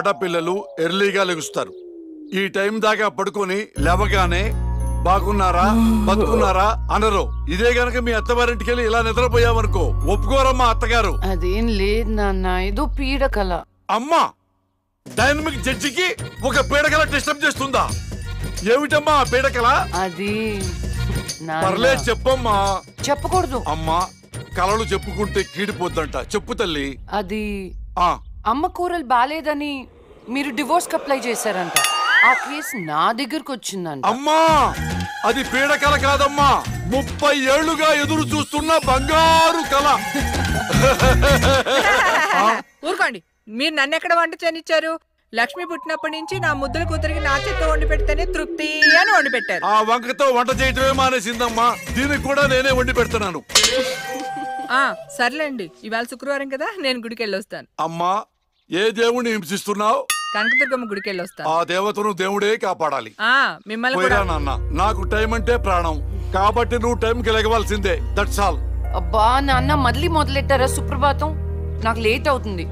ఆడపిల్లలు ఎర్లీగా లెగుస్తారు. ఈ టైం దాకా పడుకొని లేవగానే బాగున్నారా? బతుకున్నారా? అనరు. ఇదే గనక మీ అత్తవారింటికి వెళ్ళి ఇలా నిద్రపోయామనుకో ఒప్పుకోరమ్మా అత్తగారు. అదేం లేదు నాన్న ఏదో పీడ కల. అమ్మా! డైనమిక్ జడ్జికి ఒక పీడకల డిస్టర్బ్ చేస్తుందా? ఏమిటమ్మా ఆ పీడకల అది పర్లేదు చెప్పమ్మా. చెప్పకూడదు. అమ్మా కలలు చెప్పుకుంటే కీడిపోద్దంట. చెప్పు తల్లి. అది ఆ. అమ్మ కూరలు బాలేదని మీరు డివోర్స్ అప్లై చేశారంట. ఆ కేసు నా దగ్గరకు వచ్చిందంట. అమ్మా అది పీడకల కాదమ్మా. ముప్పై ఏళ్ళుగా ఎదురు చూస్తున్న బంగారు కళ ఊరుకోండి. మీరు నన్ను ఎక్కడ వంట చేయనిచ్చారు? లక్ష్మి పుట్టినప్పటి నుంచి నా ముద్దుల కూతురికి నా చేత్తో వండి పెడితేనే తృప్తి అని వండి పెట్టారు. ఆ వంకతో వంట చేయటమే మానేసిందమ్మా. దీనికి కూడా నేనే వండి పెడుతున్నాను. ఆ సర్లేండి. ఇవాళ శుక్రవారం కదా నేను గుడికి వెళ్ళొస్తాను అమ్మా ఏ దేవుణ్ణి హింసిస్తున్నావు? కనకదుర్గమ్మ గుడికి వెళ్ళొస్తాను ఆ దేవతను దేవుడే కాపాడాలి. ఆ మిమ్మల్ని పోయిరా కూడా నాన్న నాకు టైం అంటే ప్రాణం. కాబట్టి నువ్వు టైంకి లెగవలసిందే దట్స్ ఆల్ అబ్బా నాన్న మళ్ళీ మొదలెట్టారా సుప్రభాతం? నాకు లేట్ అవుతుంది.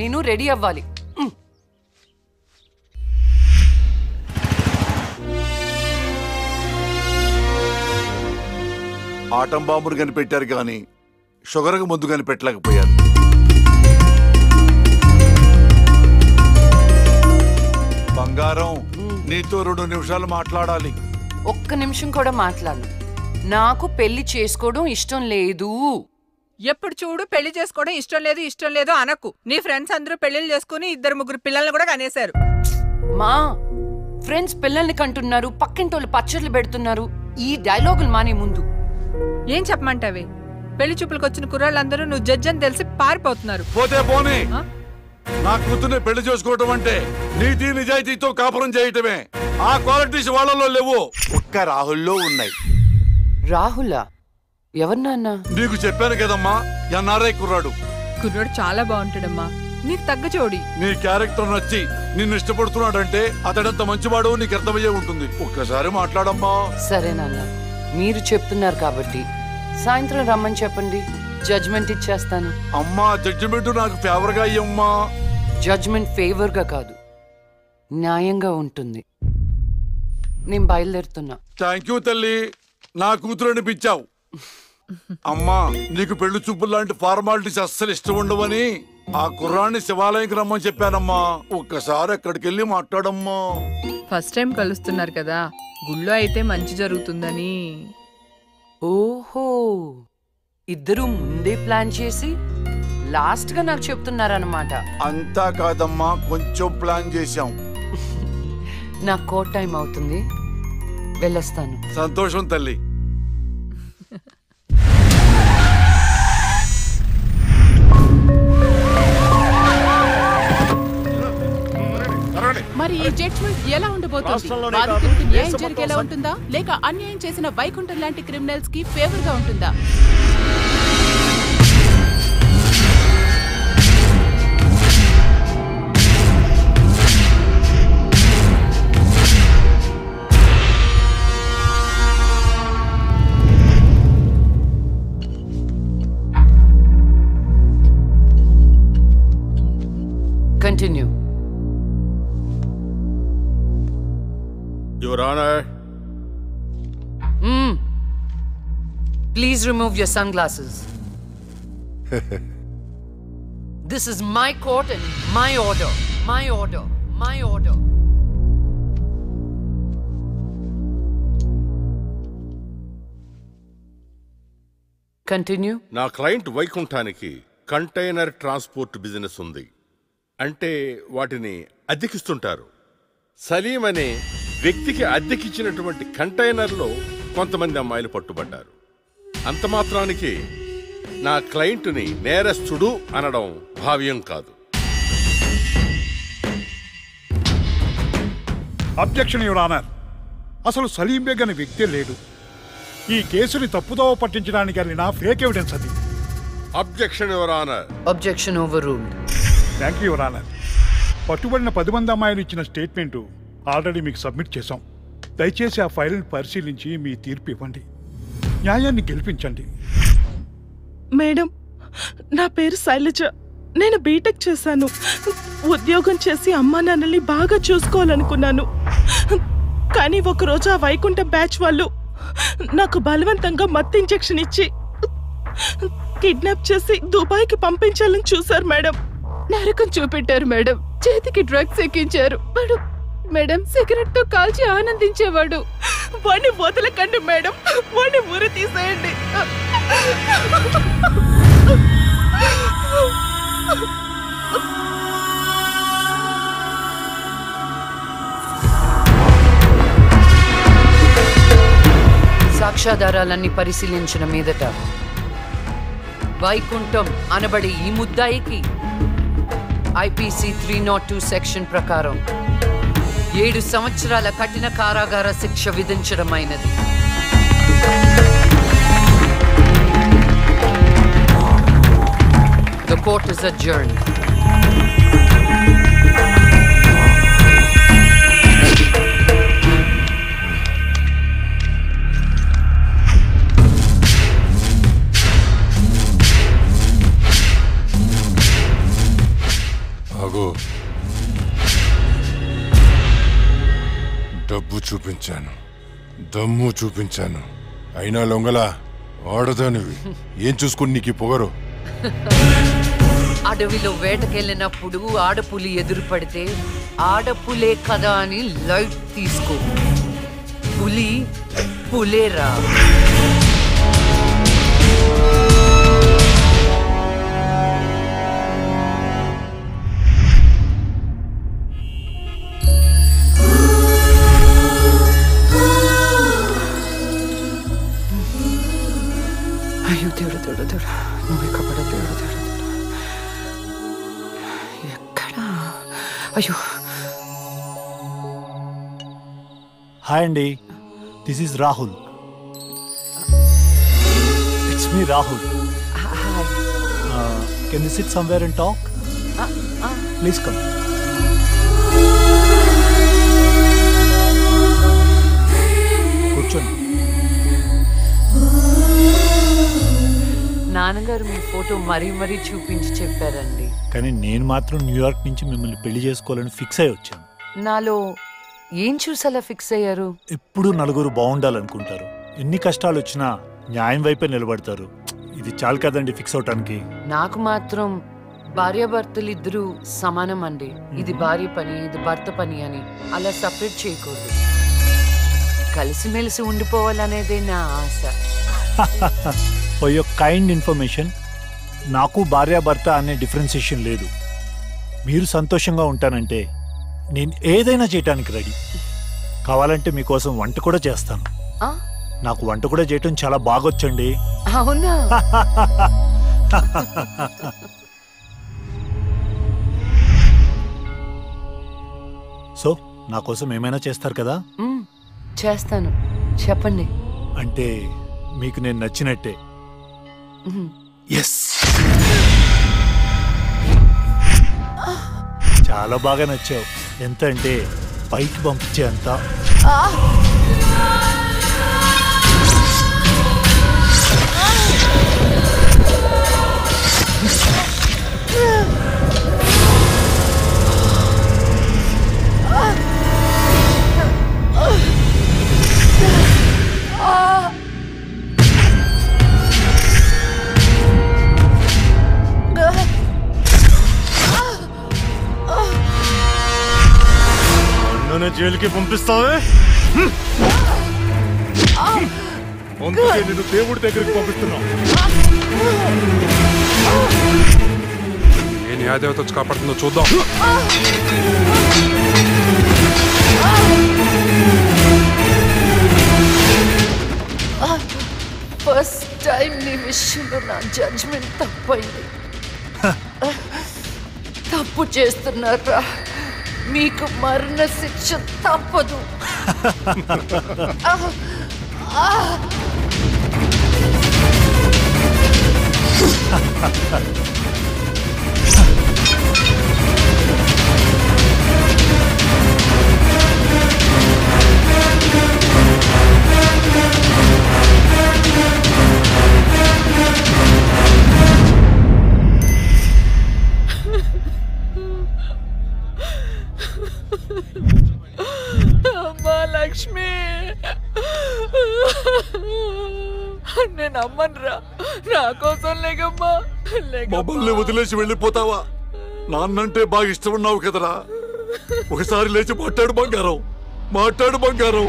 నేను రెడీ అవ్వాలి. ఉమ్. ఆటం బాంబును కనిపెట్టారు కానీ షుగర్కి ముందు కనిపెట్టలేకపోయారు. బంగారం. నీతో రెండు నిమిషాలు మాట్లాడాలి. ఒక్క నిమిషం కూడా మాట్లాడను. నాకు పెళ్ళి చేసుకోవడం ఇష్టం లేదు. ఎప్పుడు చూడు పెళ్ళి చేసుకోవడం ఇష్టం లేదు ఇష్టం లేదు అనకు. నీ ఫ్రెండ్స్ అందరూ పెళ్ళిళ్ళు చేసుకుని ఇద్దరు ముగ్గురు పిల్లల్ని కూడా కనేశారు. మా ఫ్రెండ్స్ పిల్లల్ని కంటున్నారు పక్కింటోళ్ళు పచ్చళ్ళు పెడుతున్నారు. ఈ డైలాగులు మానే ముందు. ఏం చెప్పమంటావే? పెళ్ళి చూపులకు వచ్చిన కుర్రాళ్ళందరూ నువ్వు జడ్జి అని తెలిసి పారిపోతున్నారు. పోతే పోనీ? నా కూతుర్ని పెళ్ళి చేసుకోవటం అంటే నీతి నిజాయితీతో కాపురం చేయటమే. ఆ క్వాలిటీస్ వాళ్ళలో లేవు. ఒక్క రాహుల్లో ఉన్నాయి. రాహులా? ఎవరు నాన్న? నీకు చెప్పాను కదమ్మా ఎన్ఆర్ఐ కుర్రాడు. కుర్రాడు చాలా బాగుంటాడమ్మా. నీకు తగ్గ జోడి. నీ క్యారెక్టర్ నచ్చి నిన్ను ఇష్టపడుతున్నాడంటే అతడంత మంచివాడు నీకు అర్థమయ్యే ఉంటుంది. ఒక్కసారి మాట్లాడమ్మా. సరే నాన్న మీరు చెప్తున్నారు కాబట్టి సాయంత్రం రమ్మని చెప్పండి. జడ్జ్మెంట్ ఇచ్చేస్తాను. అమ్మా జడ్జిమెంట్ నాకు ఫేవర్గా అయ్యమ్మా జడ్జ్మెంట్ ఫేవర్గా కాదు న్యాయంగా ఉంటుంది. నేను బయలుదేరుతున్నా. థ్యాంక్ యూ తల్లి. నా కూతురు అనిపించావు అమ్మా నీకు పెళ్ళి చూపులు లాంటి ఫార్మాలిటీస్ అస్సలు ఇష్టం ఉండవని ఆ కుర్రాన్ని శివాలయంకి రమ్మని చెప్పానమ్మా. ఒక్కసారి అక్కడికి వెళ్ళి మాట్లాడమ్మా. ఫస్ట్ టైం కలుస్తున్నారు కదా గుళ్ళో అయితే మంచి జరుగుతుందని. ఓహో. ఇద్దరు ముందే ప్లాన్ చేసి లాస్ట్గా నాకు చెప్తున్నారన్నమాట. అంతా కాదమ్మా కొంచెం ప్లాన్ చేశాం. నా కోట్ టైం అవుతుంది. వెళ్ళొస్తాను. సంతోషం తల్లి. మరి ఈ జడ్జ్మెంట్ ఎలా ఉండబోతోంది? బాధితుడికి న్యాయం జరిగేలా ఉంటుందా? లేక అన్యాయం చేసిన వైకుంఠం లాంటి క్రిమినల్స్కి ఫేవర్గా ఉంటుందా? Your honour please remove your sunglasses. This is my court and my order. My order. My order. Continue నా క్లయింట్ వైకుంఠానికి కంటైనర్ ట్రాన్స్పోర్ట్ బిజినెస్ ఉంది. అంటే వాటిని అద్దెకిస్తుంటారు సలీం అనే వ్యక్తికి అద్దెకిచ్చినటువంటి కంటైనర్లో కొంతమంది అమ్మాయిలు పట్టుబడ్డారు. అంత మాత్రానికి నా క్లయింట్ని నేరస్తుడు అనడం భావ్యం కాదు. Objection your honour. అసలు సలీం బేగ్ అనే వ్యక్తే లేడు. ఈ కేసుని తప్పుదోవ పట్టించడానికి వెళ్ళిన ఫేక్ ఎవిడెన్స్ అది. Objection your honour. Objection overruled thank you your honour. పట్టుబడిన పది మంది అమ్మాయిలు ఇచ్చిన స్టేట్మెంటు ఆల్రెడీ మీకు సబ్మిట్ చేశాం. దయచేసి ఆ ఫైల్ని పరిశీలించి మీ తీర్పు ఇవ్వండి. న్యాయాన్ని గెలిపించండి. మేడం నా పేరు శైలజ. నేను బీటెక్ చేశాను. ఉద్యోగం చేసి అమ్మా నాన్నల్ని బాగా చూసుకోవాలనుకున్నాను. కానీ ఒకరోజు ఆ వైకుంఠం బ్యాచ్ వాళ్ళు నాకు బలవంతంగా మత్తు ఇంజెక్షన్ ఇచ్చి కిడ్నాప్ చేసి దుబాయ్కి పంపించాలని చూశారు మేడం. నరకం చూపెట్టారు మేడం. చేతికి డ్రగ్స్ ఎక్కించారు. మేడం మేడం సిగరెట్తో కాల్చి ఆనందించేవాడు. వాడిని వదలకండి మేడం వాడిని ఉరి తీసేయండి. సాక్ష్యాధారాలన్నీ పరిశీలించిన మీదట వైకుంఠం అనబడే ఈ ముద్దాయికి IPC three not two section ప్రకారం ఏడు సంవత్సరాల కఠిన కారాగార శిక్ష విధించడమైనది The court is adjourned. ఆగు డబ్బు చూపించాను. దమ్ము చూపించాను. అయినా లొంగల ఆడదానివి ఏం చూసుకుని నీకు పొగరు? అడవిలో వేటకెళ్ళినప్పుడు ఆడపులి ఎదురు పడితే ఆడపులే కదా అని లైట్ తీసుకో. పులి పులేరా? అయ్యో దేవుడు దేవుడు దేవుడు నువ్వు కపడ దేవుడు దేవుడు ఎక్కడా అయ్యో హాయ్ అండి this is Rahul it's me Rahul can you sit somewhere and talk please come కూర్చోండి నాన్నగారు మీ ఫోటో మరీ మరీ చూపించి చెప్పారండి. కానీ నేను మాత్రం న్యూయార్క్ నుంచి మిమ్మల్ని పెళ్ళి చేసుకోవాలని ఫిక్స్ అయి వచ్చాను. నాలో ఏం చూసేలా ఫిక్స్ అయ్యారు? ఎప్పుడూ నలుగురు బాగుండాలనుకుంటారు. ఎన్ని కష్టాలు వచ్చినా న్యాయం వైపే నిలబడతారు. ఇది చాలు కదండి ఫిక్స్ అవటానికి. నాకు మాత్రం భార్యాభర్తలు ఇద్దరు సమానం అండి ఇది భార్య పని ఇది భర్త పని అని అలా సపరేట్ చేయకూడదు. కలిసిమెలిసి ఉండిపోవాలనేదే నా ఆశ. ఫర్ యువర్ కైండ్ ఇన్ఫర్మేషన్ నాకు భార్యాభర్త అనే డిఫరెన్సియేషన్ లేదు. మీరు సంతోషంగా ఉంటానంటే నేను ఏదైనా చేయటానికి రెడీ కావాలంటే మీకోసం వంట కూడా చేస్తాను? నాకు వంట కూడా చేయటం చాలా బాగొచ్చండి. అవునా? సో నా కోసం ఏమైనా చేస్తారు కదా? చేస్తాను. చెప్పండి. అంటే మీకు నేను నచ్చినట్టే. ఎస్ చాలా బాగా నచ్చావు. ఎంత అంటే పైకి పంపించే అంత. నన్ను జైలుకి పంపిస్తావే? అందుకే నేను దేవుడి దగ్గరికి పంపిస్తున్నా. ఏ న్యాయదేవత వచ్చి కాపాడుతుందో చూద్దాం. ఫస్ట్ టైం నీ విషయంలో నా జడ్జ్మెంట్ తప్పైంది. తప్పు చేస్తున్నారా? మీకు మరణ శిక్ష తప్పదు ah! లక్ష్మి. నేను అమ్మనురా నా కోసం లేకమ్మా మమ్మల్ని వదిలేసి వెళ్ళిపోతావా? నాన్నంటే బాగా ఇష్టం ఉన్నావు కదరా? ఒకసారి లేచి మాట్లాడు బంగారం. మాట్లాడు బంగారం.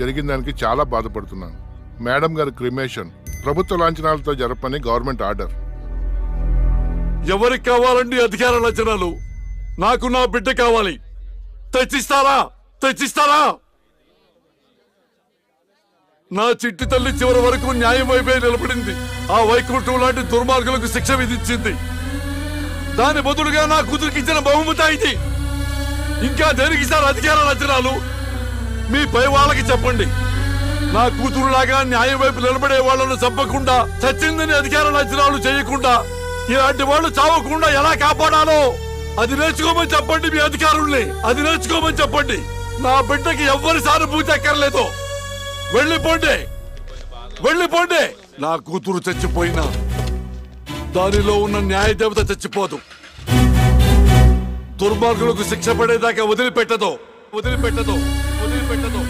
జరిగిన దానికి చాలా బాధపడుతున్నాను. మేడం గారి క్రిమేషన్. ప్రభుత్వ లాంఛనాలతో జరపని గవర్నమెంట్ ఆర్డర్. ఎవరికి కావాలండి అధికార లక్షణాలు నాకు నా బిడ్డ కావాలి. తెచ్చిస్తారా? తెచ్చిస్తారా? నా చిట్టి తల్లి చివరి వరకు న్యాయం వైపే నిలబడింది. ఆ వైకుంఠం లాంటి దుర్మార్గులకు శిక్ష విధించింది. దాని బదులుగా నా కూతురికి ఇచ్చిన బహుమతి ఇది. ఇంకా దేనికి సార్ అధికార లక్షణాలు మీ పై వాళ్ళకి చెప్పండి. నా కూతురులాగా న్యాయం వైపు నిలబడే వాళ్ళను చంపకుండా చచ్చిందని అధికార రచనాలు చేయకుండా ఇలాంటి వాళ్ళు చావకుండా ఎలా కాపాడాలో? అది నేర్చుకోమని చెప్పండి మీ అధికారుల్ని. అది నేర్చుకోమని చెప్పండి. నా బిడ్డకి ఎవ్వరి సానుభూతి ఎక్కర్లేదు వెళ్ళిపోండి వెళ్ళిపోండి నా కూతురు చచ్చిపోయినా దానిలో ఉన్న న్యాయ దేవత చచ్చిపోదు. దుర్మార్గులకు శిక్ష పడేదాకా వదిలిపెట్టదు. వదిలిపెట్టదు. వదిలిపెట్టదు.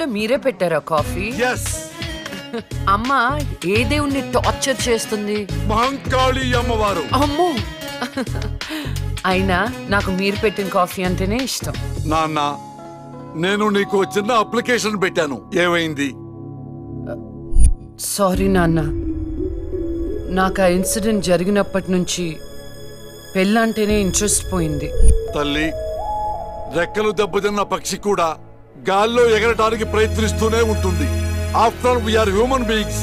కూడా మీరే పెట్టారా కాఫీ? ఎస్ అమ్మ ఏ దేవుణ్ణి టార్చర్ చేస్తుంది? మహంకాళి అమ్మవారు. అమ్మో! అయినా నాకు మీరు పెట్టిన కాఫీ అంటేనే ఇష్టం. నాన్న నేను నీకు చిన్న అప్లికేషన్ పెట్టాను. ఏమైంది? సారీ నాన్న. నాకు ఆ ఇన్సిడెంట్ జరిగినప్పటి నుంచి పెళ్ళంటేనే ఇంట్రెస్ట్ పోయింది. తల్లి రెక్కలు దెబ్బతిన్న పక్షి కూడా గాల్లో ఎగరటానికి ప్రయత్నిస్తూనే ఉంటుంది. ఆఫ్టర్ వీఆర్ హ్యూమన్ బీయింగ్స్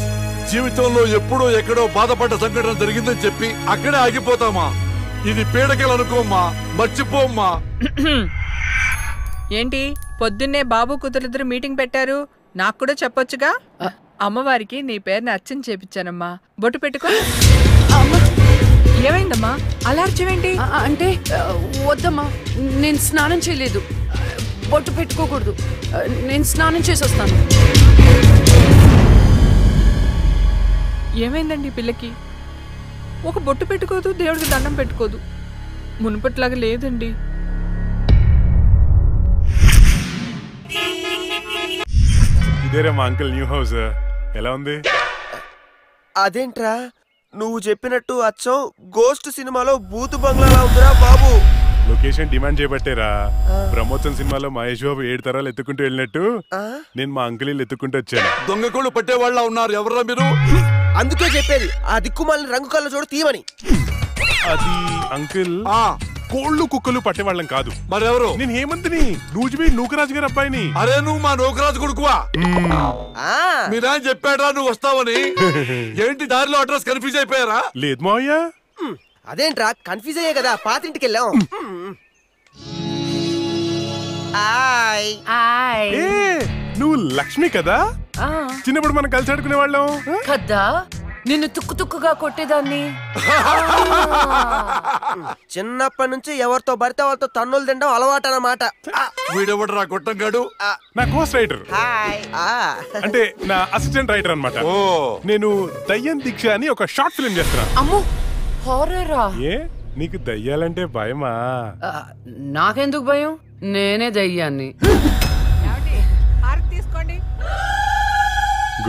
జీవితంలో ఎప్పుడో ఎక్కడో బాధపడ్డ సంఘటన జరిగిందని చెప్పి అక్కడే ఆగిపోతామా? ఇది పీడకలు అనుకోమ్మా. మర్చిపోమ్మా. ఏంటి? పొద్దున్నే బాబు కూతురిద్దరు మీటింగ్ పెట్టారు. నాకు కూడా చెప్పొచ్చుగా? అమ్మవారికి నీ పేరుని అర్చన చేపించానమ్మా. బొట్టు పెట్టుకో. ఏమైందమ్మా? అలా అర్చమేంటి అంటే వద్దమ్మా. నేను స్నానం చేయలేదు. బొట్టు పెట్టుకోకూడదు. నేను స్నానం చేసి వస్తాను. ఏమైందండి పిల్లకి? ఒక బొట్టు పెట్టుకోదు దేవుడికి దండం పెట్టుకోదు. మునుపట్లాగా లేదండి. ఇదేరా మా అంకుల్ న్యూ హౌస్. ఎలా ఉంది? అదేంట్రా? నువ్వు చెప్పినట్టు అచ్చం గోస్ట్ సినిమాలో బూతు బంగ్లాలా ఉందిరా బాబు. లొకేషన్ డిమాండ్ చేయబట్టేరా బ్రహ్మోత్సవం సినిమాలో మహేష్ బాబు ఏడు తరాలు ఎత్తుకుంటూ వెళ్ళినట్టు నేను మా అంకుల్ ఎత్తుకుంటూ వచ్చాను. దొంగకోళ్ళు పట్టే వాళ్ళ ఉన్నారు ఎవరా మీరు? అందుకే చెప్పేది ఆ దిక్కుమాలిన రంగు కళ్ళ చూడ తీయమని. అది అంకుల్ కోళ్ళు కుక్కలు పట్టేవాళ్ళం కాదు. మరెవరు? నేను హేమంత్ని నూజిబీ నూకరాజు గారి అబ్బాయిని. అరే నువ్వు మా నోకరాజు కొడుకువా? మీ నాయన చెప్పాడా నువ్వు వస్తావని? ఏంటి దారిలో అడ్రస్ కన్ఫ్యూజ్ అయిపోయారా? లేదు మావయ్య. అదేంట్రా కన్ఫ్యూజ్ అయ్యే కదా పాతింటికి వెళ్ళాం నువ్వు లక్ష్మి కదా? చిన్నప్పుడు మనం కలిసి ఆడుకునే వాళ్ళం కదా? నిన్ను తుక్కు తుక్కుగా కొట్టేదాన్ని. చిన్నప్పటి నుంచి ఎవరితో పడితే వాళ్ళతో తన్నులు తినడం అలవాటు అన్నమాట వీడెవడు రా గొట్టంగాడు నా కోస్ట్ రైటర్. హాయ్. అంటే నా అసిస్టెంట్ రైటర్ అన్నమాట. నేను దయ్యం దీక్ష అని ఒక షార్ట్ ఫిల్మ్ చేస్తున్నా. అమ్మో. హారరా? ఏ? నీకు దయ్యాలంటే భయమా? నాకెందుకు భయం? నేనే దయ్యాన్ని.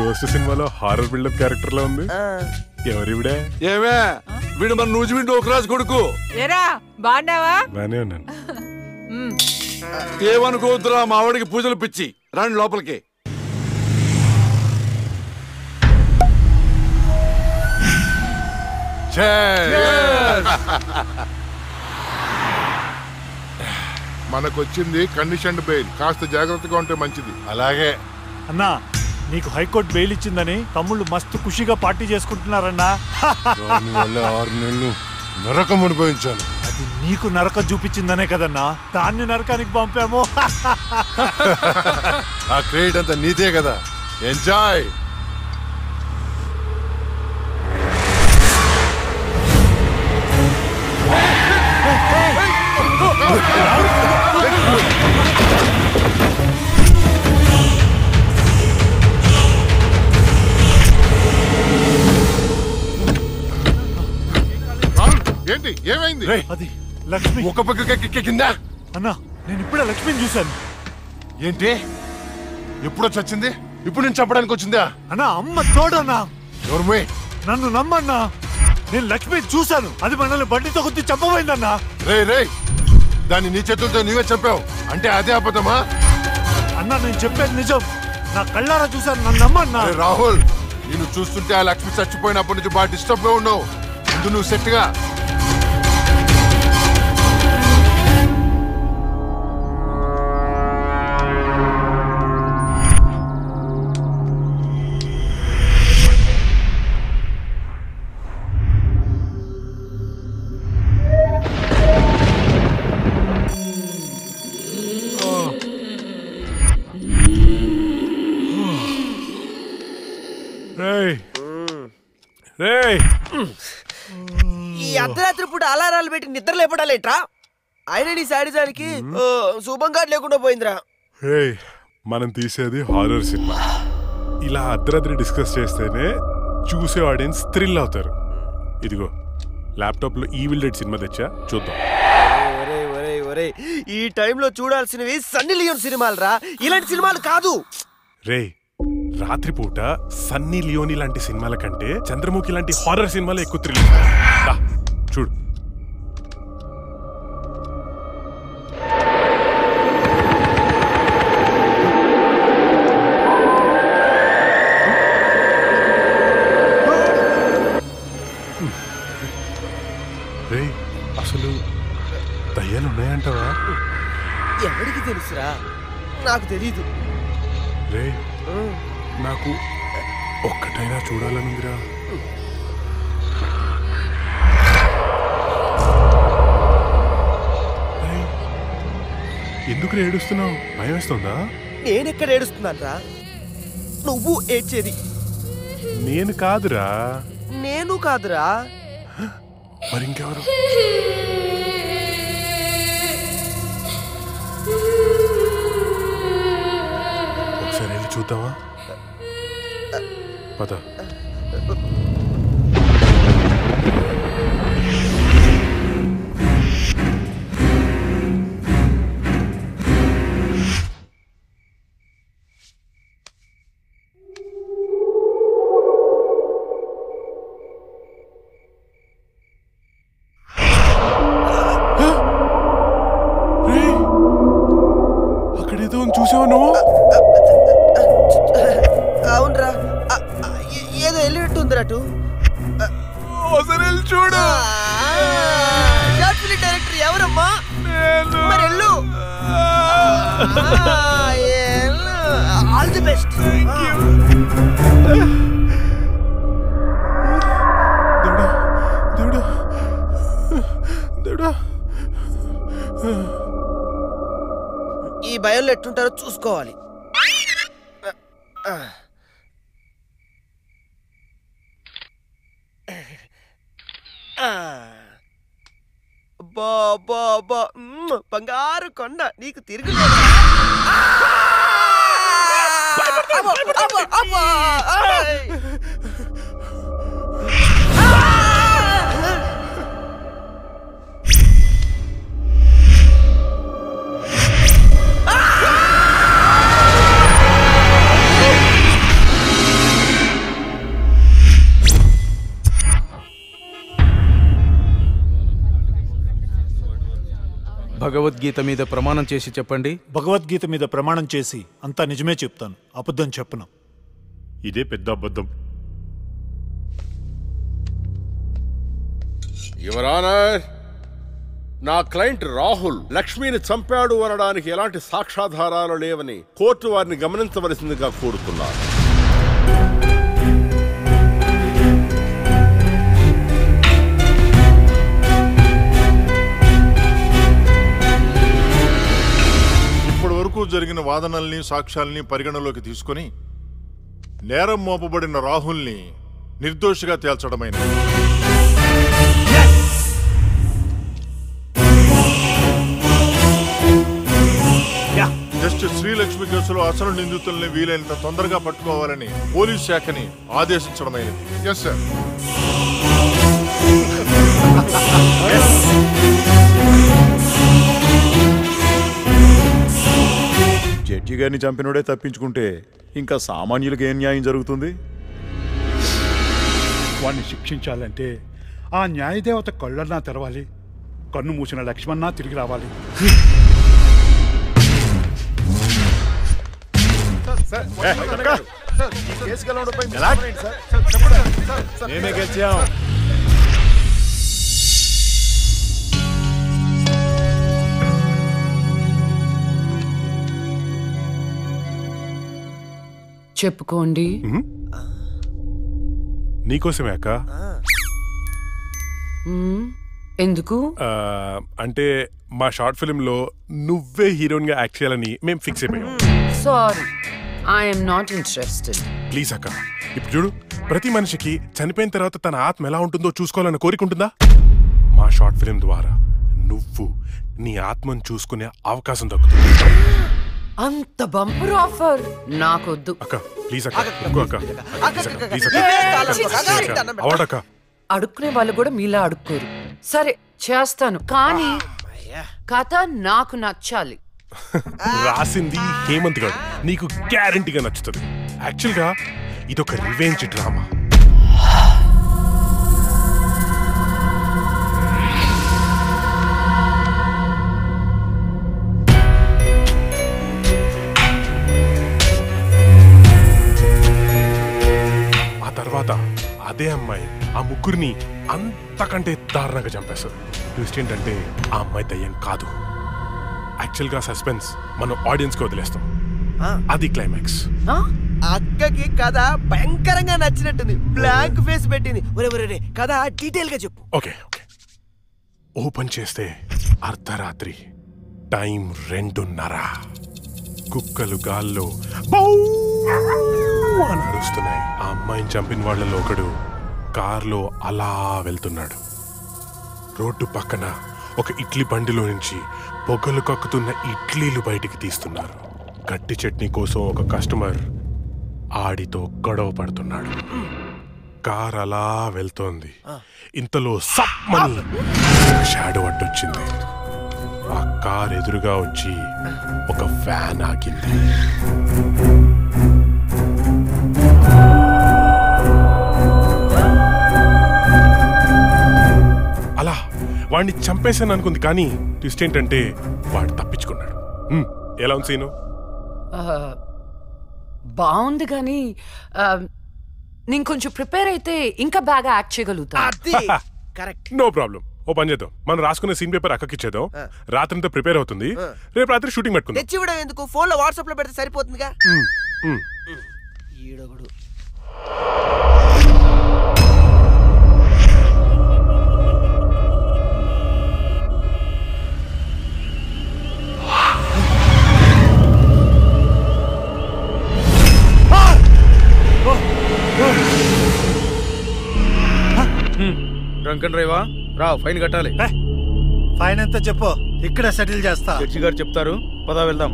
గోస్ట్ సినిమాలో హారర్ బిల్డప్ క్యారెక్టర్లో ఉంది ఎవరివిడే ఏమే? వీడు మన నూజిమిండి ఒక రాజు కొడుకు. ఏరా బాగున్నావా? బానే ఉన్నాను. ఏమనుకోవద్దురా మా ఆవిడకి పూజలు పిచ్చి. రండి లోపలికి. మనకొచ్చింది కండిషన్డ్ బెయిల్ కాస్త జాగ్రత్తగా ఉంటే మంచిది. అలాగే. అన్నా నీకు హైకోర్టు బెయిల్ ఇచ్చిందని తమ్ముళ్ళు మస్తు ఖుషిగా పార్టీ చేసుకుంటున్నారన్నా. దాని వల్ల ఆరు నెలలు నరకం అనుభవించాను. అది నీకు నరకం చూపించిందనే కదన్నా. దాన్ని నరకానికి పంపాము. ఆ క్రెడిట్ అంతా నీదే కదా. ఎంజాయ్ ఏంటి? ఏమైంది? అది లక్ష్మి. ఒక పక్క కింద అన్నా నేను ఇప్పుడే లక్ష్మిని చూశాను. ఏంటి? ఎప్పుడో చచ్చింది? ఇప్పుడు నేను చెప్పడానికి వచ్చిందా? అన్నా అమ్మ తోడన్నా. ఎవరు నన్ను నమ్మన్నా. నేను లక్ష్మి చూశాను. అది మనల్ని బండితో కొద్ది చంపబోయిందన్నా. రే రే దాన్ని నీ చేతులతో నీవే చెప్పావు అంటే అదే అబద్ధమా? అన్నా నేను చెప్పేది నిజం. నా కళ్ళారా చూశాను నన్ను నమ్మన్నా? రాహుల్ నేను చూస్తుంటే ఆ లక్ష్మి చచ్చిపోయినప్పటి నుంచి బాగా డిస్టర్బ్గా ఉన్నావు. ముందు నువ్వు సెట్ అలారాలు పెట్టి నిద్ర లేపడాలేట్రా ఆయన నీ శాడిజానికి శుభంగా లేకుండా పోయిందిరా. రేయ్ మనం తీసేది హారర్ సినిమా ఇలా అర్ధరాత్రి డిస్కస్ చేస్తేనే చూసే ఆడియన్స్ థ్రిల్ అవుతారు. ఇదిగో ల్యాప్టాప్లో ఈవిల్ డెడ్ సినిమా తెచ్చా? చూద్దాం. ఒరే ఈ టైంలో చూడాల్సినవి సన్నీ లియోన్ సినిమాలు రా ఇలాంటి సినిమాలు కాదు. రే రాత్రిపూట సన్నీ లియోని లాంటి సినిమాల కంటే చంద్రముఖి లాంటి హారర్ సినిమాలు ఎక్కువ థ్రిల్ చూడు. నాకు తెలీదు. రే నాకు ఒక్కటైనా చూడాలనుందిరా. ఎందుకు ఏడుస్తున్నావు? భయం వేస్తుందా? నేనెక్కడ ఏడుస్తున్నాను రా నువ్వు ఏడ్చేది. నేను కాదురా. నేను కాదురా. మరి చూద్దామా? పద. ఆల్ ది బెస్ట్ దేవుడా దేవుడా ఈ భయంలో ఎట్టుంటారో చూసుకోవాలి ఆ. అబ్బా అబ్బా అబ్బా మ్మ్, బంగారు కొండ నీకు తిరిగి భగవద్గీత మీద ప్రమాణం చేసి చెప్పండి. భగవద్గీత మీద ప్రమాణం చేసి అంతా నిజమే చెప్తాను. అబద్ధం చెప్పను. ఇదే పెద్ద అబద్ధం. యువరానర్ నా క్లయింట్ రాహుల్ లక్ష్మిని చంపాడు అనడానికి ఎలాంటి సాక్ష్యాధారాలు లేవని కోర్టు వారిని గమనించవలసిందిగా కోరుతున్నారు వరకు జరిగిన వాదనల్ని సాక్ష్యాల్ని పరిగణలోకి తీసుకొని నేరం మోపబడిన రాహుల్ని నిర్దోషిగా తేల్చడమైనది. జస్టిస్ శ్రీలక్ష్మి కేసులో అసలు నిందితుల్ని వీలైనంత తొందరగా పట్టుకోవాలని పోలీస్ శాఖని ఆదేశించడమైనది. ఎస్ సార్ జడ్జి గారిని చంపినోడే తప్పించుకుంటే ఇంకా సామాన్యులకు ఏం న్యాయం జరుగుతుంది? వాణ్ణి శిక్షించాలంటే ఆ న్యాయదేవత కళ్ళన్నా తెరవాలి కన్ను మూసిన లక్ష్మణ తిరిగి రావాలి. మేమే గెలిచాం. చెప్పుకోండి. నీకోసమే అక్క. ఎందుకు? అంటే మా షార్ట్ ఫిల్మ్లో నువ్వే హీరోయిన్గా యాక్ట్ చేయాలని మేము ఫిక్స్ అయిపోయాం. Sorry. I'm not interested please అక్క ఇప్పుడు చూడు ప్రతి మనిషికి చనిపోయిన తర్వాత తన ఆత్మ ఎలా ఉంటుందో చూసుకోవాలని కోరిక ఉంటుందా? మా షార్ట్ ఫిల్మ్ ద్వారా నువ్వు నీ ఆత్మను చూసుకునే అవకాశం దక్కుతుంది. అంత బంపర్ ఆఫర్. నాకొద్దు. అక్క ప్లీజ్ అక్క ఇంకో అక్క. ప్లీజ్ అక్క అడుక్కునే వాళ్ళు కూడా మీలా అడుక్కోరు. సరే చేస్తాను. కానీ కథ నాకు నచ్చాలి. రాసింది హేమంత్ గారు. నీకు గ్యారంటీగా నచ్చుతుంది. యాక్చువల్గా ఇదొక రివెంజ్ డ్రామా. అదే అమ్మాయి. ఆ ముగ్గురిని అంతకంటే దారుణంగా చంపేస్తారు ట్విస్ట్ ఏంటంటే ఆ అమ్మాయి దయ్యం కాదు. యాక్చువల్గా సస్పెన్స్ మనం ఆడియన్స్కి వదిలేస్తాం అది క్లైమాక్స్. అక్కకి కథ భయంకరంగా నచ్చినట్టుంది. బ్లాంక్ ఫేస్ పెట్టింది. ఒరే ఒరే కథ డీటెయిల్గా చెప్పు. Okay okay. ఓపెన్ చేస్తే అర్ధరాత్రి. టైం రెండున్నర. కుక్కలు గాల్లో బౌ! అని అరుస్తున్నాయి ఆ అమ్మాయిని చంపిన వాళ్ళలో ఒకడు కార్లో అలా వెళ్తున్నాడు. రోడ్డు పక్కన ఒక ఇడ్లీ బండిలో నుంచి పొగలు కక్కుతున్న ఇడ్లీలు బయటికి తీస్తున్నారు. గట్టి చట్నీ కోసం ఒక కస్టమర్ ఆడితో గొడవ పడుతున్నాడు. కార్ అలా వెళ్తోంది. ఇంతలో షాడో అడ్డొచ్చింది. ఆ కార్ ఎదురుగా వచ్చి ఒక ఫ్యాన్ ఆగింది. వాడిని చంపేశాను అనుకుంది కానీ ట్విస్ట్ ఏంటంటే వాడు తప్పించుకున్నాడు. హ్మ్, ఎలా ఉంది సీను? బాగుంది కానీ ఆ, నేను కొంచెం ప్రిపేర్ అయితే ఇంకా బాగా యాక్ట్ చేయగలుగుతా. కరెక్ట్. No problem. ఓ పని చేద్దాం. మనం రాసుకున్న సీన్ పేపర్ అక్కకి ఇచ్చేద్దాం. రాత్రంతా ప్రిపేర్ అవుతుంది. రేపు రాత్రి షూటింగ్ పెట్టుకుందాం. తెచ్చివ్వడం ఎందుకు? ఫోన్లో వాట్సాప్లో పెడితే సరిపోతుందిగా. ఈడొకడు. డ్రంక్ అండ్ డ్రైవా? రా ఫైన్ కట్టాలి. ఫైన్ ఎంత చెప్పు. ఇక్కడ సెటిల్ చేస్తా. జడ్జి గారు చెప్తారు. పదా వెళ్దాం.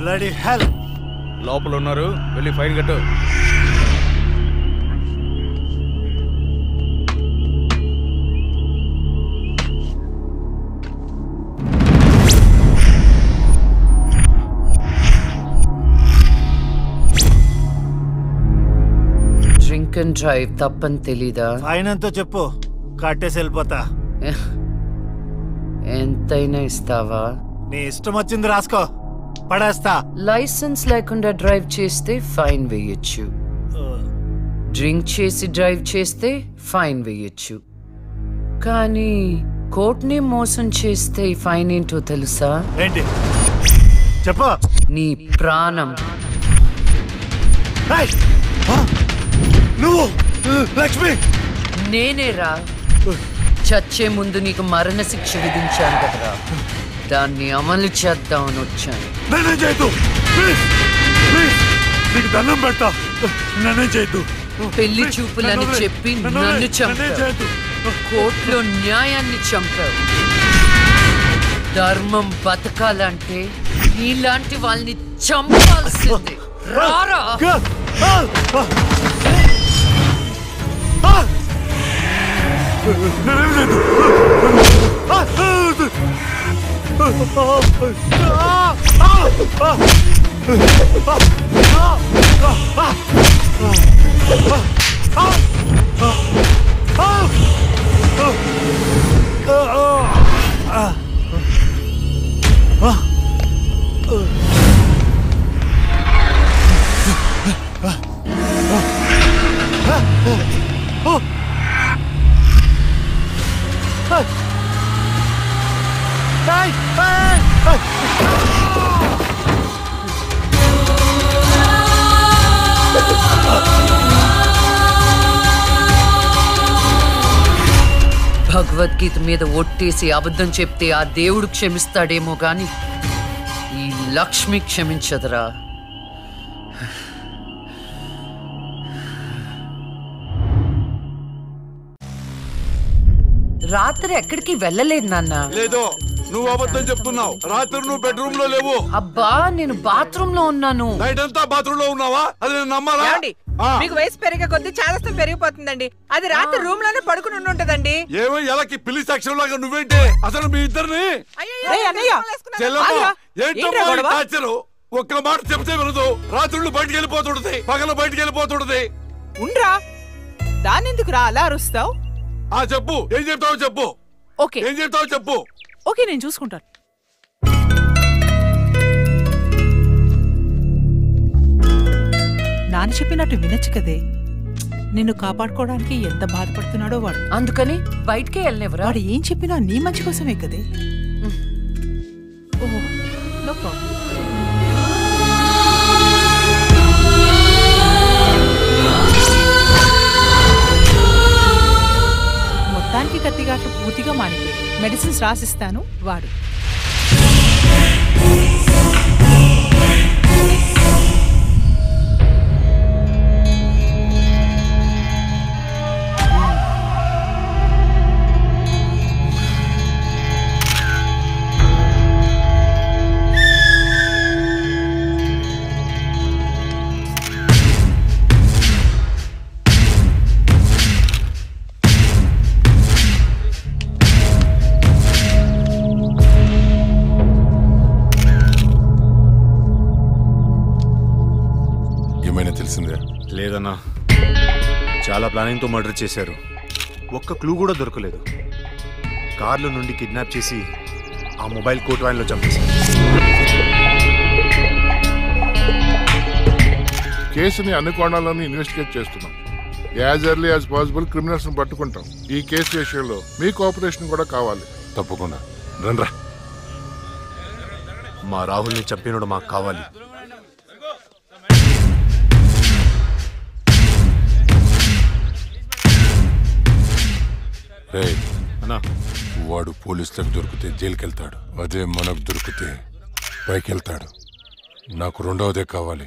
బ్లడీ హెల్ లోపల ఉన్నారు వెళ్ళి ఫైన్ కట్టు. డ్రింక్ అండ్ డ్రైవ్ తప్పని తెలీదా? ఎంతో చెప్పు. కట్టేసి వెళ్ళిపోతా. ఎంతైనా ఇస్తావా? నీ ఇష్టం వచ్చింది రాసుకో. పడేస్తా. లైసెన్స్ లేకుండా డ్రైవ్ చేస్తే ఫైన్ వేయొచ్చు. డ్రింక్ చేసి డ్రైవ్ చేస్తే ఫైన్ వేయొచ్చు. కానీ కోర్టుని మోసం చేస్తే ఈ ఫైన్ ఏంటో తెలుసా? ఏంటి? చెప్పు. నీ ప్రాణం. నువ్వు లక్ష్మి. నేనేరా? చచ్చే ముందు నీకు మరణశిక్ష విధించాను కదరా. దాన్ని అమలు చేద్దామని వచ్చాను. ప్లీజ్ నీకు దండం పెడతా. చేయొద్దు. పెళ్ళి చూపులని చెప్పి నన్ను చంపావు. కోర్టులో న్యాయాన్ని చంపావు. ధర్మం బతకాలంటే నీలాంటి వాళ్ళని చంపాల్సిందే. రారా? Oh! భగవద్గీత మీద ఒట్టేసి అబద్ధం చెప్తే ఆ దేవుడు క్షమిస్తాడేమో కానీ ఈ లక్ష్మి క్షమించదురా. రాత్రి ఎక్కడికి వెళ్ళలేదు నాన్న. లేదో నువ్వు అబద్ధం చెప్తున్నావు. రాత్రి నువ్వు బెడ్రూమ్లో లేవు. అబ్బా నేను బాత్రూమ్లో ఉన్నాను. నైట్ అంతా బాత్రూమ్లో ఉన్నావా? అది నేను నమ్మాలా ఏమండి మీకు వయసు పెరిగే కొద్దీ చాదస్తం పెరిగిపోతుందండి. అది రాత్రి రూమ్లోనే పడుకుని ఉండి ఉంటదండి ఏమో ఎలాకి పిల్లి సాక్ష్యం లాగా నువ్వేంటి? అసలు మీ ఇద్దరిని? చెల్లమ్మ? ఒక్క మాట చెప్తే వినదు. రాత్రుళ్ళు బయటికి వెళ్ళిపోతుంటది. పగలు బయటికి వెళ్ళిపోతుంటది. ఉండ్రా. దానెందుకు రా అలా అరుస్తావు? ఆ చెప్పు. ఏం చెప్తావో చెప్పు. ఓకే. ఏం చెప్తావో చెప్పు. ఓకే నేను చూసుకుంటాను. నాన్న చెప్పినట్టు వినొచ్చు కదే. నిన్ను కాపాడుకోవడానికి ఎంత బాధపడుతున్నాడో వాడు. అందుకని బయటికే వెళ్ళనివ్వరా? వాడు ఏం చెప్పినా నీ మంచి కోసమే కదే. ఓహో నో ప్రాబ్లం మొత్తానికి కత్తిగాట్లు పూర్తిగా మానిపోయి మెడిసిన్స్ రాసిస్తాను వాడు. లేదన్నా చాలా ప్లానింగ్తో మర్డర్ చేశారు. ఒక్క క్లూ కూడా దొరకలేదు. కార్లో నుండి కిడ్నాప్ చేసి ఆ మొబైల్ కోట్ వ్యాన్లో చంపేశారు. కేసుని అన్ని కోణాల్లోనూ ఇన్వెస్టిగేట్ చేస్తున్నాం. యాజ్ ఎర్లీ యాజ్ పాసిబుల్ క్రిమినల్స్ని పట్టుకుంటాం. ఈ కేసు విషయంలో మీ కోఆపరేషన్ కూడా కావాలి. తప్పకుండా. రండ్రా. మా రాహుల్ని చంపినోడు మాకు కావాలి. రే అన్నా. వాడు పోలీసులకు దొరికితే జైలుకి వెళ్తాడు అదే మనకు దొరికితే పైకి వెళ్తాడు నాకు రెండవదే కావాలి.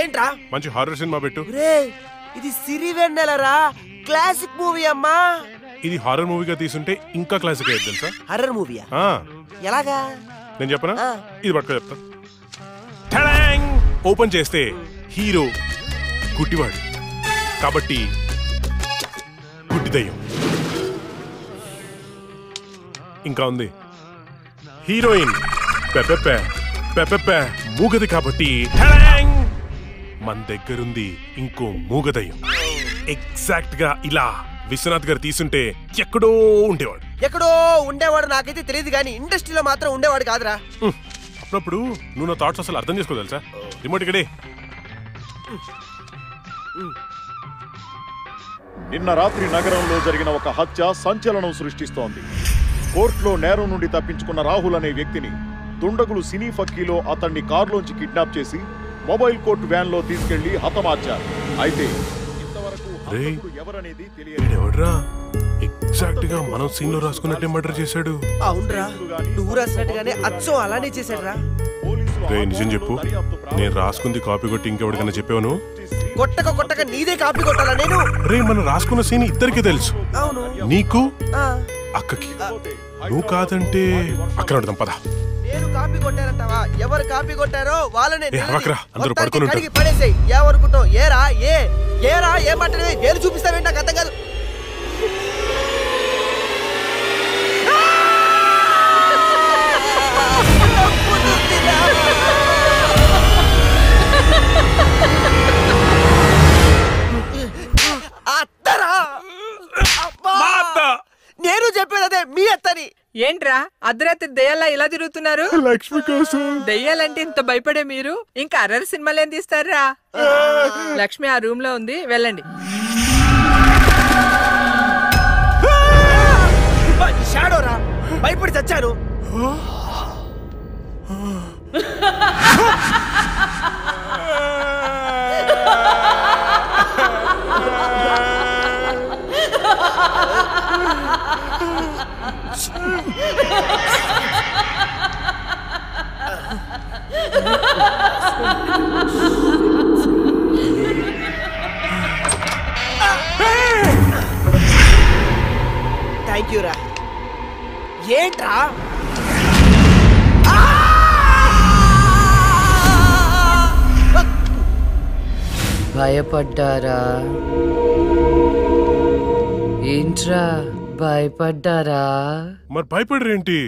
ఏంట్రా? మంచి హారర్ సినిమా పెట్టు. రే ఇది సిరి వెన్నెలరా? క్లాసిక్ మూవీ అమ్మా. ఇది హారర్ మూవీగా తీసుంటే ఇంకా క్లాసిక్ అయ్యేది తెలుసా? హర్రర్ మూవీయా ఆ, ఎలాగా? నేను చెప్పనా? ఇది పట్టుకో చెప్తా. ఠడాంగ్! ఓపెన్ చేస్తే హీరో గుడ్డివాడు. కాబట్టి గుడ్డి దయ్యం ఇంకా ఉంది. హీరోయిన్ పెపెపె పెపెపె మూగది కాబట్టి ఠడాంగ్! మన దగ్గరుంది ఇంకో మూగదయ్యం. ఎగ్జాక్ట్గా ఇలా విశ్వనాథ్ గారు తీసుంటే ఎక్కడో ఉండేవాడు. ఎక్కడో ఉండేవాడు నాకైతే తెలియదు కానీ ఇండస్ట్రీలో మాత్రం ఉండేవాడు కాదురా. అప్పుడప్పుడు నువ్వు నా థాట్స్ అసలు అర్థం చేసుకోదలుసా రిమోట్ ఇక్కడే. నిన్న రాత్రి నగరంలో జరిగిన ఒక హత్య సంచలనం సృష్టిస్తోంది. కోర్టులో నేరం నుండి తప్పించుకున్న రాహుల్ అనే వ్యక్తిని దుండగులు సినీ ఫక్కీలో అతన్ని కారులోంచి కిడ్నాప్ చేసి మొబైల్ కోర్టు వ్యాన్లో తీసుకెళ్ళి హతమార్చారు. అయితే ఇంతవరకు రే హంతకుడు ఎవరనేది తెలియదు. వీడెవడ్రా? ఎగ్జాక్ట్గా మనం సీన్లో రాసుకున్నట్టే మర్డర్ చేశాడు. అవునరా నువ్వు రాసినట్టుగానే అచ్చం అలానే చేశాడురా. రే నిజం చెప్పు. నేను రాసుకుంది కాపీ కొట్టి ఇంకెవరికైనా చెప్పాను కొట్టక కొట్టక నీదే కాపీ కొట్టాలా నేను? రే మనం రాసుకున్న సీన్ ఇద్దరికి తెలుసు. అవును. నీకు? ఆ, అక్కకి. నువ్వు కాదంటే అక్కడ పద. నేను కాపీ కొట్టారంటావా ఎవరు కాపీ కొట్టారో వాళ్ళనే ఏ, అందరూ పడుకొని పడేసేయ్. ఏమనుకుంటావు ఏరా ఏ ఏరా ఏమంటే వేలు చూపిస్తావేంటి నాకు అర్థం కాదు. అత్తరా! అబ్బా! నేను చెప్పేది అదే మీ అత్తని. ఏంట్రా? అర్ధరాత్రి దెయ్యాలా ఇలా తిరుగుతున్నారు? లక్ష్మి కోసం. దెయ్యాలంటే ఇంత భయపడే మీరు? ఇంకా అర్రర్ సినిమాలు ఏం తీస్తారా? లక్ష్మి ఆ రూమ్లో ఉంది వెళ్ళండి. షాడోరా భయపడి చచ్చాను థ్యాంక్ యూ రా ఏంట్రా? భయపడ్డారా? ఏంట్రా? భయపడ్డారా? మరి భయపడరేంటి?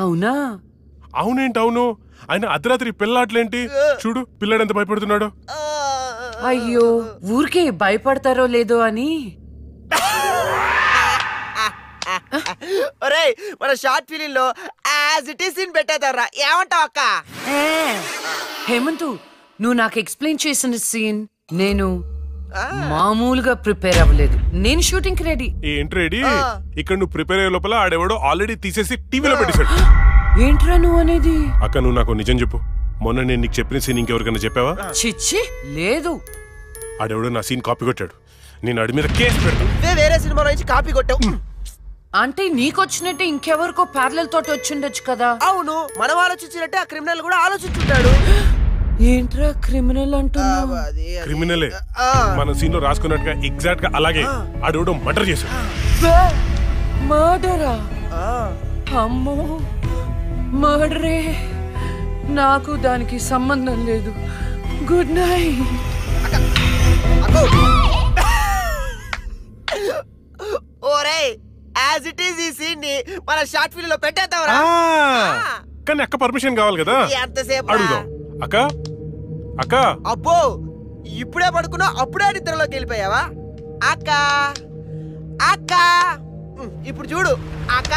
అవునా? అవునేంటి అవును ఆయన అర్ధరాత్రి పిల్లాట్లేంటి? చూడు పిల్లాడు ఎంత భయపడుతున్నాడు అయ్యో ఊరికే భయపడతారో లేదో అని. ఒరేయ్ మన షార్ట్ ఫిలిం లో యాజ్ ఇట్ ఈస్ సీన్ పెట్టేదారా ఏమంటావు అక్క? హేమంతు నువ్వు నాకు ఎక్స్ప్లెయిన్ చేసిన సీన్ నేను మామూలుగా ప్రిపేర్ అవ్వలేదు. నేను షూటింగ్కి రెడీ. ఏంటి రెడీ? ఇక్కడ నువ్వు ప్రిపేర్ అయ్యే లోపల ఆడెవడో ఆల్రెడీ తీసేసి టీవీలో పెట్టేశాడు. ఏంట్రా నువ్వు అనేది? అక్క నువ్వు నాకు నిజం చెప్పు. మొన్న నేను నీకు చెప్పిన సీన్ ఇంకెవరికైనా చెప్పావా? చిచ్చి లేదు. ఆడెవడో నా సీన్ కాపీ కొట్టాడు. నేను ఆడి మీద కేసు పెడతాను. వేరే సినిమా నుంచి కాపీ కొట్టావు. అంటే నీకొచ్చినట్టే ఇంకెవరికో ప్యారలల్ తోటి వచ్చిండొచ్చు కదా? అవును మనం ఆలోచించినట్టే ఆ క్రిమినల్ కూడా ఆలోచించుంటాడు. ఏంట్రా క్రిమినల్ అంటున్నావు? క్రిమినలే. మన సీన్లో రాసుకున్నట్టుగా ఎగ్జాక్ట్గా అలాగే ఆడెవడో మర్డర్ చేశాడు. మర్డరా? అమ్మో మర్డరే. నాకు దానికి సంబంధం లేదు. Good night. ఓరే యాజ్ ఇట్ ఈస్ ఈ సీన్ని మన షార్ట్ ఫిల్మ్లో పెట్టేద్దాంరా కానీ అక్క పర్మిషన్ కావాలి కదా? అడుగుదాం. అక్క అక్క! అబ్బో! ఇప్పుడే పడుకున్నా అప్పుడే నిద్రలోకి వెళ్ళిపోయావా? అక్క! అక్క! ఇప్పుడు చూడు. అక్క!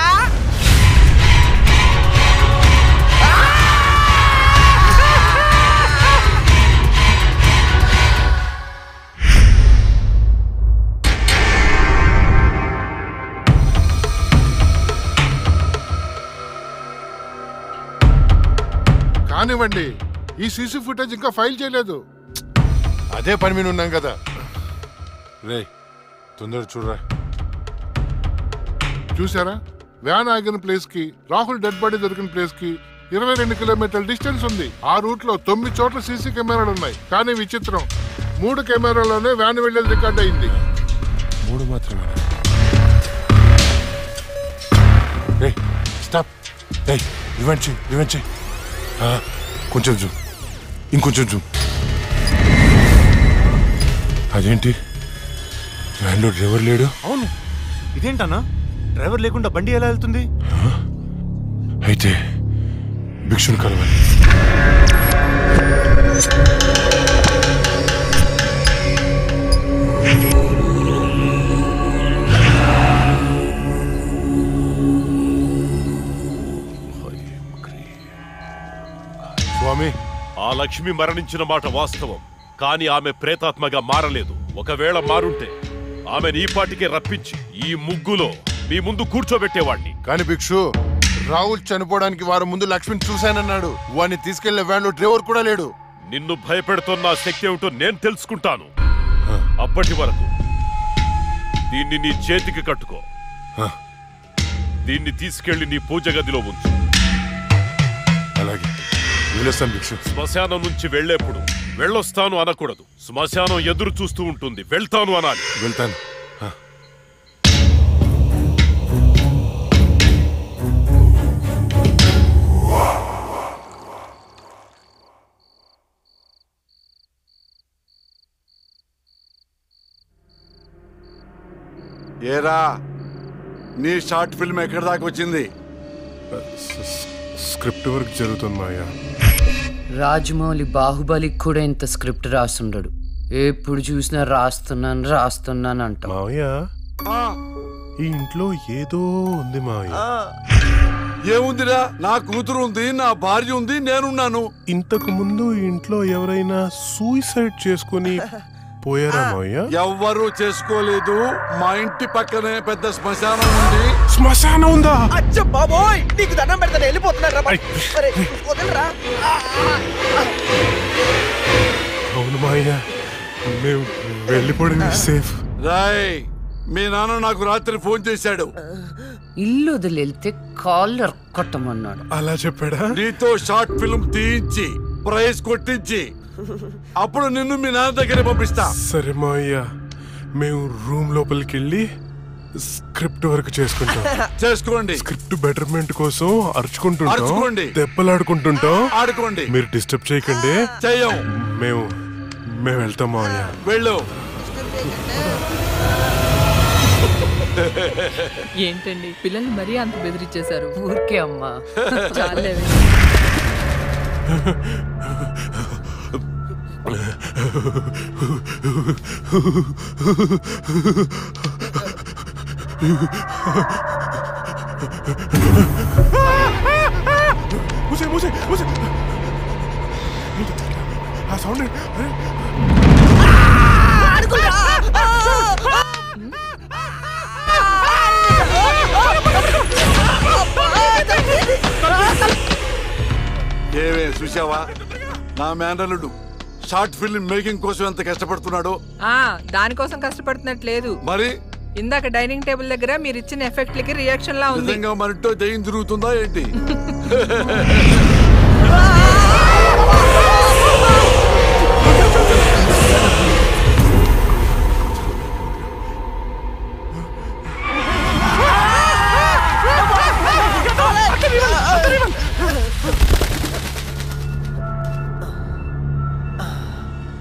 కానివ్వండి. ఈ సీసీ ఫుటేజ్ ఇంకా ఫైల్ చేయలేదు. అదే పని మీద ఉన్నాం కదా. రే తొందర చూడరా. చూసారా వ్యాన్ ఆగిన ప్లేస్కి రాహుల్ డెడ్ బాడీ దొరికిన ప్లేస్కి ఇరవై రెండు కిలోమీటర్ల డిస్టెన్స్ ఉంది. ఆ రూట్లో తొమ్మిది చోట్ల సీసీ కెమెరాలు ఉన్నాయి. కానీ విచిత్రం. మూడు కెమెరాలోనే వ్యాన్ వెళ్ళేది రికార్డ్ అయింది. మూడు మాత్రమే స్టాప్ రివెంట్ చెయ్యి రివెంట్ కొంచెం చూ ఇంకొంచెం జూమ్ అదేంటి? వ్యాన్లో డ్రైవర్ లేడు? అవును. ఇదేంటన్నా? డ్రైవర్ లేకుండా బండి ఎలా వెళ్తుంది? అయితే భిక్షుని కలవాలి. స్వామి ఆ లక్ష్మి మరణించిన మాట వాస్తవం. కానీ ఆమె ప్రేతాత్మగా మారలేదు. ఒకవేళ మారుంటే ఆమెను ఈ పాటికే రప్పించి ఈ ముగ్గులో మీ ముందు కూర్చోబెట్టేవాణ్ణి. కానీ భిక్షు రాహుల్ చనిపోవడానికి వారం ముందు లక్ష్మిని చూశానన్నాడు. వాడిని తీసుకెళ్ళే వ్యాన్లో డ్రైవర్ కూడా లేడు. నిన్ను భయపెడుతున్న శక్తి ఏమిటో నేను తెలుసుకుంటాను. అప్పటి వరకు దీన్ని నీ చేతికి కట్టుకో. దీన్ని తీసుకెళ్ళి నీ పూజ గదిలో ఉంచు. అలాగే. శ్మశానం నుంచి వెళ్ళేప్పుడు వెళ్ళొస్తాను అనకూడదు. శ్మశానం ఎదురు చూస్తూ ఉంటుంది. వెళ్తాను అనాలి. వెళ్తాను. ఏరా నీ షార్ట్ ఫిల్మ్ ఎక్కడి దాకా వచ్చింది? స్క్రిప్ట్ వర్క్ జరుగుతుంది మాయా రాజమౌళి బాహుబలికి కూడా ఇంత స్క్రిప్ట్ రాస్తుండడు ఎప్పుడు చూసినా రాస్తున్నాను రాస్తున్నాను అంటాం. మావయ్య? ఈ ఇంట్లో ఏదో ఉంది మావయ్య. ఏముందిరా? నా కూతురు ఉంది నా భార్య ఉంది నేనున్నాను. ఇంతకు ముందు ఈ ఇంట్లో ఎవరైనా సూసైడ్ చేసుకుని పోయారా మావయ్య? ఎవ్వరూ చేసుకోలేదు. మా ఇంటి పక్కనే పెద్ద శ్మశానం ఉంది. శ్మశానం ఉందా? అచ్చ బాబోయ్! నీకు దండం పెడతాను వెళ్ళిపోతున్నారా వదలరా. అవును మావయ్య. మేము వెళ్ళిపోవడం సేఫ్ రాయ్ మీ నాన్న నాకు రాత్రి ఫోన్ చేశాడు. ఇల్లు వదిలేళ్తే కాళ్ళు కొట్టమన్నాడు. అలా చెప్పాడా? నీతో షార్ట్ ఫిల్మ్ తీయించి ప్రైజ్ కొట్టించి అప్పుడు నిన్ను మీ నాన్న దగ్గర పంపిస్తా. సరే మావయ్య. మేము రూమ్ లోపలికి వెళ్ళి స్క్రిప్ట్ వర్క్ చేసుకుంటాం. చేసుకోండి. స్క్రిప్ట్ బెటర్మెంట్ కోసం అరుచుకుంటుంటాం. అరుచుకోండి. దెబ్బలాడుకుంటుంటాం. ఆడుకోండి. మీరు డిస్టర్బ్ చేయకండి. చెయ్యం. మేము మేము వెళ్తాం మావయ్య. వెళ్ళు. ఏంటండి? పిల్లల్ని మరీ అంత బెదిరించేశారు. ఊరికే అమ్మా. చాలేవి. మూసే మూసే మూసే ఆ సౌండ్ ఏవే చూసావా నా మేనల్లుడు షార్ట్ ఫిల్మ్ మేకింగ్ కోసం ఎంత కష్టపడుతున్నాడో. ఆ దానికోసం కష్టపడుతున్నట్లేదు. మరి? ఇందాక డైనింగ్ టేబుల్ దగ్గర మీరు ఇచ్చిన ఎఫెక్ట్లకి రియాక్షన్ లా ఉంది. నిజంగా మరింటో దయ్యం తిరుగుతుందా ఏంటి?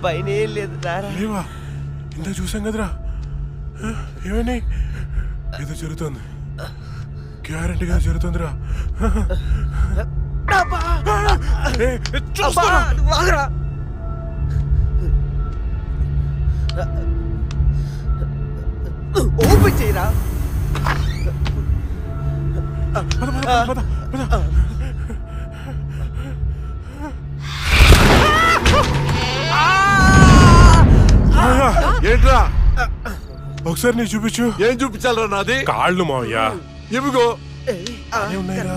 పైన ఏం లేదు రారా. ఇంత చూసాం కదరా. ఏమని ఏదో జరుగుతుంది. గ్యారంటీగా జరుగుతుందిరా. వాగరా ఓపెన్ చేయరా? ఏంట్రా? ఒకసారి నీ చూపించు. ఏం చూపించాలరా నాది? కాళ్ళు మావయ్య. ఇవిగో. ఉన్నాయిరా.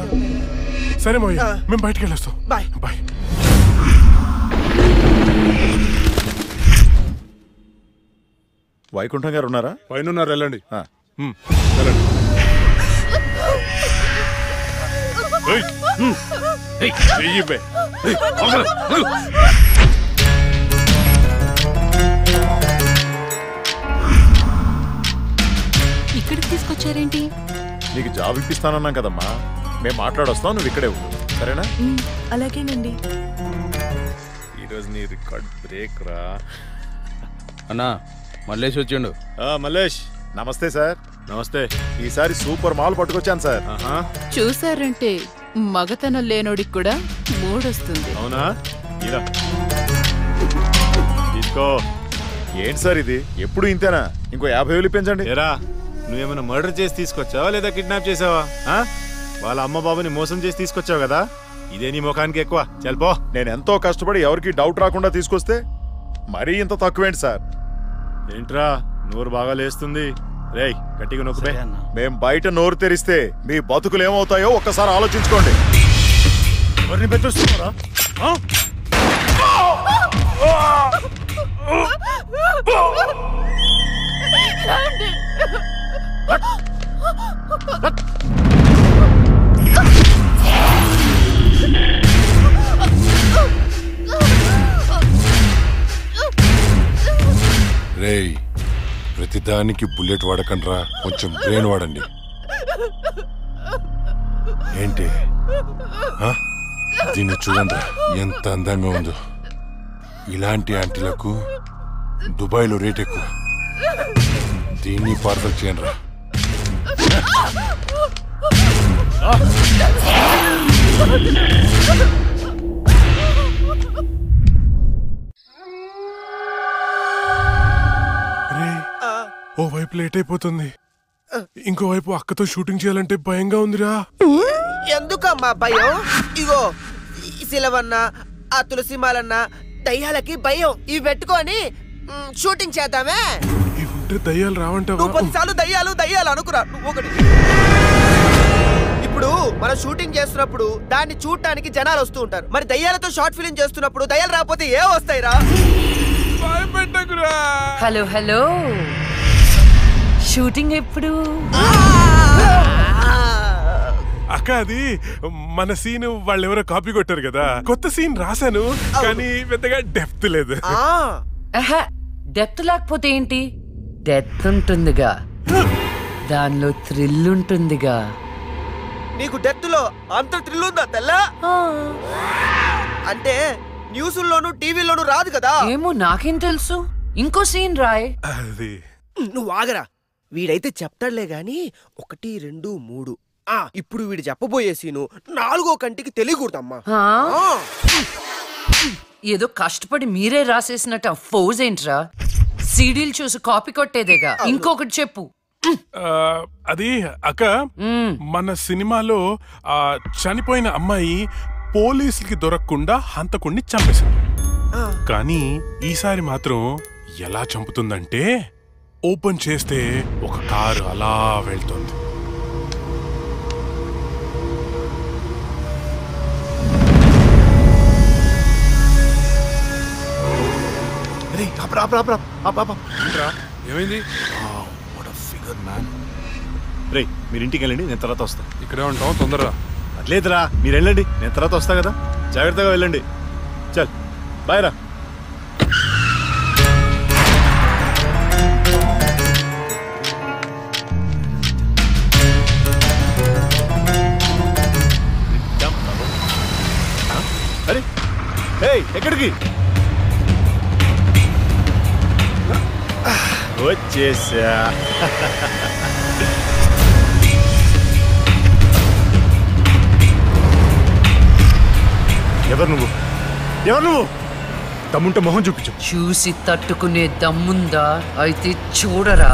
సరే మావయ్య మేము బయటికి వెళ్ళొస్తాం. బాయ్. బాయ్. వైకుంఠం గారు ఉన్నారా? పైన ఉన్నారు వెళ్ళండి. వెళ్ళండి. ఏయ్! చెయ్యి బే. ఏయ్, ఆగరా, ఇక్కడికి తీసుకొచ్చారేంటి? నీకు జాబ్ ఇప్పిస్తానన్నాం కదమ్మా. మేము మాట్లాడొస్తాం నువ్వు ఇక్కడే ఉండు. సరేనా? అలాగేనండి. ఈరోజు నీ రికార్డ్ బ్రేక్ రా. అన్నా మల్లేష్ వచ్చిండు. మల్లేష్ నమస్తే సార్. నమస్తే. ఈసారి సూపర్ మాల్ పట్టుకొచ్చాను సార్. చూసారంటే మగతనం లేనోడికి కూడా మూడొస్తుంది. అవునా? ఇరా. తీసుకో ఏంటి సార్ ఇది? ఎప్పుడు ఇంతేనా? ఇంకో యాభై వేలు పెంచండి ఎరా నువ్వేమైనా మర్డర్ చేసి తీసుకొచ్చావా లేదా కిడ్నాప్ చేసావా? ఆ? వాళ్ళ అమ్మ బాబుని మోసం చేసి తీసుకొచ్చావు కదా? ఇదే నీ ముఖానికి ఎక్కువ. చల్పో నేను ఎంతో కష్టపడి ఎవరికి డౌట్ రాకుండా తీసుకొస్తే మరీ ఇంత తక్కువేంటి సార్? ఏంట్రా నోరు బాగా లేస్తుంది. రేయ్ గట్టిగా నొక్కుపే మేం బయట నోరు తెరిస్తే మీ బతుకులు ఏమవుతాయో ఒక్కసారి ఆలోచించుకోండి. ఎవరిని ఆ? రేయ్ ప్రతిదానికి బుల్లెట్ వాడకండ్రా. కొంచెం బ్రెయిన్ వాడండి. ఏంటి? దీన్ని చూడండి ఎంత అందంగా ఉందో. ఇలాంటి ఆంటీలకు దుబాయ్లో రేట్ ఎక్కువ. దీన్ని పార్సల్ చేయండి రా ఓ వైపు లేట్ అయిపోతుంది. ఇంకో వైపు అక్కతో షూటింగ్ చేయాలంటే భయంగా ఉందిరా. ఎందుకమ్మా భయం? ఇగో ఈ సిలవన్న ఆ తులసిమాలన్న దయ్యాలకి భయం. ఇవి పెట్టుకొని షూటింగ్ చేద్దామే. ఉంటే దయ్యాలు రావంటావా? నువ్వు పదిసార్లు దయ్యాలు దయ్యాలు అనుకురా. నువ్వు ఒకటి. ఇప్పుడు మనం షూటింగ్ చేస్తున్నప్పుడు దాన్ని చూడటానికి జనాలు వస్తూ ఉంటారు. మరి దయ్యాలతో షార్ట్ ఫిలిం చేస్తున్నప్పుడు దయ్యాలు రాకపోతే ఏ వస్తాయిరా? Hello hello. షూటింగ్ ఎప్పుడు? అక్క అది మన సీన్ వాళ్ళు ఎవరో కాపీ కొట్టారు కదా. కొత్త సీన్ రాశాను కానీ పెద్దగా డెప్త్ లేదు. డెత్ లేకపోతే ఏంటి? డెత్ ఉంటుందిగా. దానిలో థ్రిల్ ఉంటుందిగా. నీకు డెత్లో అంత థ్రిల్ ఉందా తెల్లా? అంటే న్యూస్లోను టీవీలోను రాదు కదా? ఏమో నాకేం తెలుసు. ఇంకో సీన్ రాయ్. అది. నువ్వు ఆగరా. వీడైతే చెప్తాడులే గాని ఒకటి రెండు మూడు. ఆ ఇప్పుడు వీడు చెప్పబోయే సీను నాలుగో కంటికి తెలియకూడదమ్మా. ఆ? ఏదో కష్టపడి మీరే రాసేసినట్టు ఆ ఫోజ్ ఏంట్రా? సీడీలు చూసి కాపీ కొట్టేదేగా. ఇంకొకటి చెప్పు. ఆ, అది అక్క మన సినిమాలో ఆ చనిపోయిన అమ్మాయి పోలీసులకి దొరకకుండా హంతకుణ్ణి చంపేసింది. కానీ ఈసారి మాత్రం ఎలా చంపుతుందంటే ఓపెన్ చేస్తే ఒక కారు అలా వెళ్తుంది. ఏమైంది? రే మీరు ఇంటికి వెళ్ళండి నేను తర్వాత వస్తా. ఇక్కడే ఉంటాం తొందరగా అట్లేదురా మీరు వెళ్ళండి నేను తర్వాత వస్తా కదా. జాగ్రత్తగా వెళ్ళండి. చల్ బాయ్ రా. అరే ఎక్కడికి? వచ్చేసా. ఎవరు నువ్వు? ఎవరు నువ్వు? తమ్ముంటే మొహం చూపించు. చూసి తట్టుకునే దమ్ముందా? అయితే చూడరా.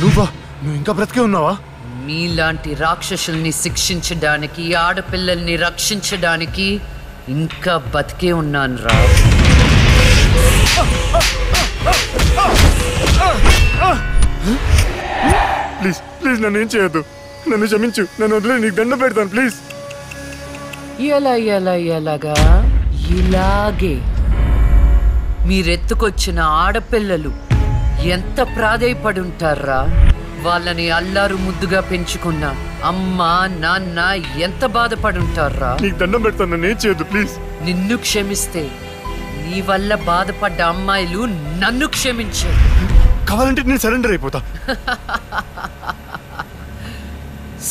నువ్వా? నువ్వు ఇంకా బ్రతికే ఉన్నావా? మీలాంటి రాక్షసుల్ని శిక్షించడానికి ఆడపిల్లల్ని రక్షించడానికి ఇంకా బతికే ఉన్నాను రా. ప్లీజ్ ప్లీజ్ నన్ను ఏం చేయొద్దు. నన్ను క్షమించు నన్ను వదిలే నీకు దండ పెడతాను ప్లీజ్. ఎలా ఎలా ఎలాగా? ఇలాగే. మీరెత్తుకొచ్చిన ఆడపిల్లలు ఎంత ప్రాధేయపడి ఉంటారా వాళ్ళని అల్లారు ముద్దుగా పెంచుకున్న అమ్మ నాన్న ఎంత బాధపడుంటారా? నీకు దండం పెడతాను నన్ను ఏం చేయొద్దు ప్లీజ్ నిన్ను క్షమిస్తే నీ వల్ల బాధపడ్డ అమ్మాయిలు నన్ను క్షమించే కావాలంటే నేను సరెండర్ అయిపోతా.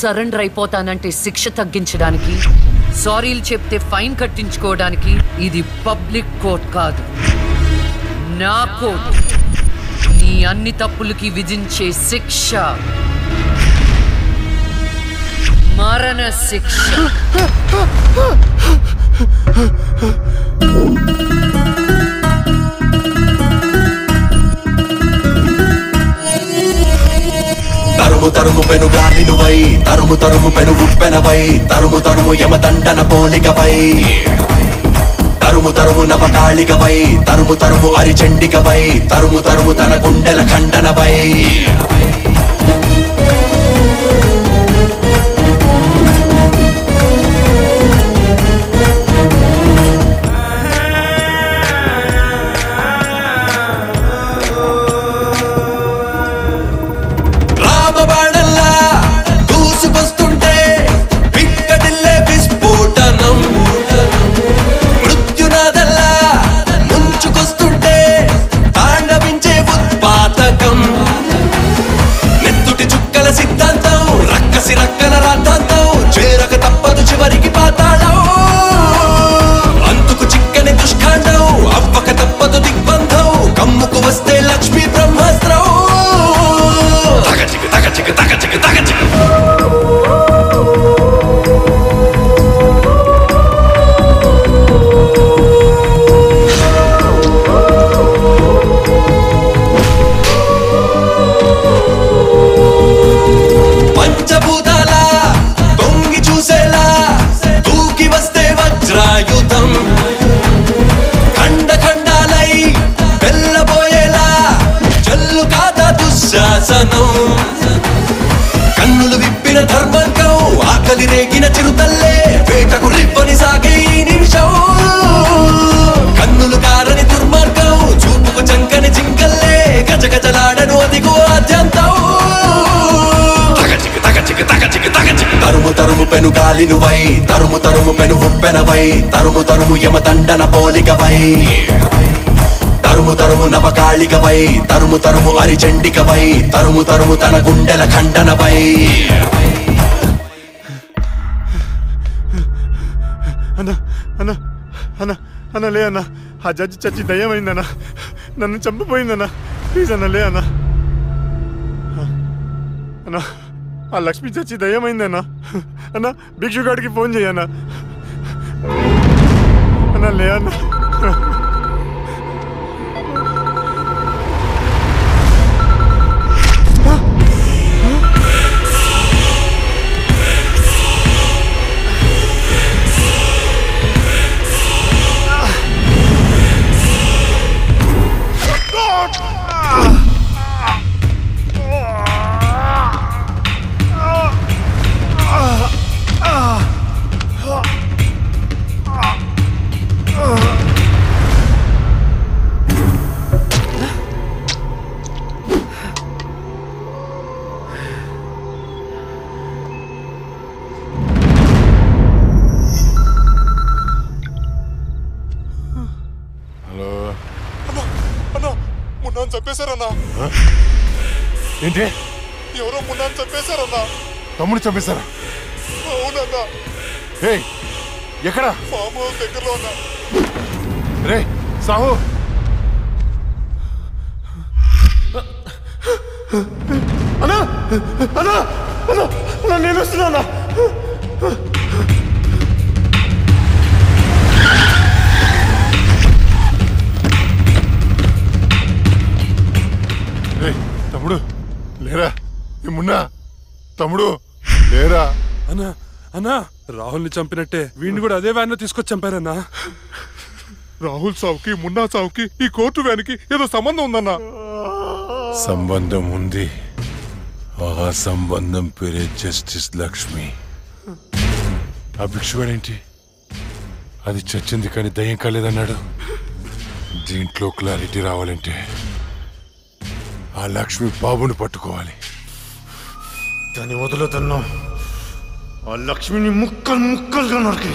సరెండర్ అయిపోతానంటే శిక్ష తగ్గించడానికి సారీలు చెప్తే ఫైన్ కట్టించుకోవడానికి ఇది పబ్లిక్ కోర్ట్ కాదు. నా కోర్ట్. నీ అన్ని తప్పులకి విధించే శిక్ష. మరణ శిక్ష. తరుము తరుము పెను గాలినువై తరుము తరుము పెను ఉప్పెనవై తరుము తరుము యమదండన పోలికపై. తరుము తరుము నవకాళికవై తరుము తరుము అరిచండికపై తరుము తరుము తన గుండెల ఖండనపై తరుము తరుము పెను గాలినువై తరుము తరుము పెను ఉప్పెనవై తరుము తరుము యమదండన పోలికవై తరుము తరుము నవకాళికవై తరుము తరుము అరిచండికవై తరుము తరుము తన గుండెల ఖండనవై అన్న అన్న అన్న అన్న లే అన్న ఆ జడ్జి చచ్చి దయ్యమైందన్న. నన్ను చంపిపోయిందన్న ప్లీజ్ అన్న లే అన్న. అన్న ఆ లక్ష్మి చచ్చి దయ్యమైందన్నా. అన్న భిక్షుగాడికి ఫోన్ చేయన్న అన్న లే అన్న తమ్ముడు చంపేశారా? అవునన్నా. ఏయ్ ఎక్కడ? ఫామ్ హౌస్ దగ్గరలో ఉన్నా రాహుల్ని చంపినట్టే వీడిని కూడా అదే వ్యాన్లో తీసుకొచ్చి చంపారన్నా? రాహుల్ సావుకి మున్నా సావుకి ఈ కోర్టు వ్యానికి ఏదో సంబంధం ఉందన్నా? సంబంధం ఉంది. ఆ సంబంధం పేరే జస్టిస్ లక్ష్మి. ఆ భిక్షువాడేంటి? అది చచ్చింది కానీ దయ్యం కాలేదన్నాడు. దీంట్లో క్లారిటీ రావాలంటే ఆ లక్ష్మి బాబుని పట్టుకోవాలి. దాన్ని వదులుతున్నాం ఆ లక్ష్మిని ముక్కలు ముక్కలుగా నరికి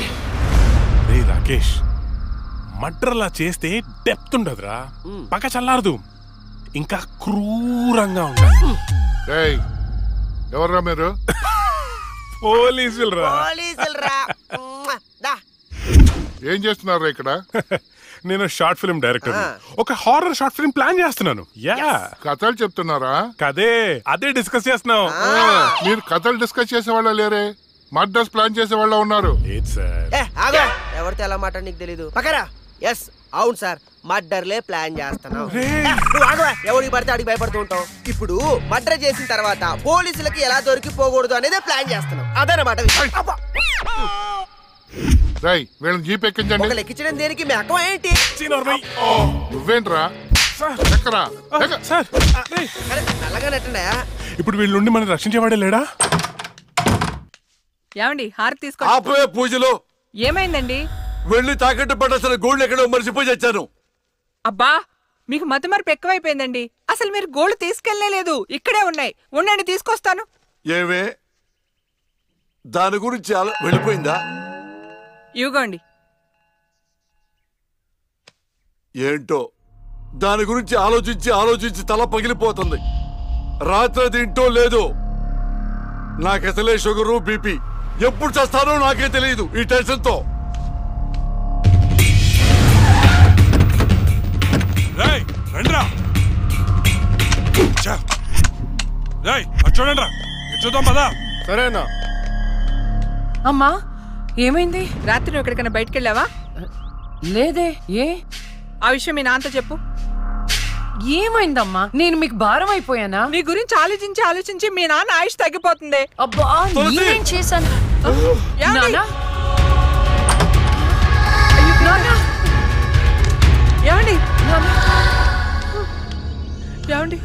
రే రాకేష్ మడ్రలా చేస్తే డెప్త్ ఉండదురా. పక్క చల్లారదు. ఇంకా క్రూరంగా ఉండాలి. ఏయ్ ఎవర్రా మీరు? పోలీసులు. ఏం చేస్తున్నారు ఇక్కడ? నేను షార్ట్ ఫిల్మ్ డైరెక్టర్. ఒక హారర్ షార్ట్ ఫిల్మ్ ప్లాన్ చేస్తున్నాను. యా. కథలు చెప్తున్నారా? కదే అదే డిస్కస్ చేస్తున్నాం. మీరు కథలు డిస్కస్ చేసే వాళ్ళ లేరే? మర్డర్స్ ప్లాన్ చేసే వాళ్ళ ఉన్నారు. సార్. ఏ ఆగో. ఎవరితో ఎలా మాట నీకు తెలీదు. పక్కరా. ఎస్ అవును సార్. మర్డర్లే ప్లాన్ చేస్తున్నాం. ఎవడికి పడితే అడిగి భయపడుతూ ఉంటావు. ఇప్పుడు మర్డర్ చేసిన తర్వాత పోలీసులకి ఎలా దొరికిపోకూడదు అనేది ప్లాన్ చేస్తున్నాం. అదనమాట. రై వీళ్ళని జీప్ ఎక్కించండి. ఒకళ్ళు ఎక్కించడం దేనికి? మీ అక్కం ఏంటి? నువ్వేంట్రా? ఎక్కరా. అరే, నల్లగా నెట్టండా. ఇప్పుడు వీళ్ళ నుండి మనం రక్షించేవాడే లేడా? ఏమండి హారతి తీసుకో ఆపే పూజలు. ఏమైందండి? వెళ్ళి తాకట్టు పట్టాల్సిన గోల్డ్ ఎక్కడో మర్చిపోయి వచ్చాను అబ్బా మీకు మతిమరుపు ఎక్కువైపోయిందండి. అసలు మీరు గోల్డ్ తీసుకెళ్ళేదు ఇక్కడే ఉన్నాయి. ఉండండి తీసుకొస్తాను. ఏమే దాని గురించి ఆలో- వెళ్ళిపోయిందా? ఇవ్వండి ఏంటో? దాని గురించి ఆలోచించి ఆలోచించి తల పగిలిపోతుంది. రాత్రి తింటో లేదు? నాకు అసలే షుగరు బీపీ. ఎప్పుడు చేస్తానో నాకే తెలియదు ఈ టెన్షన్తో. రేయ్ రండిరా. రేయ్ చూద్దాం పదా. సరేనా? అమ్మా ఏమైంది? రాత్రి నువ్వు ఎక్కడికైనా బయటికి వెళ్ళావా? లేదే ఏ? ఆ విషయం మీ నాన్నతో చెప్పు. ఏమైందమ్మా? నేను మీకు భారం అయిపోయానా? నీ గురించి ఆలోచించి ఆలోచించి మీ నాన్న ఆయుష్ తగ్గిపోతుంది. అబ్బా నేనేం చేశాను? నానా ఏమండి ఏమండి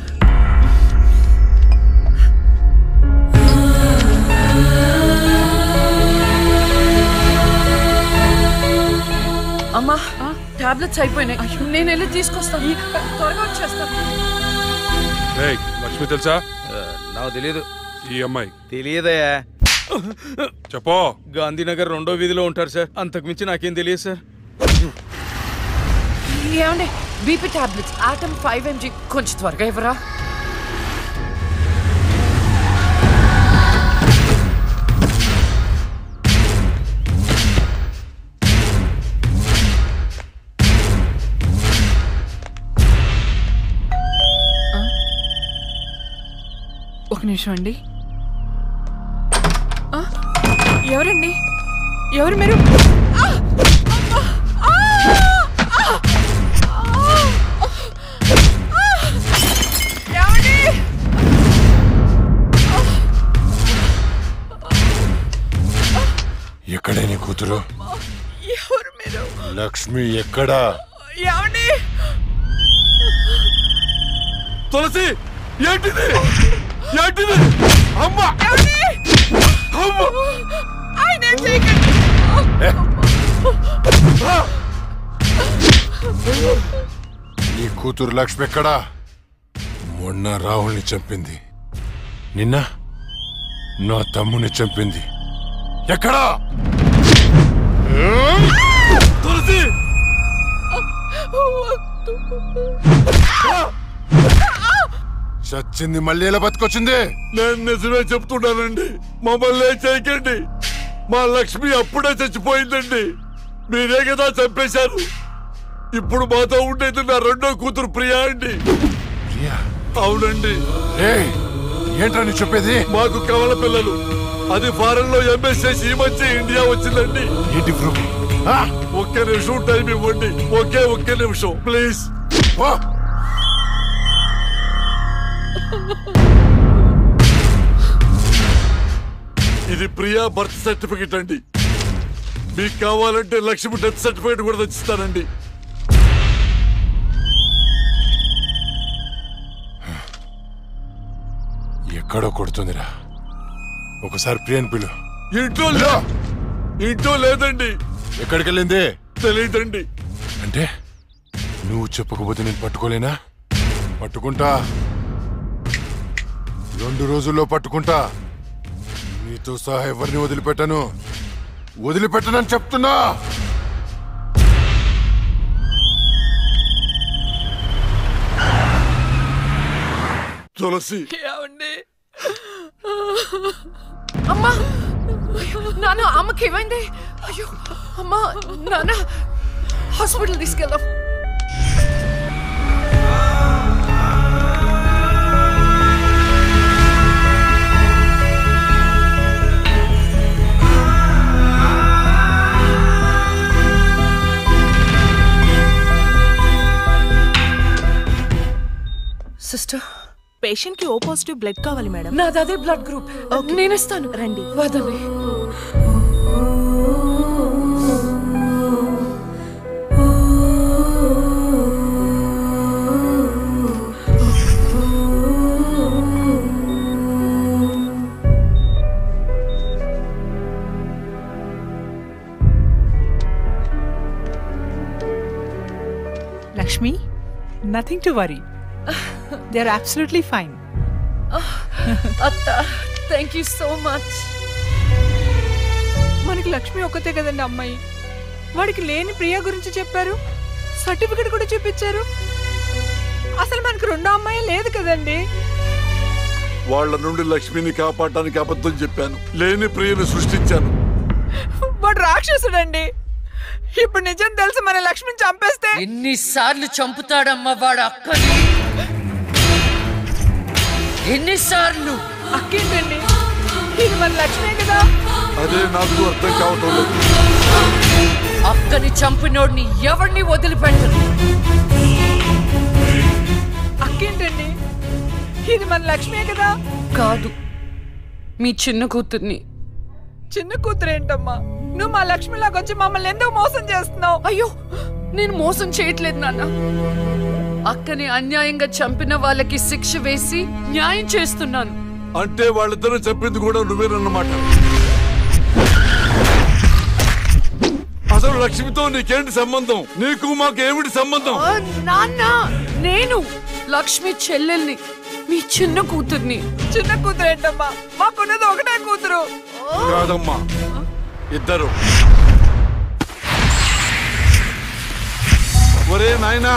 అమ్మా! టాబ్లెట్స్ అయిపోయినాయి. నేను వెళ్ళి తీసుకొస్తాను త్వరగా వచ్చేస్తాను లక్ష్మి తెలుసా? నాకు తెలియదు ఈ అమ్మాయి. తెలియదయా చెప్పో. గాంధీనగర్ రెండో వీధిలో ఉంటారు సార్. అంతకుమించి నాకేం తెలియదు సార్. ఏమండి BP tablets atom five mg. కొంచెం త్వరగా ఇవ్వరా? ఒక నిమిషం అండి. ఎవరండి? ఎవరు మీరు? ఎక్కడే నీ కూతురు? ఎవరు మీరు? లక్ష్మి ఎక్కడా? ఏమండి తులసి ఏంటిది? ఏంటిది అమ్మ అమ్మ ఆయన చేయకండి నీ కూతురు లక్ష్మి ఎక్కడా మొన్న రాహుల్ని చంపింది నిన్న నా తమ్ముని చంపింది ఎక్కడా తులసి చచ్చింది మళ్ళీ ఎలా బతికొచ్చింది? నేను నిజమే చెప్తున్నానండి. మమ్మల్ని చేయకండి. మా లక్ష్మి అప్పుడే చచ్చిపోయిందండి. మీరే కదా చంపేశారు. ఇప్పుడు మాతో ఉండేది నా రెండో కూతురు ప్రియా అండి. అవునండి. ఏంట్రా నీ చెప్పేది? మాకు కవల పిల్లలు. అది ఫారెన్లో ఎంఎస్ చేసి ఈ మధ్య ఇండియా వచ్చిందండి. ఏంటి ఒక్క నిమిషం టైం ఇవ్వండి. ఒకే ఒక్క నిమిషం. ప్లీజ్. ఇది ప్రియా బర్త్ సర్టిఫికెట్ అండి. మీకు కావాలంటే లక్ష్మి డెత్ సర్టిఫికెట్ కూడా తెచ్చిస్తానండి. ఎక్కడో కొడుతుందిరా. ఒకసారి ప్రియన్ పిలు. ఇంట్లో లే ఇంట్లో లేదండి. ఎక్కడికి వెళ్ళింది తెలియదండి అంటే నువ్వు చెప్పకపోతే నేను పట్టుకోలేనా? పట్టుకుంటా. రెండు రోజుల్లో పట్టుకుంటా. నీతో సహా ఎవరిని వదిలిపెట్టను? వదిలిపెట్టనని చెప్తున్నా! తులసి! ఏమండి? అమ్మా! అయ్యో, నాన్న అమ్మకి ఏమైంది? అయ్యో అమ్మా నాన్న హాస్పిటల్ తీసుకెళ్దాం. సిస్టర్ పేషెంట్కి ఓ పాజిటివ్ బ్లడ్ కావాలి మేడం నాది అదే బ్లడ్ గ్రూప్ నేను ఇస్తాను. రండి. వదండి Lakshmi nothing to worry they are absolutely fine అత్త థ్యాంక్ యూ సో మచ్ మనకి లక్ష్మి ఒక్కతే కదండి అమ్మాయి. వాడికి లేని ప్రియా గురించి చెప్పారు. సర్టిఫికెట్ కూడా చూపించారు. అసలు మనకు రెండో అమ్మాయి లేదు కదండి. వాళ్ళ నుండి లక్ష్మిని కాపాడటానికి అబద్ధం చెప్పాను. లేని ప్రియను సృష్టించాను. వాడు రాక్షసుడండి. ఇప్పుడు నిజం తెలిసి మన లక్ష్మిని చంపేస్తే. ఎన్నిసార్లు చంపుతాడమ్మా వాడు అక్కని? ఎన్నిసార్లు? అక్కేంటండి ఇది మన లక్ష్మే కదా? అదే నాకు అర్థం కావటం లేదు. అక్కని చంపినోడిని ఎవరిని వదిలిపెట్టరు? అక్కేంటండి ఇది మన లక్ష్మే కదా? కాదు. మీ చిన్న కూతుర్ని. చిన్న కూతురు ఏంటమ్మా? నువ్వు మా లక్ష్మిలాగా వచ్చి మమ్మల్ని ఎందుకు మోసం చేస్తున్నావు? అయ్యో నేను మోసం చేయట్లేదు నాన్న. అక్కని అన్యాయంగా చంపిన వాళ్ళకి శిక్ష వేసి న్యాయం చేస్తున్నాను. అంటే వాళ్ళిద్దరూ చెప్పింది కూడా నువ్వేనన్నమాట అసలు లక్ష్మితో నీకేంటి సంబంధం? నీకు మాకు ఏమిటి సంబంధం నాన్న నేను లక్ష్మి చెల్లెల్ని మీ చిన్న కూతుర్ని. చిన్న కూతురు ఏంటమ్మా? మాకున్నది ఒకటే కూతురు. కాదమ్మా. ఇద్దరు. ఒరే నాయనా.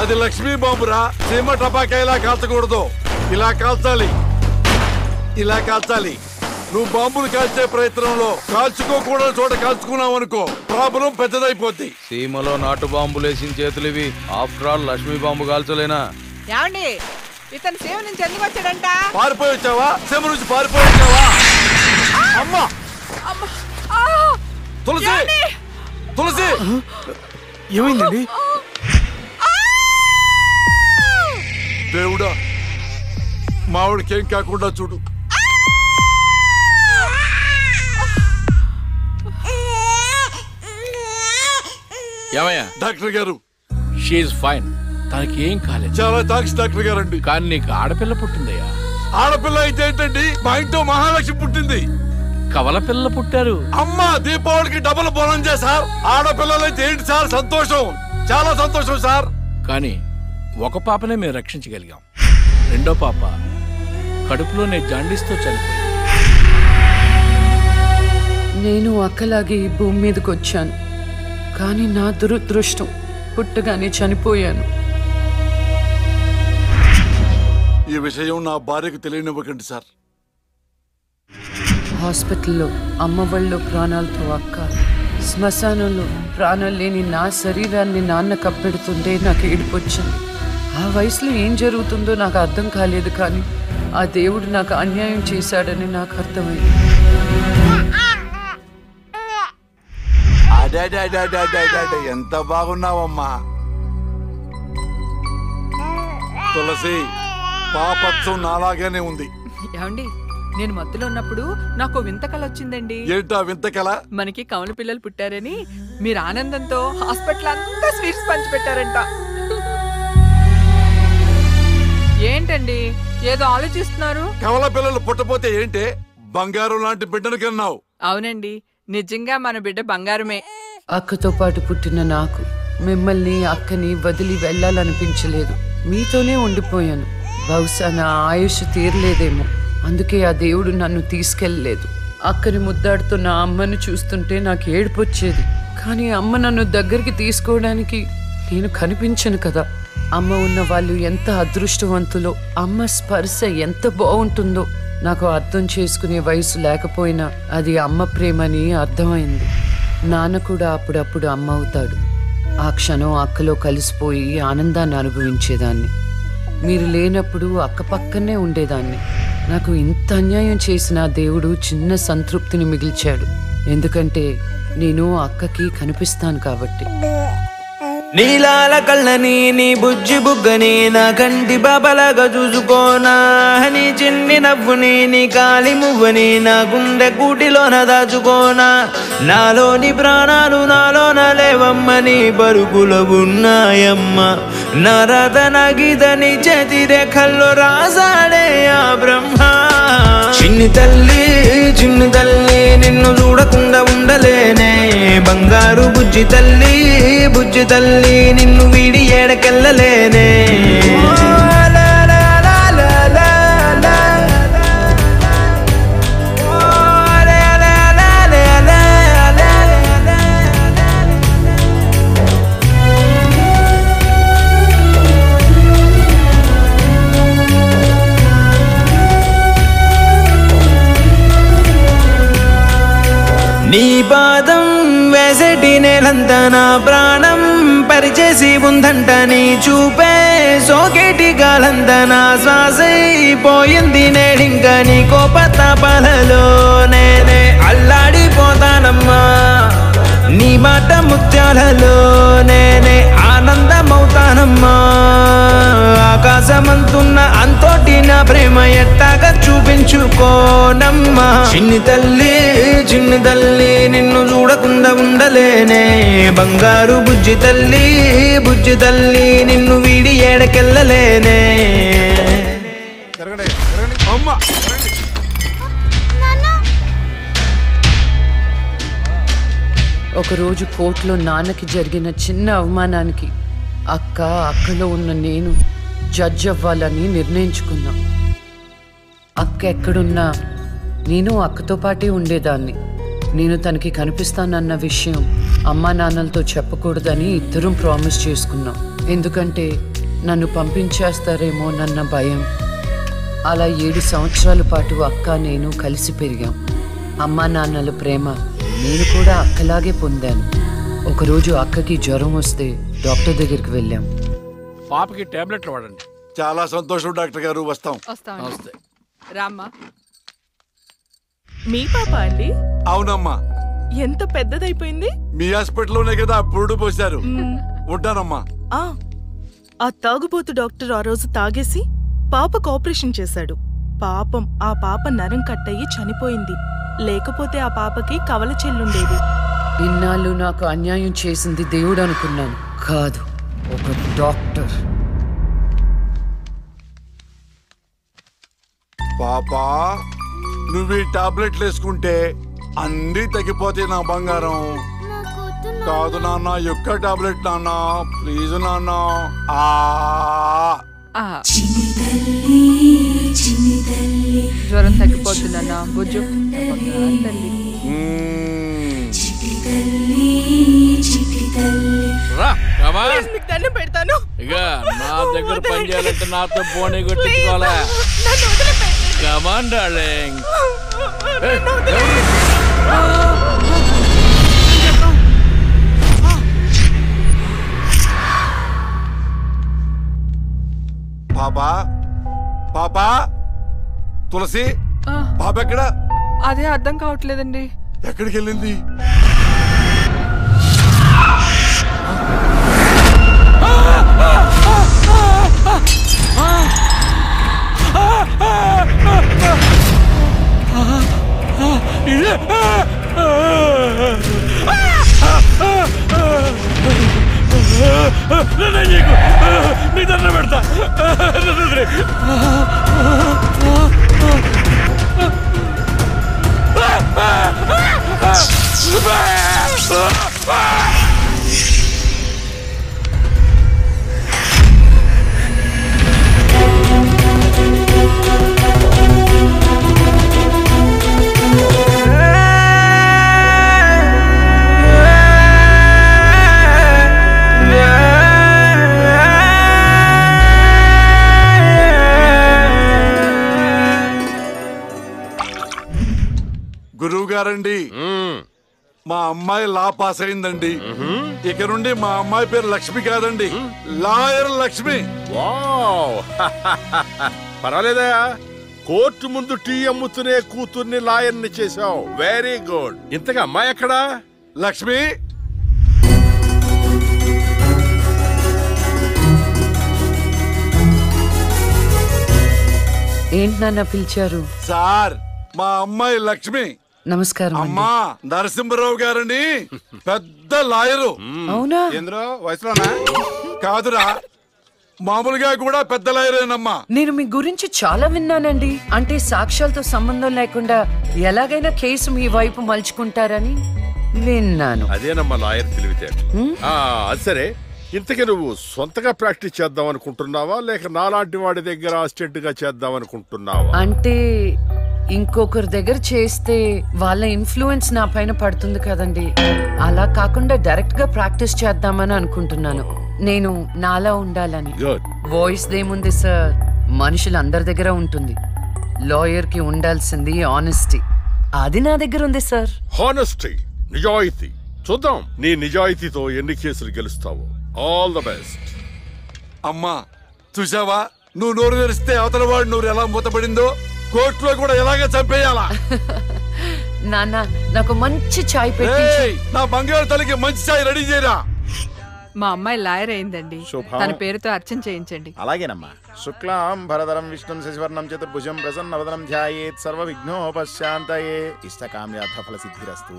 అది లక్ష్మీ బాంబురా. సీమ టపాకా ఇలా కాల్చకూడదు. ఇలా కాల్చాలి. ఇలా కాల్చాలి. నువ్వు బాంబులు కాల్చే ప్రయత్నంలో కాల్చుకోకూడని చోట కాల్చుకున్నావు అనుకో ప్రాబ్లం పెద్దదైపోద్ది. సీమలో నాటు బాంబులేసిన చేతులివి. ఆఫ్టర్ ఆల్ లక్ష్మీ బాంబు కాల్చలేనా? ఏమండి? ఇతను సేవ నుంచి ఎందుకు వచ్చాడంట? పారిపోయి వచ్చావా? సీమ నుంచి పారిపోయి వచ్చావా? అమ్మా! తులసి! తులసి! ఏమైందండి? దేవుడా మావిడికి ఏం కాకుండా చూడు. ఏమయ్యా? డాక్టర్ గారు. షీఈ్ ఫైన్ తనకి ఏం కాలేదు. చాలా థాంక్స్ డాక్టర్ గారు అండి కానీ నీకు ఆడపిల్ల పుట్టిందయ్యా. ఆడపిల్ల అయితే ఏంటండి? మా ఇంట్లో మహాలక్ష్మి పుట్టింది. కవల పిల్ల పుట్టారు. అమ్మ దీపావళికి డబుల్ బోనం సార్ ఆడపిల్లలైతే ఏంటి సార్? సంతోషం. చాలా సంతోషం సార్. కానీ ఒక పాపనే మేము రక్షించగలిగాం. రెండో పాప కడుపులోనే జాండీస్తో చనిపోయింది. నేను అక్కలాగే ఈ భూమి మీదకి వచ్చాను కానీ నా దురదృష్టం పుట్టగానే చనిపోయాను. ఈ విషయం నా భార్యకు తెలియనివ్వకండి సార్. హాస్పిటల్లో అమ్మ వాళ్ళ ప్రాణాలతో అక్క శ్మశానంలో ప్రాణాలు లేని నా శరీరాన్ని నాన్న కప్పెడుతుంటే నాకు ఏడుపొచ్చింది. ఆ వయసులో ఏం జరుగుతుందో నాకు అర్థం కాలేదు కానీ ఆ దేవుడు నాకు అన్యాయం చేశాడని నాకు అర్థమైంది. ఎంత బాగున్నావమ్మా. తులసి పాపత్వం నాలాగానే ఉంది. ఏమండి నేను మత్తులో ఉన్నప్పుడు నాకు వింత కళ వచ్చిందండి. ఏంటా వింత కల మనకి కమల పిల్లలు పుట్టారని మీరు ఆనందంతో హాస్పిటల్ అంతా స్వీట్స్ పంచిపెట్టారంట. ఏంటండి? ఏదో ఆలోచిస్తున్నారు? కవల పిల్లలు పుట్టపోతే ఏంటే? బంగారం లాంటి బిడ్డను కన్నావు అవునండి. నిజంగా మన బిడ్డ బంగారమే. అక్కతో పాటు పుట్టిన నాకు మిమ్మల్ని అక్కని వదిలి వెళ్ళాలనిపించలేదు. మీతోనే ఉండిపోయాను. బహుశా నా ఆయుష్ తీరలేదేమో. అందుకే ఆ దేవుడు నన్ను తీసుకెళ్ళలేదు. అక్కని ముద్దాడుతున్న అమ్మను చూస్తుంటే నాకు ఏడుపు వచ్చేది కానీ అమ్మ నన్ను దగ్గరికి తీసుకోవడానికి నేను కనిపించను కదా. అమ్మ ఉన్న వాళ్ళు ఎంత అదృష్టవంతులో అమ్మ స్పర్శ ఎంత బాగుంటుందో నాకు అర్థం చేసుకునే వయసు లేకపోయినా అది అమ్మ ప్రేమని అర్థమైంది. నాన్న కూడా అప్పుడప్పుడు అమ్మ అవుతాడు. ఆ క్షణం అక్కలో కలిసిపోయి ఆనందాన్ని అనుభవించేదాన్ని. మీరు లేనప్పుడు అక్క పక్కనే ఉండేదాన్ని. నాకు ఇంత అన్యాయం చేసిన దేవుడు చిన్న సంతృప్తిని మిగిల్చాడు. ఎందుకంటే నేను అక్కకి కనిపిస్తాను కాబట్టి. నీలాల కళ్ళని నీ బుజ్జి బుగ్గని నా కంటి బాబలాగా చూసుకోనా నీ చిన్ని నవ్వుని నీ కాలి మువ్వని నా గుండె కూటిలోన దాచుకోనా నాలోని ప్రాణాలు నాలోన లేవమ్మని పరుగులు ఉన్నాయమ్మ. నా రథ నగిదని చేతి రేఖల్లో రాసాడే ఆ బ్రహ్మ. చిన్ని తల్లి చిన్ని తల్లి నిన్ను చూడకుండా ఉండలేనే. బంగారు బుజ్జి తల్లి బుజ్జి తల్లి నిన్ను వీడి ఏడకెళ్ళలేనే. పాదం వేసటి నేలంత నా ప్రాణం పరిచేసి ఉందంట నీ చూపే సోకేటి గాలంత నా శ్వాసైపోయింది నేడింక నీ కోపతాపాలలో. నేనే అల్లాడిపోతానమ్మా నీ మాట ముత్యాలలో. నేనే ఆనందమవుతానమ్మా ఆకాశమంతున్న అంతోటి నా ప్రేమ ఎట్టాగా చూపించుకోనమ్మా. చిన్ని తల్లి చిన్ని తల్లి నిన్ను చూడకుండా ఉండలేనే. బంగారు బుజ్జి తల్లి బుజ్జి తల్లి నిన్ను వీడి ఏడకెళ్ళలేనే. అమ్మా ఒకరోజు కోర్టులో నాన్నకి జరిగిన చిన్న అవమానానికి అక్క అక్కలో ఉన్న నేను జడ్జ్ అవ్వాలని నిర్ణయించుకున్నా. అక్క ఎక్కడున్నా నేను అక్కతో పాటే ఉండేదాన్ని. నేను తనకి కనిపిస్తానన్న విషయం అమ్మా నాన్నలతో చెప్పకూడదని ఇద్దరం ప్రామిస్ చేసుకున్నాం. ఎందుకంటే నన్ను పంపించేస్తారేమో నన్న భయం. అలా ఏడు సంవత్సరాల పాటు అక్క నేను కలిసి పెరిగాం. అమ్మా నాన్నల ప్రేమ నేను కూడా అక్కలాగే పొందాను. ఒకరోజు అక్కకి జ్వరం వస్తే డాక్టర్ దగ్గరికి వెళ్ళాం. పాపకి టాబ్లెట్లు వాడండి. చాలా సంతోషం డాక్టర్ గారు వస్తాం. నమస్తే. రామ్మా. మీ పాప అండి? అవునమ్మా. ఎంత పెద్దదైపోయింది? మీ హాస్పిటల్లోనే కదా పురుడు పోశారు. ఉంటానమ్మా. ఆ ఆ తాగుబోతు డాక్టర్ ఆ రోజు తాగేసి పాపకు ఆపరేషన్ చేశాడు. పాపం ఆ పాప నరం కట్టయి చనిపోయింది. లేకపోతే ఆ పాపకి కవల చెల్లుండేది. ఇన్నాళ్ళు నాకు అన్యాయం చేసింది దేవుడు అనుకున్నాను కాదు ఒక డాక్టర్. పాపా నువ్వు ఈ టాబ్లెట్లు వేసుకుంటే అన్నీ తగ్గిపోతాయి నా బంగారం. కాదు నాన్న యొక్క టాబ్లెట్ నాన్న ప్లీజ్ నాన్న. ఆ. జ్వరం తగ్గిపోతుందన్నా బుజ్జు. తల్లి రా కమా ప్లీజ్ మీకు దండం పెడతాను. ఇక నా దగ్గర పని చేయాలంటే నాతో బోని కొట్టించుకోవాలా నన్ను వదిలిపెట్టండి. కమాన్ డార్లింగ్ పాపా పాపా తులసి ఆ, పాప ఎక్కడ? అదే అర్థం కావట్లేదండి. ఎక్కడికి వెళ్ళింది? నీ గారండి. మా అమ్మాయి లా పాస్ అయిందండి. ఇక నుండి మా అమ్మాయి పేరు లక్ష్మి కాదండి. లాయర్ లక్ష్మి. వావ్. పర్వాలేదా? కోర్టు ముందు టీ అమ్ముతునే కూతుర్ని లాయర్ని చేశావు. వెరీ గుడ్ ఇంతగా అమ్మాయి ఎక్కడా? లక్ష్మి. ఏంటి నాన్న పిలిచారు? సార్ మా అమ్మాయి లక్ష్మి. నమస్కారం అండి. అమ్మా నరసింహరావు గారండి పెద్ద లాయరు. అవునా? ఎందులో వయసులోనా? కాదురా మామూలుగా కూడా పెద్ద లాయరేనమ్మా. నేను మీ గురించి చాలా విన్నానండి. అంటే సాక్ష్యాలతో సంబంధం లేకుండా ఎలాగైనా కేసు మీ వైపు మలుచుకుంటారని విన్నాను. అదేనమ్మా లాయర్ తెలివితేట ఆ, అది సరే. ఇంతకీ నువ్వు సొంతగా ప్రాక్టీస్ చేద్దాం అనుకుంటున్నావా? లేక నాలాంటి వాడి దగ్గర అసిస్టెంట్గా చేద్దాం అనుకుంటున్నావా? అంటే ఇంకొకరి దగ్గర చేస్తే వాళ్ళ ఇన్ఫ్లుయెన్స్ నా పైన పడుతుంది కదండి. అలా కాకుండా డైరెక్ట్గా ప్రాక్టీస్ చేద్దామని అనుకుంటున్నాను. నేను నాలా ఉండాలని. గుడ్ వాయిస్ దేముంది సార్ మనుషులు అందరి దగ్గర ఉంటుంది. లాయర్కి ఉండాల్సింది ఆనెస్టీ అది నా దగ్గర ఉంది సార్ హానెస్టీ నిజాయితీ. చూద్దాం నీ నిజాయితీతో ఎన్ని కేసులు గెలుస్తావో. ఆల్ ద బెస్ట్ అమ్మా చూసావా? నువ్వు నోరు తెరిస్తే అవతల వాడు నోరు ఎలా మూతపడిందో? కోర్టులో కూడా ఎలాగ చంపేయాలా? నాన్న నాకు మంచి చాయ్ పెట్టి నా బంగారు తల్లికి మంచి చాయ్ రెడీ చేయరా? మా అమ్మాయి లాయర్ అయిందండి. తన పేరుతో అర్చన చేయించండి. అలాగేనమ్మా. శుక్లాం భరధరం విష్ణుం శశివర్ణం చతుర్భుజం ప్రసన్నవదనం ధ్యాయేత్ సర్వ విఘ్నోపశాంతయే ఇష్టకామ్యార్థ ఫల సిద్ధిరస్తు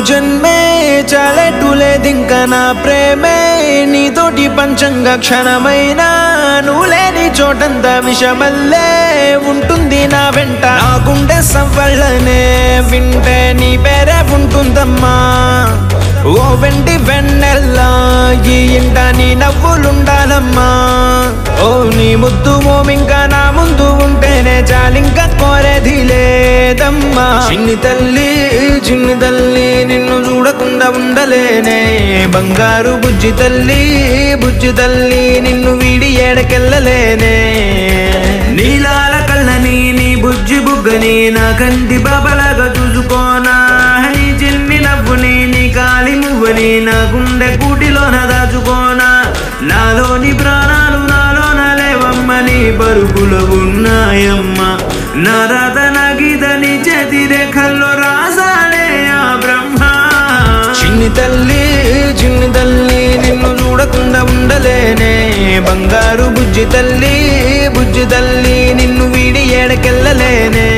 జన్మే చాలెట్టులేదింక నా ప్రేమే నీతోటి పంచంగా క్షణమైనా నువ్వు లేని చోటంత విషమల్లే ఉంటుంది నా వెంట. నా గుండె సవ్వళ్ళనే వింటే నీ పేరే ఉంటుందమ్మా. ఓ వెండి వెన్నెల్లా ఈ ఇంట నీ నవ్వులుండాలమ్మా. ఓ నీ ముద్దు మోమింకా నా ముందు ఉంటేనే చాలింకా కోరేది లేదమ్మా. చిన్ని తల్లి చిన్ని తల్లి నిన్ను చూడకుండా ఉండలేనే. బంగారు బుజ్జి తల్లి బుజ్జి తల్లి నిన్ను వీడి ఏడకెళ్ళలేనే. నీలాల కళ్ళని నీ బుజ్జి బుగ్గని నా కంటి బాబలాగా చూసుకోనా. నీ చిన్ని నవ్వుని నీ కాలి మువ్వని నా గుండె కూటిలోన దాచుకోనా. నాలోని ప్రాణ పరుగులు ఉన్నాయమ్మ. నా రాత నా గీత నీ చేతి రేఖల్లో రాసాడే ఆ బ్రహ్మ. చిన్ని తల్లి చిన్ని తల్లి నిన్ను చూడకుండా ఉండలేనే. బంగారు బుజ్జి తల్లి బుజ్జి తల్లి నిన్ను వీడి ఏడకెళ్ళలేనే.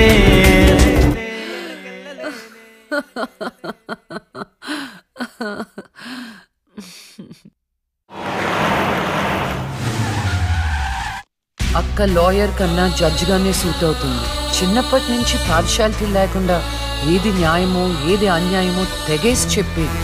అక్క లాయర్ కన్నా జడ్జ్ గానే సూట్ అవుతుంది. చిన్నప్పటి నుంచి పార్షాలిటీ లేకుండా ఏది న్యాయమో ఏది అన్యాయమో తెగేసి చెప్పేది.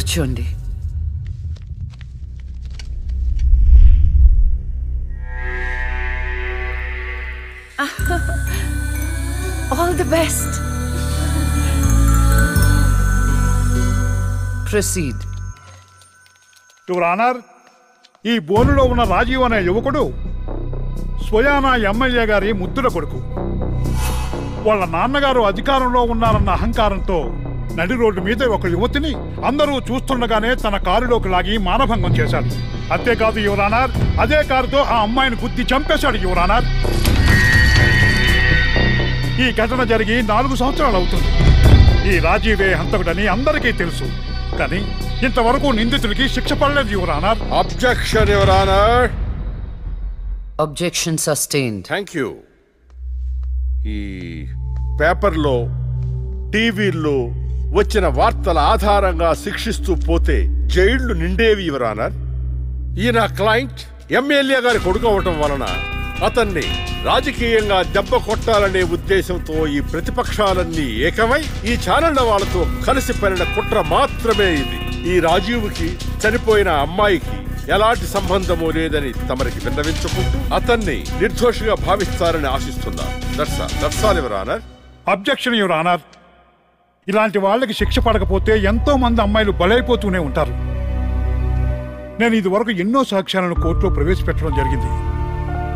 కూర్చోండి. All the best proceed your honour ఈ బోనులో ఉన్న రాజీవ్ అనే యువకుడు స్వయానా ఎమ్మెల్యే గారి ముద్దుల కొడుకు. వాళ్ళ నాన్నగారు అధికారంలో ఉన్నారన్న అహంకారంతో నడి రోడ్డు మీద ఒక యువతిని అందరూ చూస్తుండగానే తన కారులోకి లాగి మానభంగం చేశాడు. అంతేకాదు యువరానార్ అదే కారుతో ఆ అమ్మాయిని గుద్ది చంపేశాడు యువరానార్ ఈ ఘటన జరిగి నాలుగు సంవత్సరాలు అవుతుంది. ఈ రాజీవే హంతకుడని అందరికీ తెలుసు. కానీ ఇంతవరకు నిందితుడికి శిక్ష పడలేదు your honour. Objection your honour. Objection sustained thank you ఈ పేపర్లో టీవీల్లో వచ్చిన వార్తల ఆధారంగా శిక్షిస్తూ పోతే జైళ్ళు నిండేవి యువర్ ఈయన క్లయింట్ ఎమ్మెల్యే గారి కొడుకు అవటం వలన అతన్ని రాజకీయంగా దెబ్బ కొట్టాలనే ఉద్దేశంతో ఈ ప్రతిపక్షాలన్నీ ఏకమై ఈ ఛానళ్ళ వాళ్ళతో కలిసి పడిన కుట్ర మాత్రమే ఇది. ఈ రాజీవ్కి చనిపోయిన అమ్మాయికి ఎలాంటి సంబంధము లేదని తమరికి విన్నవించుకుంటూ అతన్ని నిర్దోషిగా భావిస్తారని ఆశిస్తున్నారు that's that's all your honour objection your honour. ఇలాంటి వాళ్ళకి శిక్ష పడకపోతే ఎంతో మంది అమ్మాయిలు బలైపోతూనే ఉంటారు. నేను ఇదివరకు ఎన్నో సాక్ష్యాలను కోర్టులో ప్రవేశపెట్టడం జరిగింది.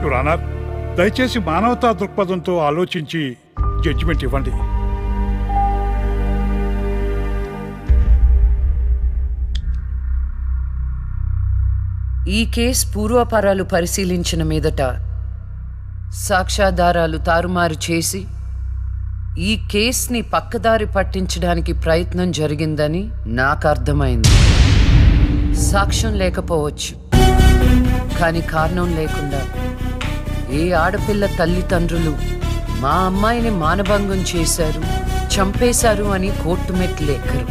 యువర్ దయచేసి మానవతా దృక్పథంతో ఆలోచించి జడ్జిమెంట్ ఇవ్వండి. ఈ కేసు పూర్వపరాలు పరిశీలించిన మీదట సాక్ష్యాధారాలు తారుమారు చేసి ఈ కేస్ని పక్కదారి పట్టించడానికి ప్రయత్నం జరిగిందని నాకు అర్థమైంది సాక్ష్యం లేకపోవచ్చు. కానీ కారణం లేకుండా ఏ ఆడపిల్ల తల్లిదండ్రులు మా అమ్మాయిని మానభంగం చేశారు చంపేశారు అని కోర్టు మెట్లు ఎక్కరు.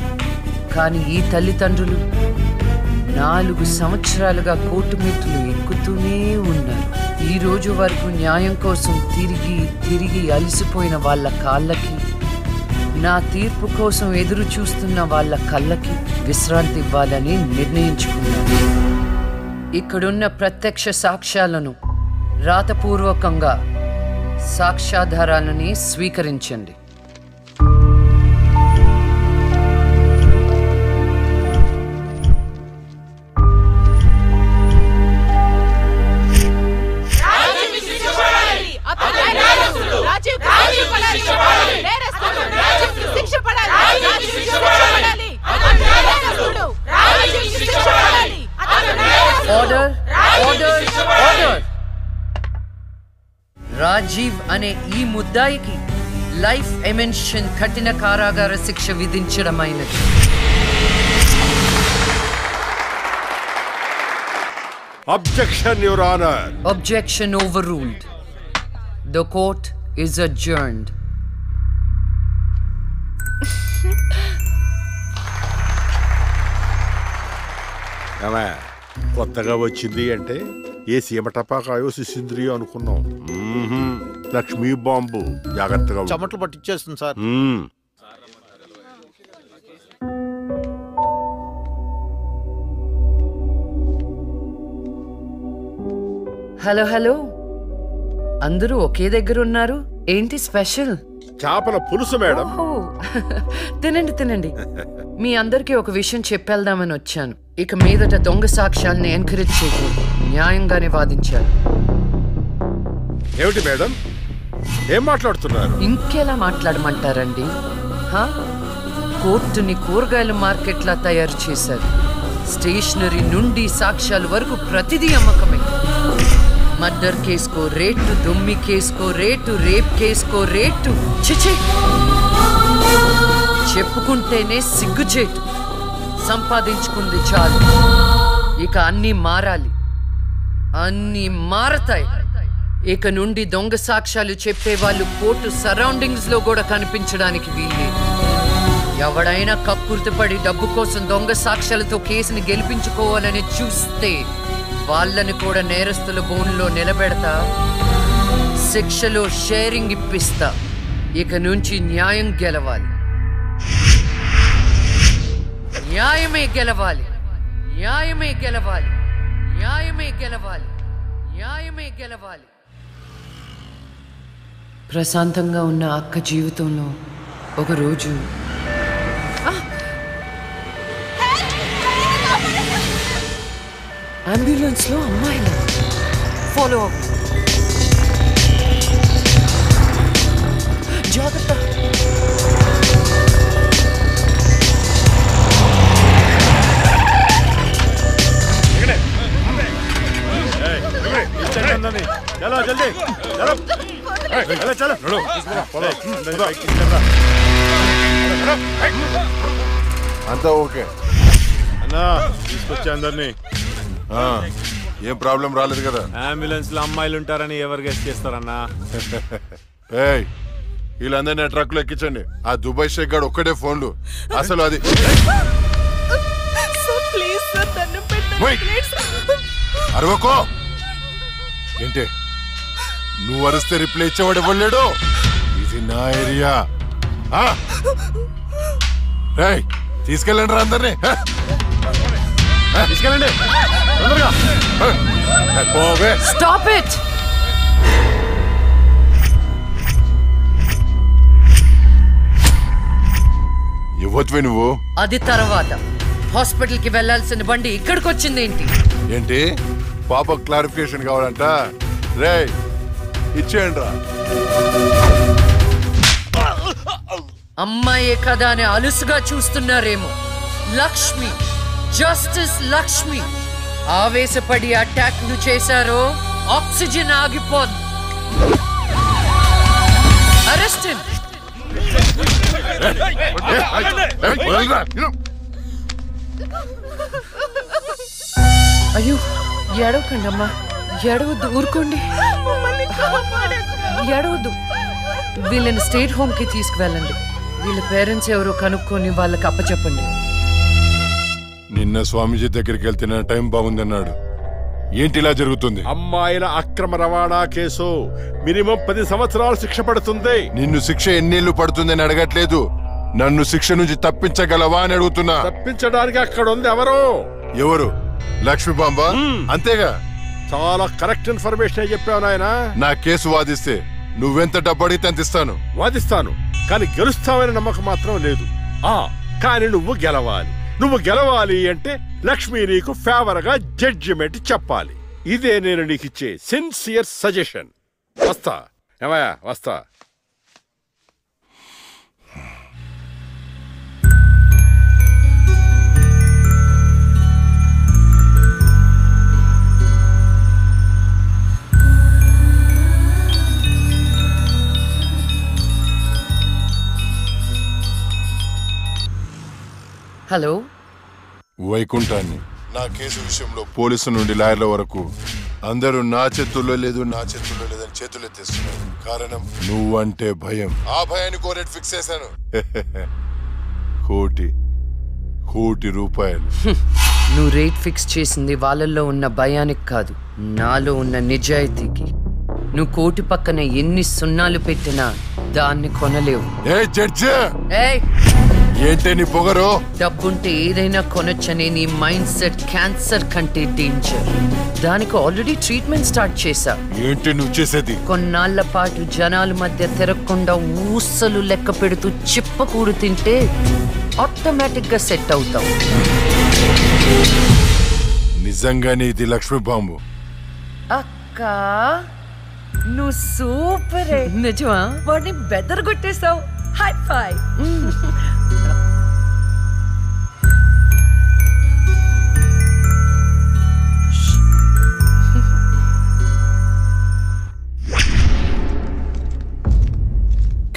కానీ ఈ తల్లిదండ్రులు నాలుగు సంవత్సరాలుగా కోర్టు మెట్లు ఎక్కుతూనే ఈ రోజు వరకు న్యాయం కోసం తిరిగి తిరిగి అలసిపోయిన వాళ్ళ కాళ్ళకి నా తీర్పు కోసం ఎదురు చూస్తున్న వాళ్ళ కళ్ళకి విశ్రాంతి ఇవ్వాలని నిర్ణయించుకున్నాను. ఇక్కడున్న ప్రత్యక్ష సాక్ష్యాలను రాతపూర్వకంగా సాక్ష్యాధారాలని స్వీకరించండి. ఆర్డర్ ఆర్డర్ ఆర్డర్ రాజీవ్ అనే ఈ ముద్దాయికి లైఫ్ ఎమెన్షన్ కఠిన కారాగార శిక్ష విధించడమైనది. Objection your honour Objection overruled. The court is adjourned. ఏమే కొత్తగా వచ్చింది అంటే ఏ సీమ టపాకాయో సిసింద్రియో అనుకున్నాం మ్మ్హ్మ్. లక్ష్మీ బాంబు జాగ్రత్తగా ఉండు. చెమటలు పట్టించేస్తుంది సార్ మ్మ్. హలో హలో అందరూ ఒకే దగ్గర ఉన్నారు ఏంటి స్పెషల్ చేపల పులుసు మేడం. తినండి తినండి. మీ అందరికీ ఒక విషయం చెప్పేద్దామని వచ్చాను. ఇక మీదట దొంగ సాక్ష్యాల్ని ఎంకరేజ్ చేయకూడదు న్యాయంగానే వాదించాలి ఏమిటి మేడం? ఏం మాట్లాడుతున్నారు? ఇంకెలా మాట్లాడమంటారండి? హా? కోర్టుని కూరగాయల మార్కెట్లా తయారు చేశారు. స్టేషనరీ నుండి సాక్ష్యాల వరకు ప్రతిదీ అమ్మకమే. మర్డర్ కేసుకో రేటు దొమ్మి కేసుకో రేటు రేప్ కేసుకో రేటు. చిచి చెప్పుకుంటేనే సిగ్గుచేటు. సంపాదించుకుంది చాలు. ఇక అన్నీ మారాలి. అన్నీ మారతాయి. ఇక నుండి దొంగ సాక్ష్యాలు చెప్పేవాళ్ళు కోర్టు సరౌండింగ్స్లో కూడా కనిపించడానికి వీల్లేదు. ఎవడైనా కక్కుర్తిపడి డబ్బు కోసం దొంగ సాక్ష్యాలతో కేసుని గెలిపించుకోవాలని చూస్తే వాళ్ళని కూడా నేరస్తుల భూముల్లో నిలబెడతా శిక్షలో షేరింగ్ ఇప్పిస్తా. ఇక నుంచి న్యాయం గెలవాలి. న్యాయమే గెలవాలి. న్యాయమే గెలవాలి. న్యాయమే గెలవాలి. న్యాయమే గెలవాలి. ప్రశాంతంగా ఉన్న అక్క జీవితంలో ఒకరోజు అంబులెన్స్లో అమ్మాయిల ఫాలో జాగ్రత్త. అంతా ఓకే. అన్నా తీసుకొచ్చే అందరినీ. ఏం ప్రాబ్లం రాలేదు కదా? అంబులెన్స్లో అమ్మాయిలు ఉంటారని ఎవరు గెస్ట్ చేస్తారన్నా? ఏయ్ వీళ్ళందరినీ ట్రక్లో ఎక్కించండి. ఆ దుబాయ్ షేక్ గాడు ఒక్కడే ఫోన్లు. అసలు అది అరవకో. ఏంటే? నువ్వు అరిస్తే రిప్లై ఇచ్చేవాడు ఇవ్వలేడు ఇది నా ఏరియా? రేయ్ తీసుకెళ్ళండి రా అందరినీ? తీసుకెళ్ళండి. స్టాప్ ఇట్ ఇవ్వచ్చువే నువ్వు? అది తర్వాత. హాస్పిటల్కి వెళ్ళాల్సిన బండి ఇక్కడికి వచ్చింది ఏంటి? ఏంటి పాప క్లారిఫికేషన్ కావాలంట. రే ఇచ్చేయండి రా అమ్మాయే కదా అని అలుసుగా చూస్తున్నారేమో. లక్ష్మి జస్టిస్ లక్ష్మి. ఆవేశపడి అటాక్ను చేశారో ఆక్సిజన్ ఆగిపోదు అరెస్ట్ అయ్యో ఏడవకండి అమ్మా ఏడవద్దు ఊరుకోండి. ఏడవద్దు. వీళ్ళని స్టేట్ హోమ్కి తీసుకువెళ్ళండి. వీళ్ళ పేరెంట్స్ ఎవరో కనుక్కొని వాళ్ళకి అప్పచెప్పండి. నిన్న స్వామీజీ దగ్గరికి వెళ్తే టైం బాగుందన్నాడు. ఏంటి ఇలా జరుగుతుంది? అమ్మాయిల అక్రమ రవాణా కేసు మినిమం పది సంవత్సరాలు శిక్ష పడుతుంది. నిన్ను శిక్ష ఎన్నేళ్ళు పడుతుందని అడగట్లేదు. నన్ను శిక్ష నుంచి తప్పించగలవా అని అడుగుతున్నా. తప్పించడానికి అక్కడ ఉంది ఎవరు? ఎవరు? లక్ష్మీ బాంబ? అంతేగా? చాలా కరెక్ట్ ఇన్ఫర్మేషన్ చెప్పావు నాయన. నా కేసు వాదిస్తే నువ్వెంత డబ్బు అడిగితే అంత ఇస్తాను. వాదిస్తాను. కానీ గెలుస్తావని నమ్మకం మాత్రం లేదు. ఆ కానీ నువ్వు గెలవాలి. నువ్వు గెలవాలి అంటే లక్ష్మి నీకు ఫేవర్గా జడ్జిమెంట్ చెప్పాలి. ఇదే నేను నీకు ఇచ్చే సిన్సియర్ సజెషన్ వస్తా. ఏమయ్యా? వస్తా. హలో. వైకుంఠాన్ని. నా కేసు విషయంలో పోలీసు నుండి లాయర్ల వరకు అందరూ నా చేతుల్లో లేదు నా చేతుల్లో లేదని చేతులు ఎత్తేస్తున్నారు. కారణం? నువ్వంటే భయం. ఆ భయాన్ని కోరేట్ ఫిక్స్ చేశాను. కోటి కోటి రూపాయలు. నువ్వు రేట్ ఫిక్స్ చేసింది వాళ్ళల్లో ఉన్న భయానికి కాదు నాలో ఉన్న నిజాయితీకి. నువ్వు కోటి పక్కన ఎన్ని సున్నాలు పెట్టినా దాన్ని కొనలేవు. ఏ జడ్జి! ఏయ్! ఏంటే నీ పొగరు? డబ్బుంటే ఏదైనా కొనొచ్చనే నీ మైండ్ సెట్ క్యాన్సర్ కంటే డేంజర్. దానికి ఆల్రెడీ ట్రీట్మెంట్ స్టార్ట్ చేశా. ఏంటి నువ్వు చేసేది? కొన్నాళ్ళ పాటు జనాల మధ్య తిరగకుండా ఊసలు లెక్క పెడుతూ చిప్పకూడు తింటే ఆటోమేటిక్గా సెట్ అవుతావు. నిజంగానే ఇది లక్ష్మీ బాంబు. అక్క నువ్వు సూపర్. నిజమా? వాడిని బెదర్ కొట్టేశావు హై ఫై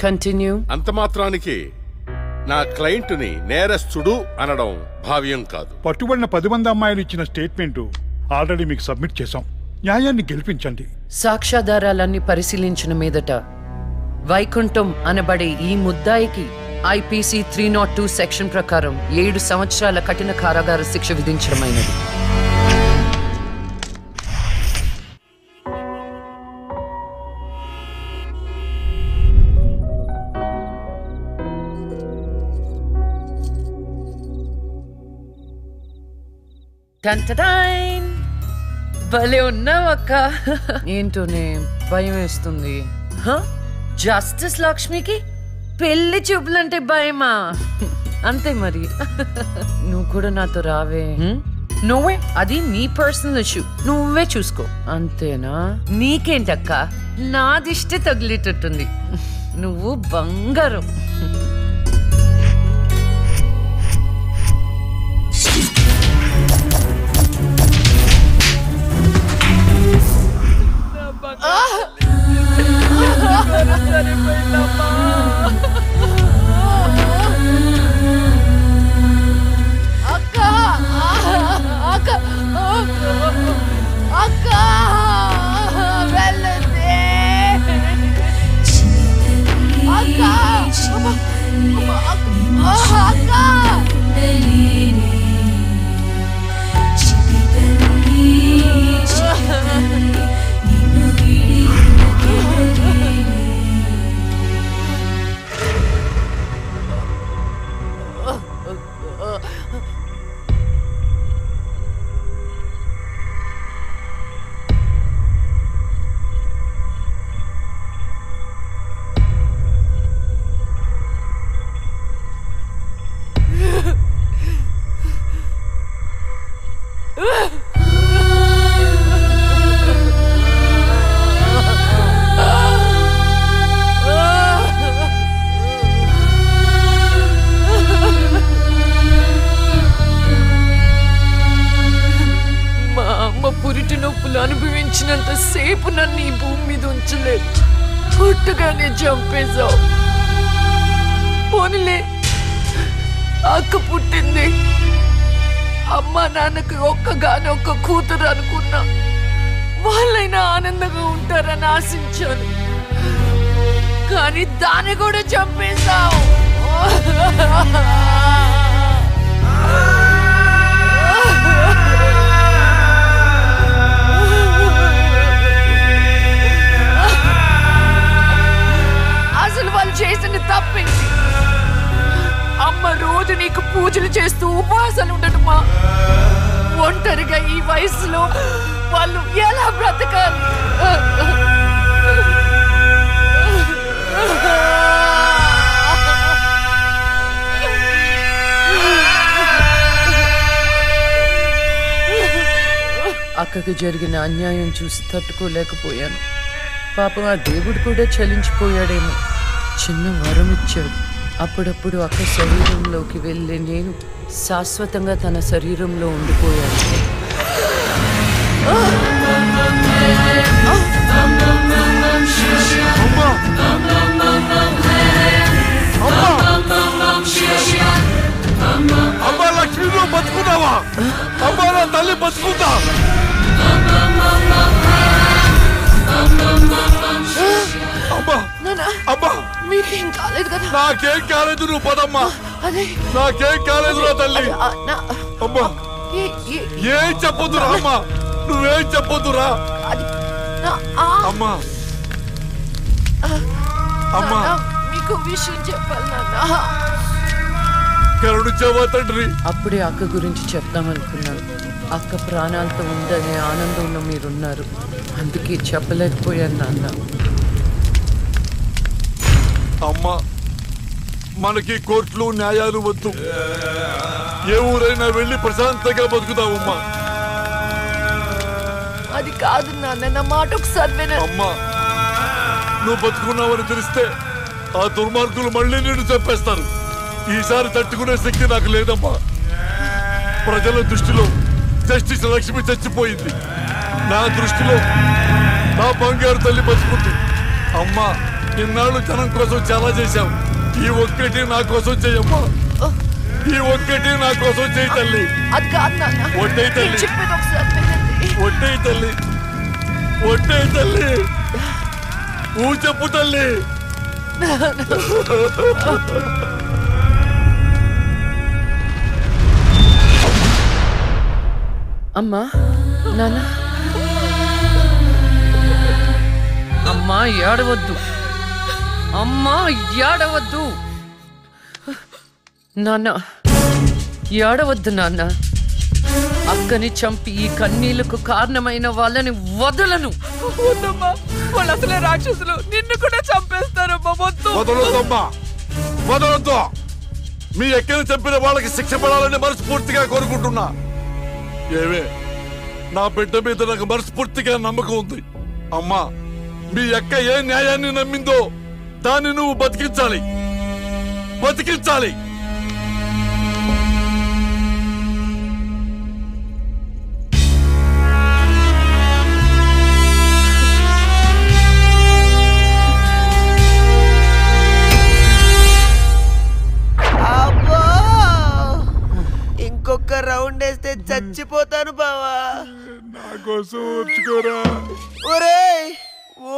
కంటిన్యూ అంత మాత్రానికి నా క్లయింట్ని నేరస్తుడు అనడం భావ్యం కాదు. పట్టుబడిన పది మంది అమ్మాయిలు ఇచ్చిన స్టేట్మెంట్ ఆల్రెడీ మీకు సబ్మిట్ చేశాం. న్యాయాన్ని గెలిపించండి. సాక్ష్యాధారాలన్నీ పరిశీలించిన మీదట వైకుంఠం అనబడే ఈ ముద్దాయికి IPC three not two section ప్రకారం ఏడు సంవత్సరాల కఠిన కారాగార శిక్ష విధించడమైనది. భలే ఉన్నావు అక్క. ఏంటోనే భయం వేస్తుంది? జస్టిస్ లక్ష్మికి పెళ్ళి చూపులంటే భయమా? అంతే మరి. నువ్వు కూడా నాతో రావే? నువ్వే? అది నీ పర్సనల్ ఇష్యూ. నువ్వే చూసుకో. అంతేనా? నీకేంటక్క? నా దిష్టి తగిలేటట్టుంది. నువ్వు బంగారం. Akka! Akka! Akka! Akka! చంపేశావు. పోనీలే. అక్క పుట్టింది. అమ్మ నాన్నకి ఒక్కగానే ఒక్క కూతురు అనుకున్నా. వాళ్ళైనా ఆనందంగా ఉంటారని ఆశించాను. కానీ దాన్ని కూడా చంపేశావు. అక్కకు జరిగిన అన్యాయం చూసి తట్టుకోలేకపోయాను. పాపం ఆ దేవుడు కూడా చలించిపోయాడేమో. చిన్న వరం ఇచ్చాడు. అప్పుడప్పుడు అక్క శరీరంలోకి వెళ్ళే నేను శాశ్వతంగా తన శరీరంలో ఉండిపోయాను. అమ్మా! లక్ష్మి బతుకుతావా? అమ్మా నా తల్లి బతుకుతా! అమ్మా మీకేం కాలేదు కదా? నాకేం కాలేదు నువ్వు పదమ్మా. అదే. నాకేం కాలేదు నా తల్లి. అమ్మా ఏం చెప్పొద్దురా అమ్మా. నువ్వేం చెప్పొద్దురా అమ్మా. అమ్మా. మీకు విషయం చెప్పాలి నాన్న. కరుణించావా తండ్రి. అప్పుడే అక్క గురించి చెప్దామనుకున్నాను. అక్క ప్రాణాలతో ఉందనే ఆనందంలో మీరున్నారు. అందుకే చెప్పలేకపోయాను నాన్న. అమ్మా మనకి కోర్టులు న్యాయాలు వద్దు. ఏ ఊరైనా వెళ్ళి ప్రశాంతంగా బతుకుతావమ్మా. అది కాదు నాన్న నా మాట ఒకసారి అమ్మా నువ్వు బతుకున్నావని తెలిస్తే ఆ దుర్మార్గులు మళ్ళీ నిన్ను చంపేస్తారు. ఈసారి తట్టుకునే శక్తి నాకు లేదమ్మా. ప్రజల దృష్టిలో జస్టిస్ లక్ష్మి చచ్చిపోయింది. నా దృష్టిలో నా బంగారు తల్లి బతుకుంది. అమ్మా ఇన్నాళ్ళు జనం కోసం చాలా చేశావు. ఈ ఒక్కటి నా కోసం చెయ్యమ్మా ఈ ఒక్కటి నా కోసం చెయ్యి తల్లి. ఒట్టేయి తల్లి. ఒట్టేయి తల్లి. ఒట్టేయి తల్లి. ఊ చెప్పు తల్లి. అమ్మా నాన్న. అమ్మా ఏడవద్దు. అమ్మా ఏడవద్దు. నాన్న ఏడవద్దు నాన్న. అక్కని చంపి ఈ కన్నీళ్ళకు కారణమైన వాళ్ళని వదలను. వాళ్ళు అసలే రాక్షసులు. నిన్ను కూడా చంపేస్తారమ్మా వద్దు. వదలొద్దమ్మా. వదలొద్దు. మీ ఎక్కని చంపిన వాళ్ళకి శిక్ష పడాలని మనస్ఫూర్తిగా కోరుకుంటున్నా. ఏవే నా బిడ్డ మీద నాకు మనస్ఫూర్తిగా నమ్మకం ఉంది. అమ్మా మీ అక్క ఏ న్యాయాన్ని నమ్మిందో దాన్ని నువ్వు బతికించాలి. బతికించాలి. రౌండ్ వేస్తే చచ్చిపోతాను బావా. నా కోసం ఓర్చుకోరా. ఒరేయ్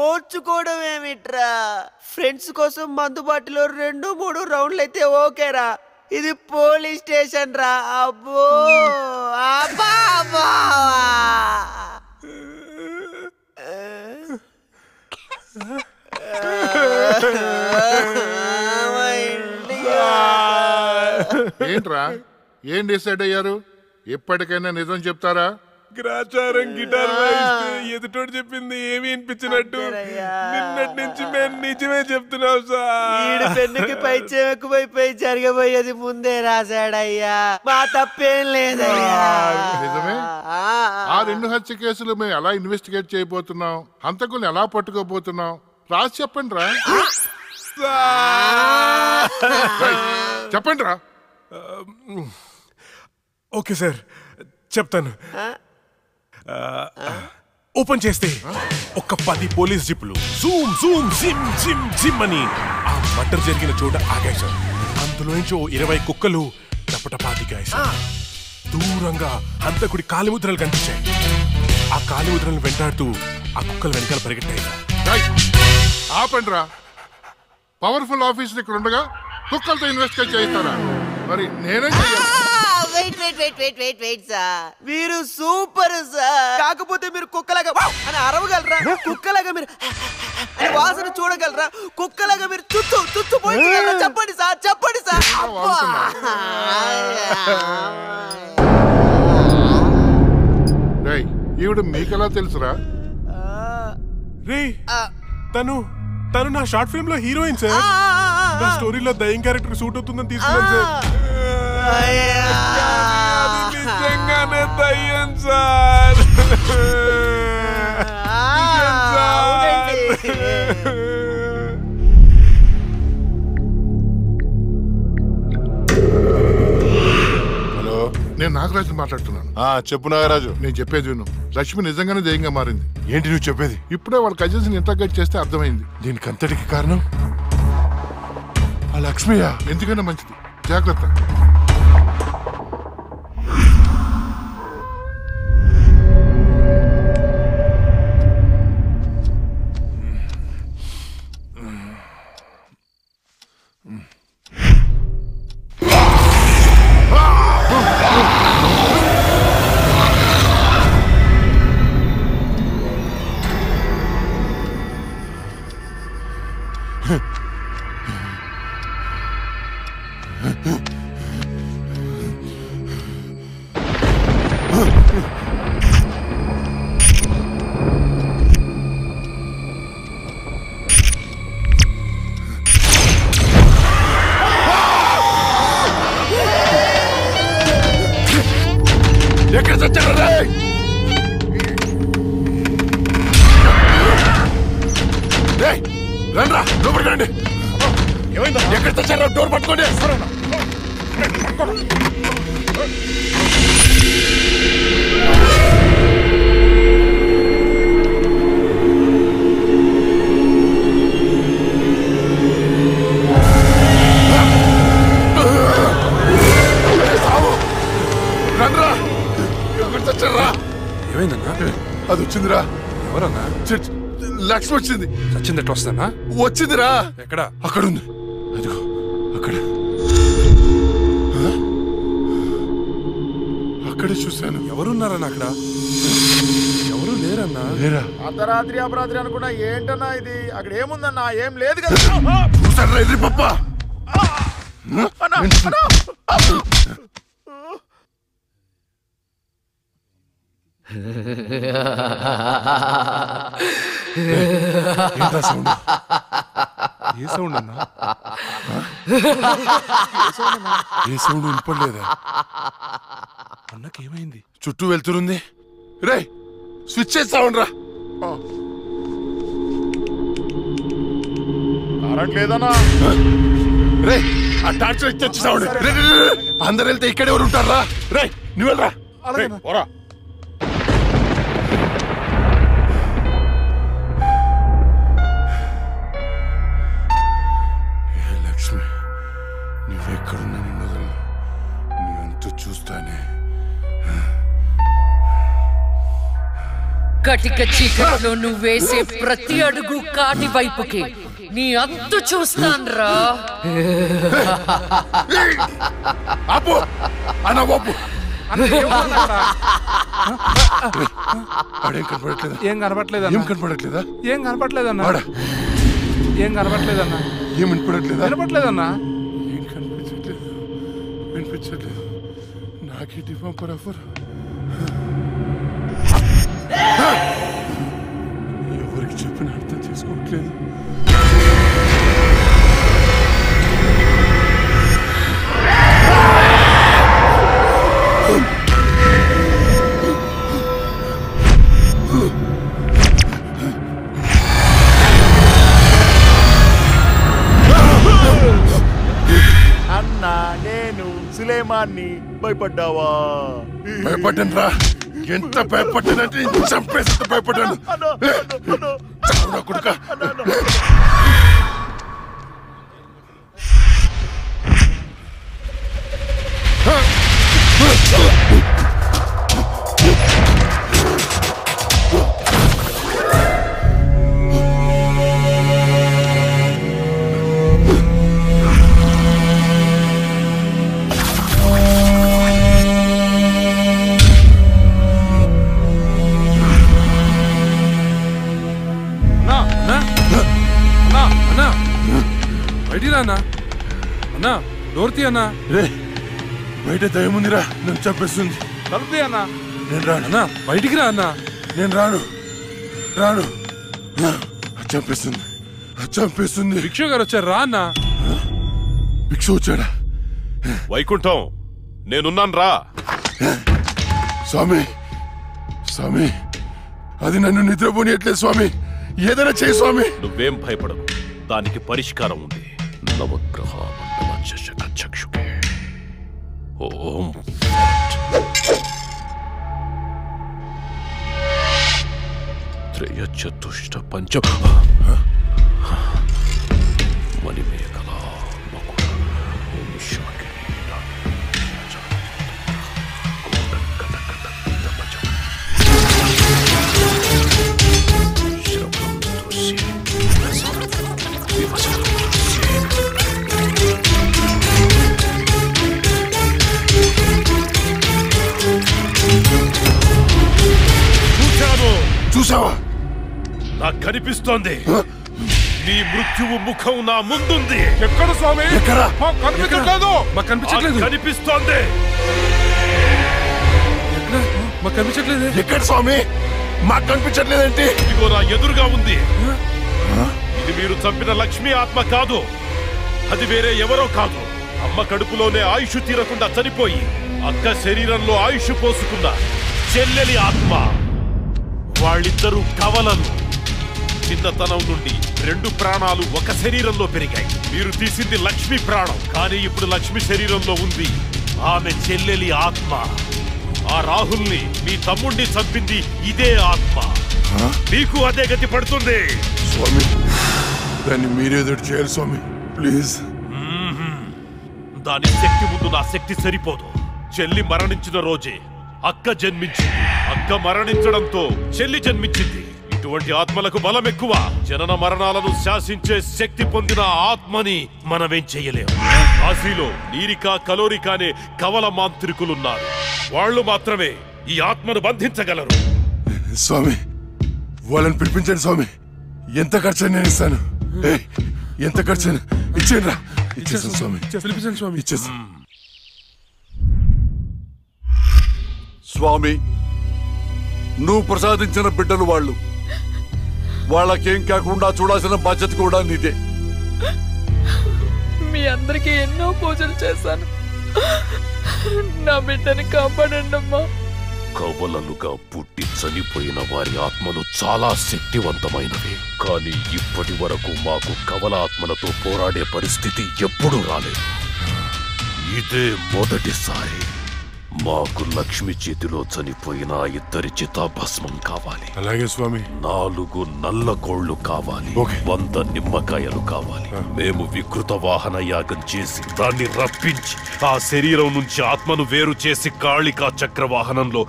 ఓర్చుకోవడం ఏమిట్రా? ఫ్రెండ్స్ కోసం మందు బాటిలో రెండు మూడు రౌండ్లు అయితే ఓకేరా. ఇది పోలీస్ స్టేషన్ రా. అబ్బో అబ్బా అబ్బా. ఏంట్రా? ఏం డిసైడ్ అయ్యారు? ఇప్పటికైనా నిజం చెప్తారా? గ్రాచారం గిటార్ వాయిస్తే ఎదుటోడు చెప్పింది ఏమి వినిపించినట్టు. నిన్నటి నుంచి మేము నిజమే చెప్తున్నాం సార్. పెన్నుకి పై చెమకుపోయిపోయి జరగబోయేది ముందే రాశాడయ్యా. మా తప్పేం లేదయ్యా. నిజమే? ఆ రెండు హత్య కేసులు మేము ఎలా ఇన్వెస్టిగేట్ చేయబోతున్నాం? హంతకుల్ని ఎలా పట్టుకోబోతున్నాం? రాసి చెప్పండి రా చెప్పండి రా ఓకే సార్. చెప్తాను. ఆ, ఓపెన్ చేస్తే ఒక పది పోలీస్ జీపులు. జూమ్ జూమ్ జిమ్ జిమ్ జిమ్ అని ఆ మర్డర్ జరిగిన చోట ఆగాయి సార్. అందులో నుంచి ఓ ఇరవై కుక్కలు టపటపాతికాయి సార్. దూరంగా హంతకుడి కాలిముద్రలు కనిపించాయి. ఆ కాలిముద్రలను వెంటాడుతూ ఆ కుక్కలు వెనకాల పరిగెట్టాయి ఆపండిరా. పవర్ఫుల్ ఆఫీసులు ఇక్కడ ఉండగా కుక్కలతో ఇన్వెస్టిగేట్ చేయిస్తారా? మరి నేనేం చెయ్యాలి? Wait wait wait wait wait wait sir మీరు సూపర్ సార్ కాకపోతే మీరు కుక్కలాగా "వావ్" అని అరవగలరా? కుక్కలాగా మీరు అని వాసన చూడగలరా? కుక్కలాగా మీరు తుత్తు తుత్తు పోయించగలరా చెప్పండి సార్ చెప్పండి సార్ అబ్బా. రేయ్ ఈవిడ మీకెలా తెలుసురా? రే తను తను నా షార్ట్ ఫిల్మ్లో హీరోయిన్ సార్ నా స్టోరీలో దయ్యం క్యారెక్టర్ సూట్ అవుతుందని తీసుకున్నాను సార్ నిజంగానే దయ్యం సార్ నిజం సార్. హలో. నేను నాగరాజు మాట్లాడుతున్నాను. చెప్పు నాగరాజు. నేను చెప్పేది విను. లక్ష్మి నిజంగానే దయ్యంగా మారింది. ఏంటి నువ్వు చెప్పేది? ఇప్పుడే వాళ్ళ కజిన్స్ ఇంటర్గేట్ చేస్తే అర్థమైంది. దీనికి అంతటికి కారణం? ఆ లక్ష్మియా ఎందుకైనా మంచిది. జాగ్రత్త. లక్ష్మి వచ్చింది. చచ్చింది ఎట్లా వస్తానా వచ్చిందిరా. ఎక్కడ? అక్కడ ఉంది అదిగో అక్కడ. ఆ? అక్కడే చూశాను. ఎవరున్నారన్నా అక్కడ? ఎవరు లేరన్నా? లేరా? అర్ధరాత్రి అపరాత్రి అనుకున్నా ఏంటన్నా ఇది? అక్కడ ఏముందన్నా? ఏం లేదు కదా. చూసారా ఎర్రి పప్ప. ఏంటా సౌండ్ ఏ సౌండ్ అన్నా? ఏ సౌండ్ వినపడలేదా? అన్నకేమైంది? చుట్టూ వెళ్తురుంది. రే స్విచ్ చేస్తావుండ్రా. కరెంట్ లేదన్నా రే ఆ టార్చ్ లైట్ తెచ్చి సావండి రే, రే, రే, రే. అందరు వెళ్తే ఇక్కడ ఎవరు ఉంటారా రే నువ్వు వెళ్ళరా? కటిక చీకట్లో నువ్వు వేసే ప్రతి అడుగు కాటి వైపుకి. నీ అంతు చూస్తాన్రా. ఆపు. అన్న ఆపు ఆడేం కనపడట్లేదా? ఏం కనపట్లేదా ఏం కనపడట్లేదా? ఏం కనపట్లేదన్నా ఆడ. ఏం కనపట్లేదన్నా ఏం వినపడట్లేదా? వినపట్లేదన్నా ఏం కనిపించట్లేదు? వినిపించట్లేదు. నాకేంటి పంపరాఫర్ ఎవరికి చెప్పిన అర్థం చేసుకోవట్లేదు. అన్నా నేను సులేమాన్ని భయపడ్డావా? భయపడ్డాను రా ఎంత భయపడ్డానంటే చంపేసి భయపడ్డాను లే. చావురా కొడుకా. అన్నా? అన్నా డోర్ తీ అన్నా? రే బయట దయ్యం ఉందిరా నన్ను చంపేస్తుంది. తలుపు తీ అన్నా. నేను రాను. అన్నా బయటికి రా అన్నా. నేను రాను. రాను. చంపేస్తుంది. చంపేస్తుంది. భిక్షు గారు వచ్చారు రా అన్నా. భిక్ష వచ్చాడా? వైకుంఠం నేనున్నాను రా. స్వామి స్వామి అది నన్ను నిద్రపోనియట్లేదు స్వామి. ఏదైనా చేయి స్వామి. నువ్వేం భయపడకు. దానికి పరిష్కారం ఉంది. నవగ్రహ మండల చషక చక్షుకే ఓం త్రయ చతుష్ట పంచ మణిమేఖల చూసావా? నాకు కనిపిస్తోంది. నీ మృత్యువు ముఖం నా ముందుంది. ఎక్కడ స్వామి? ఎక్కడ? కనిపించట్లేదు. మాకు కనిపించట్లేదు. కనిపిస్తోంది. ఎక్కడ? మాకు కనిపించట్లేదు. ఎక్కడ స్వామి? మాకు కనిపించట్లేదేంటి? ఇదిగో నా ఎదురుగా ఉంది. ఇది మీరు చంపిన లక్ష్మీ ఆత్మ కాదు. అది వేరే ఎవరో కాదు. అమ్మ కడుపులోనే ఆయుష్ తీరకుండా చనిపోయి అక్క శరీరంలో ఆయుష్ పోసుకున్న చెల్లెలి ఆత్మ. వాళ్ళిద్దరూ కవలలు చిన్నతనం నుండి రెండు ప్రాణాలు ఒక శరీరంలో పెరిగాయి. మీరు తీసింది లక్ష్మి ప్రాణం. కానీ ఇప్పుడు లక్ష్మి శరీరంలో ఉంది. ఆమె చెల్లెలి ఆత్మ. ఆ రాహుల్ని మీ తమ్ముణ్ణి చంపింది ఇదే ఆత్మ. మీకు అదే గతి పడుతుంది. స్వామి దాన్ని మీరేదో చేయాలి స్వామి. ప్లీజ్. దాని శక్తి ముందు నా శక్తి సరిపోదు. చెల్లి మరణించిన రోజే అక్క జన్మించింది. అక్క మరణించడంతో చెల్లి జన్మించింది. ఇటువంటి ఆత్మలకు బలం ఎక్కువ. జనన మరణాలను శాసించే శక్తి పొందిన ఆత్మని మనమేం చెయ్యలేం కాశీలో నీరిక కలోరిక అనే కవల మాంత్రికులున్నారు. వాళ్ళు మాత్రమే ఈ ఆత్మను బంధించగలరు. స్వామి వాళ్ళని పిలిపించండి స్వామి. ఎంత ఖర్చు నేను ఇస్తాను. ఏయ్, ఎంత ఖర్చు ఇచ్చేయండి రా. ఇచ్చేస్తాను స్వామి. పిలిపించండి స్వామి. ఇచ్చేస్తాను. స్వామి నువ్వు ప్రసాదించిన బిడ్డలు వాళ్ళు. వాళ్ళకేం కాకుండా చూడాల్సిన బాధ్యత కూడా నీదే. మీ అందరికీ ఎన్నో పూజలు చేశాను. నా బిడ్డని కాపాడండి అమ్మా కవలలుగా పుట్టి చనిపోయిన వారి ఆత్మలు చాలా శక్తివంతమైనవి. కానీ ఇప్పటి వరకు మాకు కవల ఆత్మలతో పోరాడే పరిస్థితి ఎప్పుడూ రాలేదు. ఇదే మొదటిసారి మాకు లక్ష్మి చేతిలో చనిపోయిన ఆ ఇద్దరి చితాభస్మం కావాలి. అలాగే స్వామి. నాలుగు నల్ల కోళ్ళు కావాలి. వంద నిమ్మకాయలు కావాలి. మేము వికృత వాహన యాగం చేసి దాన్ని రప్పించి ఆ శరీరం నుంచి ఆత్మను వేరు చేసి కాళికా చక్ర వాహనంలో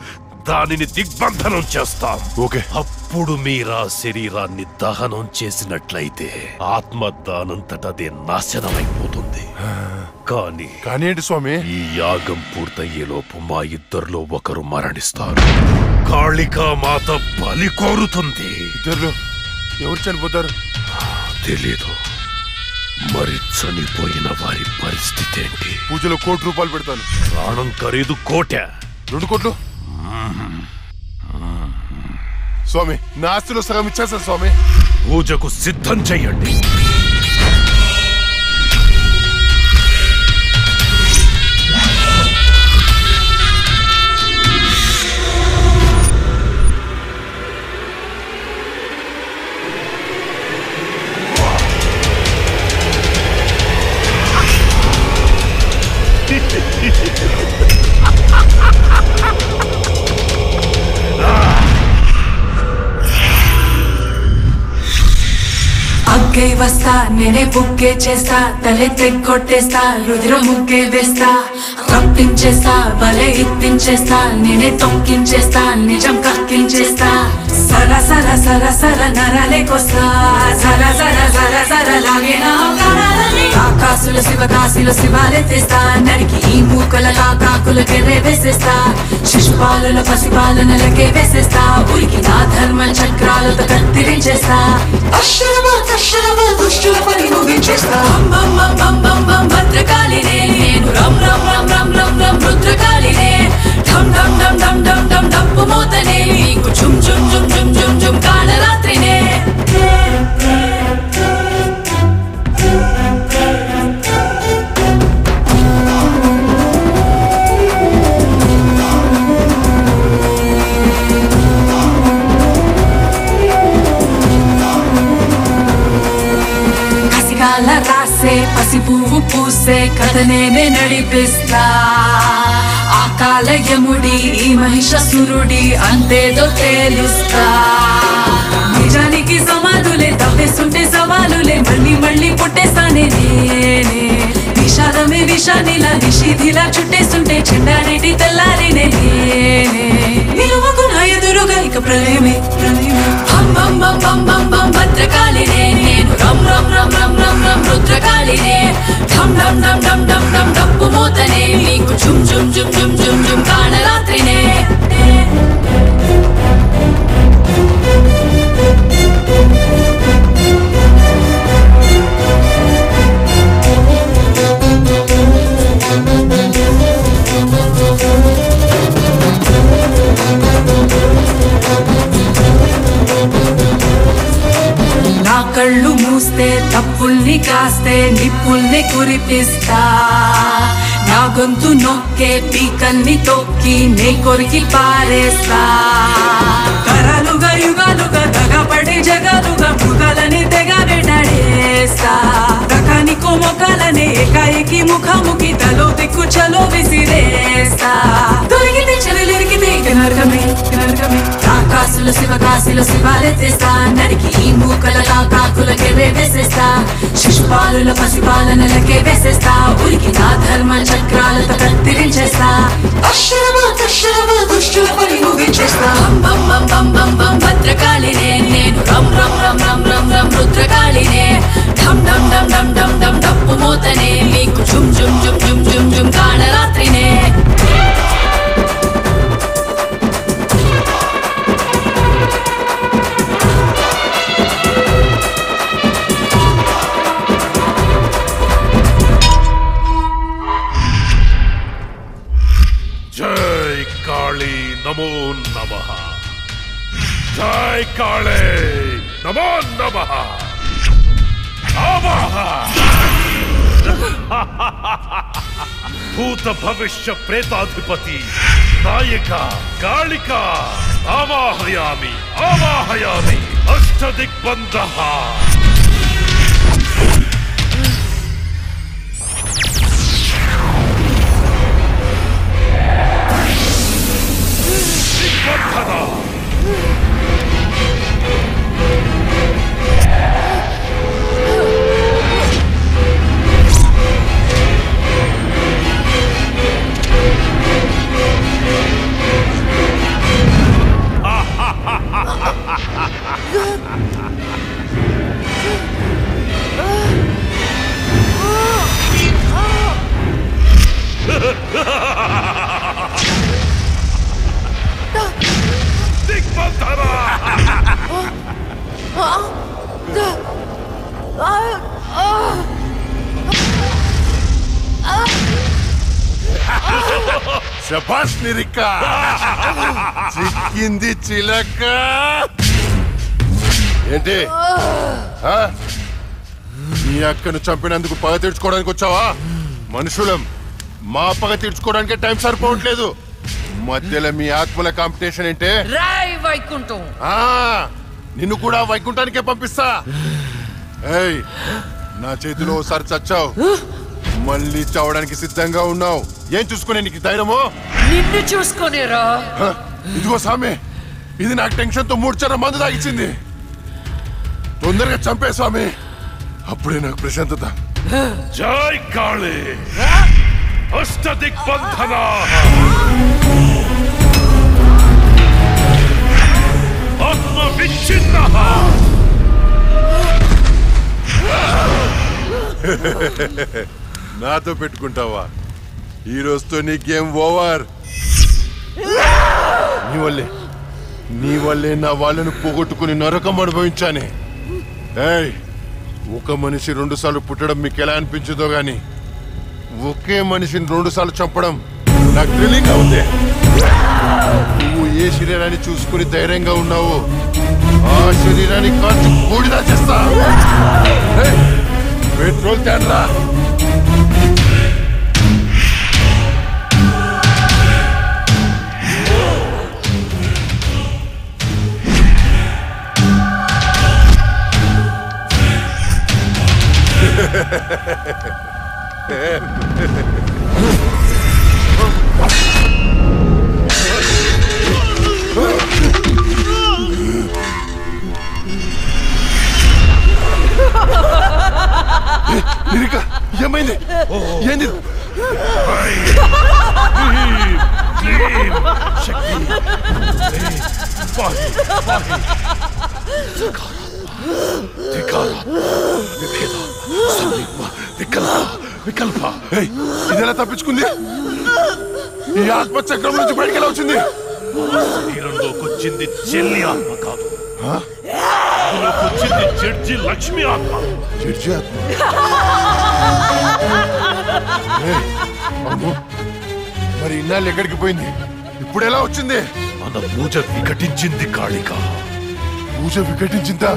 దానిని దిగ్బంధనం చేస్తాం. ఓకే. అప్పుడు మీరా శరీరాన్ని దహనం చేసినట్లయితే ఆత్మ దానంతటదే నాశనమైపోతుంది. కానీ కానీ ఏంటి స్వామి? ఈ యాగం పూర్తయ్యేలోపు మా ఇద్దరిలో ఒకరు మరణిస్తారు. కాళికా మాత బలి కోరుతుంది. ఇద్దరు ఎవరు చనిపోతారు? తెలీదు. మరి చనిపోయిన వారి పరిస్థితి ఏంటి? పూజలో కోటి రూపాయలు పెడతాను. ప్రాణం ఖరీదు కోట. రెండు కోట్లు? స్వామి నా ఆస్తిలో సగం ఇచ్చేస్తాను స్వామి. పూజకు సిద్ధం చెయ్యండి వస్తా నేనే బుక్కే చేస్తా తలే తెగ్గొట్టేస్తా రుదిర ముగ్గే వేస్తా రప్పించేస్తా భలే ఇప్పించేస్తా నేనే తొక్కించేస్తా నిజం కక్కించేస్తా. సర సర సర సర నరలేకొస్తా సర సర సర సర లాగే నా ఆకాశుల శివకాశులు శివాలెత్తేస్తా నరికి ఈ మూకల కాకాకులు కెర్రే వేసేస్తా. శిశుపాలుల పసిపాలనలకే వేసేస్తా. ఉరికి నా ధర్మ చక్రాలతో కత్తిరించేస్తా. అక్షరమా అక్షరమా దుష్టుల పని ముగించేస్తా. బం బం బం బం బం భద్రకాళినే. నేను రం రం రం రం రం రం రుద్రకాళినే. ఢం ఢం ఢం ఢం ఢం ఢం డప్పు మోతనే. నీకు చుమ్ చుమ్ చుమ్ చుమ్ చుమ్ చుమ్ కాళరాత్రినే కాసి పువ్వు పూసే కథ నేనే నడిపిస్తా. ఆ కాలయముడి ఈ మహిషసురుడి అంతేదో తేలుస్తా. నిజానికి సమాధులే తప్పేస్తుంటే సవాలులే మళ్ళీ మళ్ళీ పుట్టేస్తానే నేనే. విషాదమే విషానిలా నిషిధిలా చుట్టేస్తుంటే చెండారెడ్డి తెల్లారినే నేనే. నిలువకు నా ఎదురుగా ఇక ప్రళయమే ప్రళయమే భం భం బం బం బం బం భద్రకాళినే నేను రం రం రం రం రం రం రుద్రకాళినే ఢమ్ ఢమ్ ఢమ్ ఢమ్ ఢమ్ ఢమ్ డప్పు మూతనే మీకు చుమ్ చుమ్ చుమ్ చుమ్ చుమ్ చుమ్ కాణరాత్రినే కళ్ళు మూస్తే తప్పుల్ని కాస్తే నిప్పుల్ని కురిపిస్తా. నా గొంతు నొక్కే పీకల్ని తొక్కి నే కొరికి పారేస్తా. తరాలుగా యుగాలుగా దగపడి జగాలుగా మృగాలని తెగ విడేస్తా మొక్కలని ఏకాయికి ముఖాముఖి తలో దిక్కు చలో విసిరేస్తా దొరికితే చెలలిరికితే ఇక నరకమే ఇక నరకమే ఆకాశులు శివాలెత్తేస్తా నరికి ఈ మూకల కాకులకే వేసేస్తా శిశుపాలుల పసిపాలనలకే వేసేస్తా ఉరికి నా ధర్మ చక్రాలతో కత్తిరించేస్తా అక్షరమా అక్షరమా దుష్టుల పని ముగించేస్తా బం బం బం బం బం భద్రకాళినే నేను రం రం రం రం రం రం రుద్రకాళినే ఢం ఢం ఢం ఢం ఢం ఢం డప్పు మోతనే మీకు చుమ్ చుమ్ చుమ్ చుమ్ చుమ్ చుమ్ కాళరాత్రినే జై కాళీ నమో నమ జై కాళీ నమో నమ भूत भविष्य प्रेताधिपति नायिका कालिका आवाहयामि आवाहयामि अष्टदिग्बन्धः। दिग्बन्धः శబాష్ చిక్కింది చిలక. ఏంటి? నీ అక్కను చంపినందుకు పగ తీర్చుకోవడానికి వచ్చావా? మనుషులం మా పగ తీర్చుకోవడానికి టైం సరిపోవట్లేదు. మధ్యలో మీ ఆత్మల కాంపిటీషన్ ఏంటే? రాయ్ వైకుంఠం. ఆ నిన్ను కూడా వైకుంఠానికే పంపిస్తా. ఏయ్ నా చేతిలో ఒకసారి చచ్చావు. మళ్ళీ చావడానికి సిద్ధంగా ఉన్నావు. ఏం చూసుకునే నీకు ధైర్యమో? నిన్ను చూసుకొనిరా. ఇదిగో స్వామి ఇది నాకు టెన్షన్తో మూడు చర మందు తాగిచ్చింది. తొందరగా చంపే స్వామి. అప్పుడే నాకు ప్రశాంతత. జై కాళీ. ఆత్మ విచ్ఛిన్న. నాతో పెట్టుకుంటావా? ఈ రోజుతో నీ గేమ్ ఓవర్. నీ వల్లే నీ వల్లే నా వాళ్ళను పోగొట్టుకుని నరకం అనుభవించానే. ఒక మనిషి రెండు సార్లు పుట్టడం మీకు ఎలా అనిపించదో గాని ఒకే మనిషిని రెండు సార్లు చంపడం నాకు థ్రిల్లింగ్గా ఉంది. నువ్వు ఏ శరీరాన్ని చూసుకుని ధైర్యంగా ఉన్నావు ఆ శరీరాన్ని కాల్చి బూడిదా చేస్తా. పెట్రోల్ తేడా Лирика, я Мэнни! Я не... Shakti! Hey! Body! Body! వికల్ప ఏయ్, ఇదెలా తప్పించుకుంది? ఈ ఆత్మ చక్రం నుంచి బయటికి ఎలా వచ్చింది? శరీరంలోకి వచ్చింది చెల్లి ఆత్మ కాదు. వచ్చింది జడ్జి లక్ష్మి ఆత్మ. జడ్జి ఆత్మ? మరి ఇన్నాళ్ళు ఎక్కడికి పోయింది? ఇప్పుడు ఎలా వచ్చింది? మన పూజ వికటించింది కాళిక. పూజ వికటించిందా?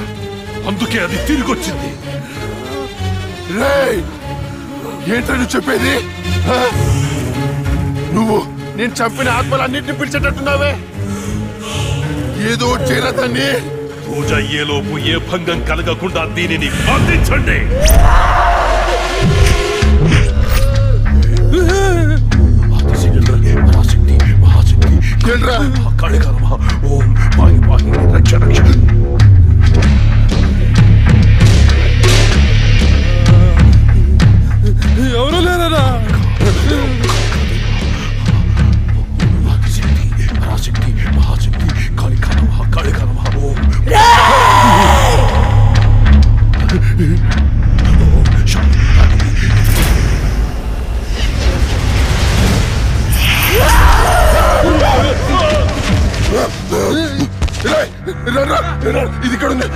అందుకే అది తిరిగి వచ్చింది నువ్వు చెప్పేది? నువ్వు నేను చంపిన ఆత్మలన్నింటినీ పిలిచేటట్టున్నావే? ఏదో చేరా దాన్ని పూజ అయ్యేలోపు ఏ భంగం కలగకుండా దీనిని బంధించండి. కాళికారమ ఓం పాయి పాయి రక్ష రక్ష. రా, ఇది ఇక్కడ ఉంది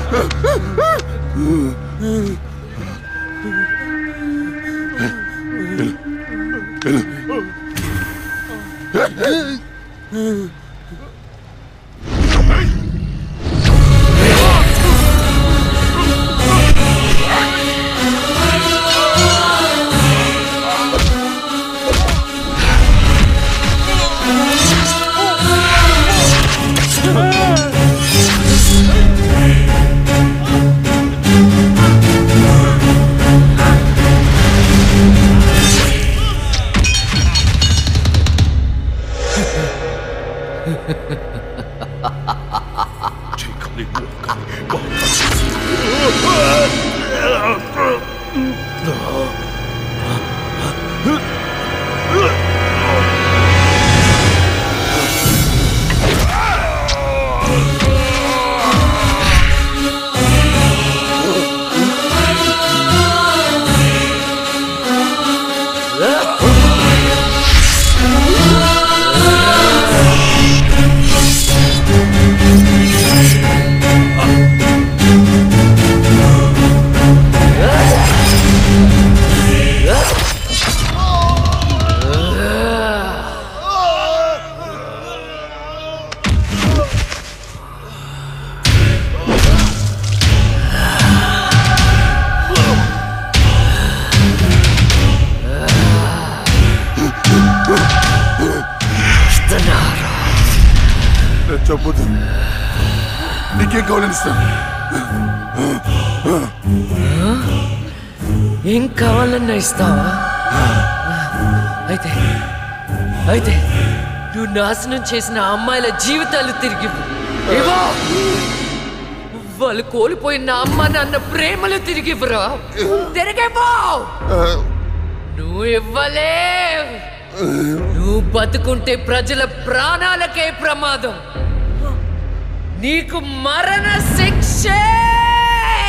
చెప్పొద్దు నాశనం చేసిన అమ్మాయిల జీవితాలు తిరిగి ఇవ్వు. వాళ్ళు కోల్పోయిన అమ్మ నాన్న ప్రేమలు తిరిగి ఇవ్వరా. తిరిగిపో నువ్వు ఇవ్వలే నువ్వు బతుకుంటే ప్రజల ప్రాణాలకే ప్రమాదం. నీకు మరణ శిక్షే.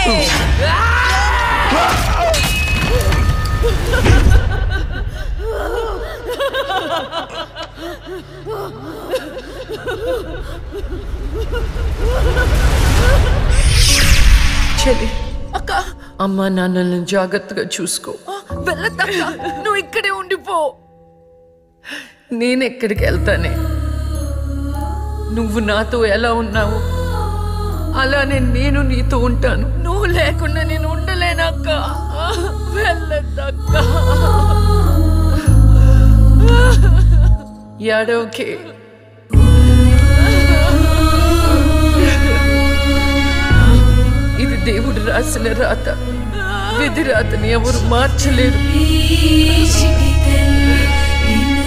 చెల్లి అక్క. అమ్మా నాన్నలను జాగ్రత్తగా చూసుకో. వెళ్ళద్దక్క నువ్వు ఇక్కడే ఉండిపో. నేను ఎక్కడికి వెళ్తానే? నువ్వు నాతో ఎలా ఉన్నావు? అలానే నేను నీతో ఉంటాను. నువ్వు లేకుండా నేను ఉండలేనక్క వెళ్ళద్దక్క ఏడవకే ఇది దేవుడు రాసిన రాత. విధి రాతని ఎవరు మార్చలేరు.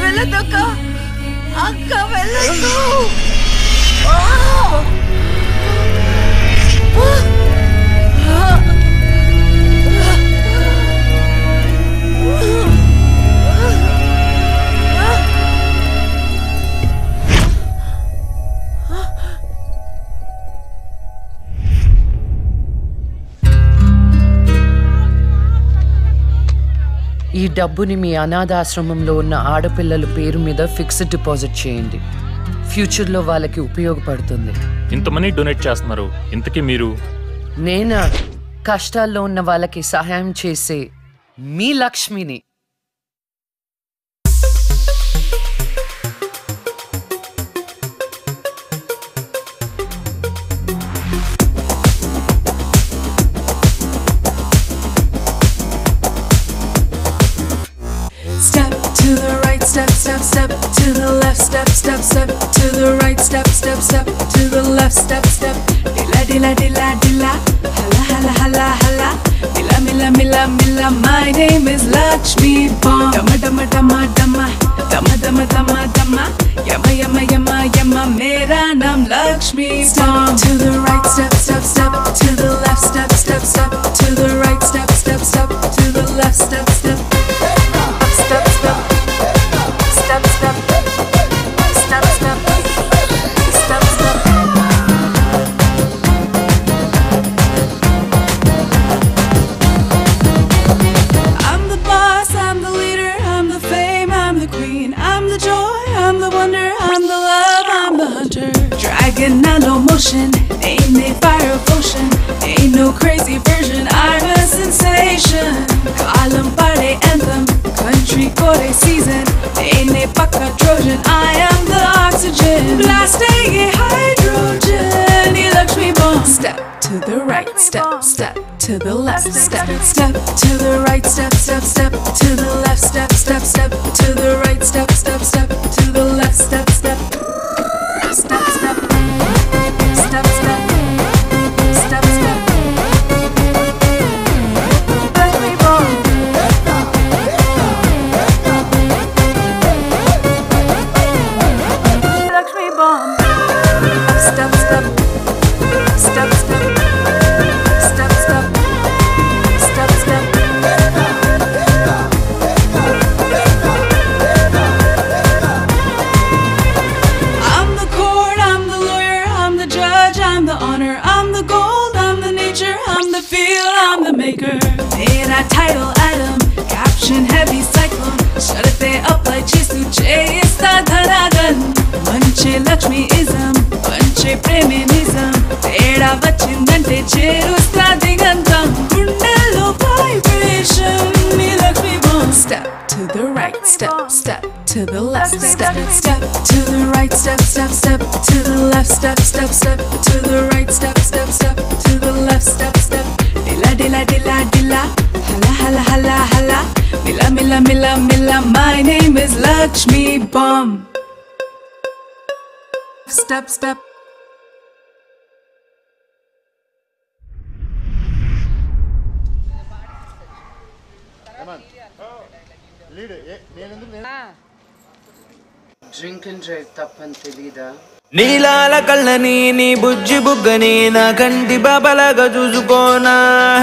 వెళ్ళదక్క అక్క వెళ్ళదు ఈ డబ్బుని మీ అనాథాశ్రమంలో ఉన్న ఆడపిల్లల పేరు మీద ఫిక్స్డ్ డిపాజిట్ చేయండి. ఫ్యూచర్లో వాళ్ళకి ఉపయోగపడుతుంది. ఇంత మనీ డొనేట్ చేస్తున్నారు. ఇంతకీ మీరు? నేనా? కష్టాల్లో ఉన్న వాళ్ళకి సహాయం చేసే మీ లక్ష్మిని. Step, to the left, step, step, step to the right, step, step, step to the left, step, step. Dilla, dilla, dilla, dilla, hala, hala, hala, hala. Mila, mila, mila, mila. My name is Lakshmi Bomb. Dama, dama, dama, dama, dama, dama, dama, dama. Yama, yama, yama, yama. Mera naam Lakshmi Bomb. Step to the right, step, step, step to the left, step, step, step to the right, step, step, step to the left, step. Step, to the left, step, step to the right, step, step, step step step step to the right step step step to the left step step dilla dilla dilla dilla hala hala hala hala mila mila mila mila my name is Lakshmi Bomb step step drink and drive తప్పని తెలీదా నీలాల కళ్ళని నీ బుజ్జి బుగ్గని నా కంటి బాబలాగా చూసుకోనా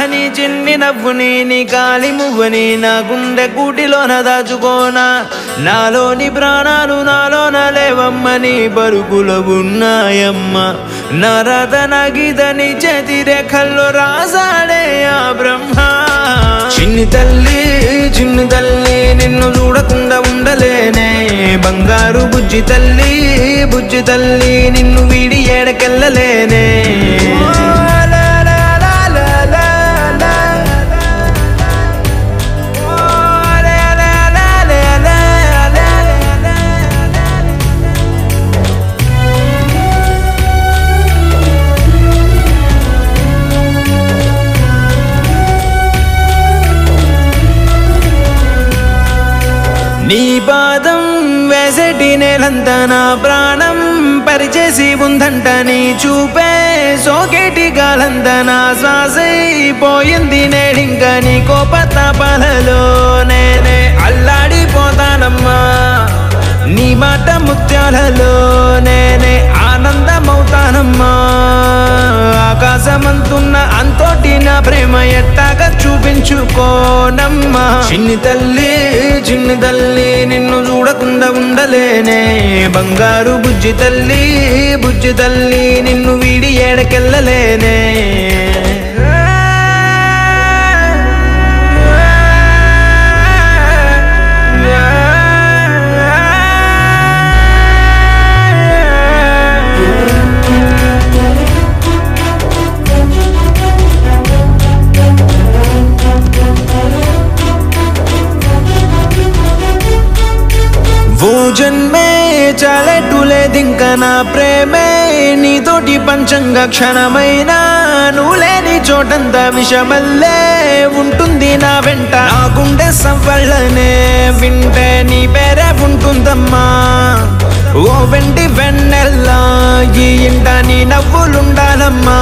నీ చిన్ని నవ్వుని నీ కాలి మువ్వని నా గుండె కూటిలోన దాచుకోనా నాలోని ప్రాణాలు నాలోన లేవమ్మని పరుగులు ఉన్నాయమ్మ. నా రథ నగిదని చేతి రేఖల్లో రాసాడే ఆ బ్రహ్మ. చిన్ని తల్లి చిన్ని తల్లి నిన్ను చూడకుండా ఉండలేనే. బంగారు బుజ్జి తల్లి బుజ్జి తల్లి నిన్ను వీడి ఏడకెళ్ళలేనే. పాదం వేసటి నేలంతా నా ప్రాణం పరిచేసి ఉందంట నీ చూపే సోకేటి గాలంతా నా శ్వాసైపోయింది నేడింక నీ కోపతాపాలలో నేనే అల్లాడిపోతానమ్మా నీ మాట ముత్యాలలో నేనే ఆనందమవుతానమ్మా ఆకాశమంతున్న అంతోటి నా ప్రేమ ఎట్టాగా చూపించుకోనమ్మా. చిన్ని తల్లి చిన్ని తల్లి నిన్ను చూడకుండా ఉండలేనే. బంగారు బుజ్జి తల్లి బుజ్జి తల్లి నిన్ను వీడి ఏడకెళ్ళలేనే. నా ప్రేమే నీతోటి పంచంగా క్షణమైనా నువ్వు లేని చోటంతా విషమల్లే ఉంటుంది నా వెంట. నా గుండె సవ్వళ్ళనే వింటే నీ పేరే ఉంటుందమ్మా. ఓ వెండి వెన్నెల్లా ఈ ఇంట నీ నవ్వులుండాలమ్మా.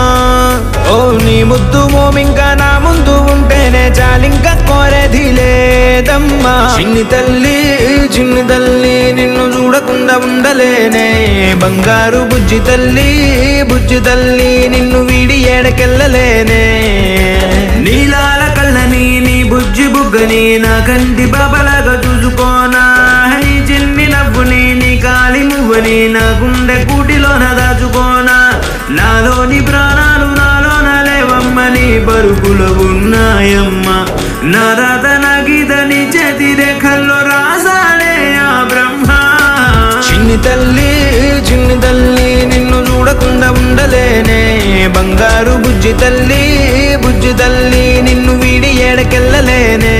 ఓ నీ ముద్దు మోమింకా నా ముందు ఉంటేనే చాలింక కోరేది లేదమ్మా. చిన్ని తల్లి చిన్ని తల్లి నిన్ను చూడకుండా ఉండలేనే. బంగారు బుజ్జి తల్లి బుజ్జి తల్లి నిన్ను వీడి ఏడకెళ్ళలేనే. నీలాల కళ్ళని నీ బుజ్జి బుగ్గని నా కంటి బాబలాగా చూసుకోనా. చిన్ని నవ్వుని నీ కాలి మువ్వని నా గుండె కూటిలోన లేవమ్మని ఉన్నాయమ్మా. ఉన్నాయమ్మ నా రాత నగిదని చేతి రేఖల్లో రాసాడే ఆ బ్రహ్మ. చిన్ని తల్లి చిన్ని తల్లి నిన్ను చూడకుండా ఉండలేనే. బంగారు బుజ్జి తల్లి బుజ్జి తల్లి నిన్ను వీడి ఏడకెళ్ళలేనే.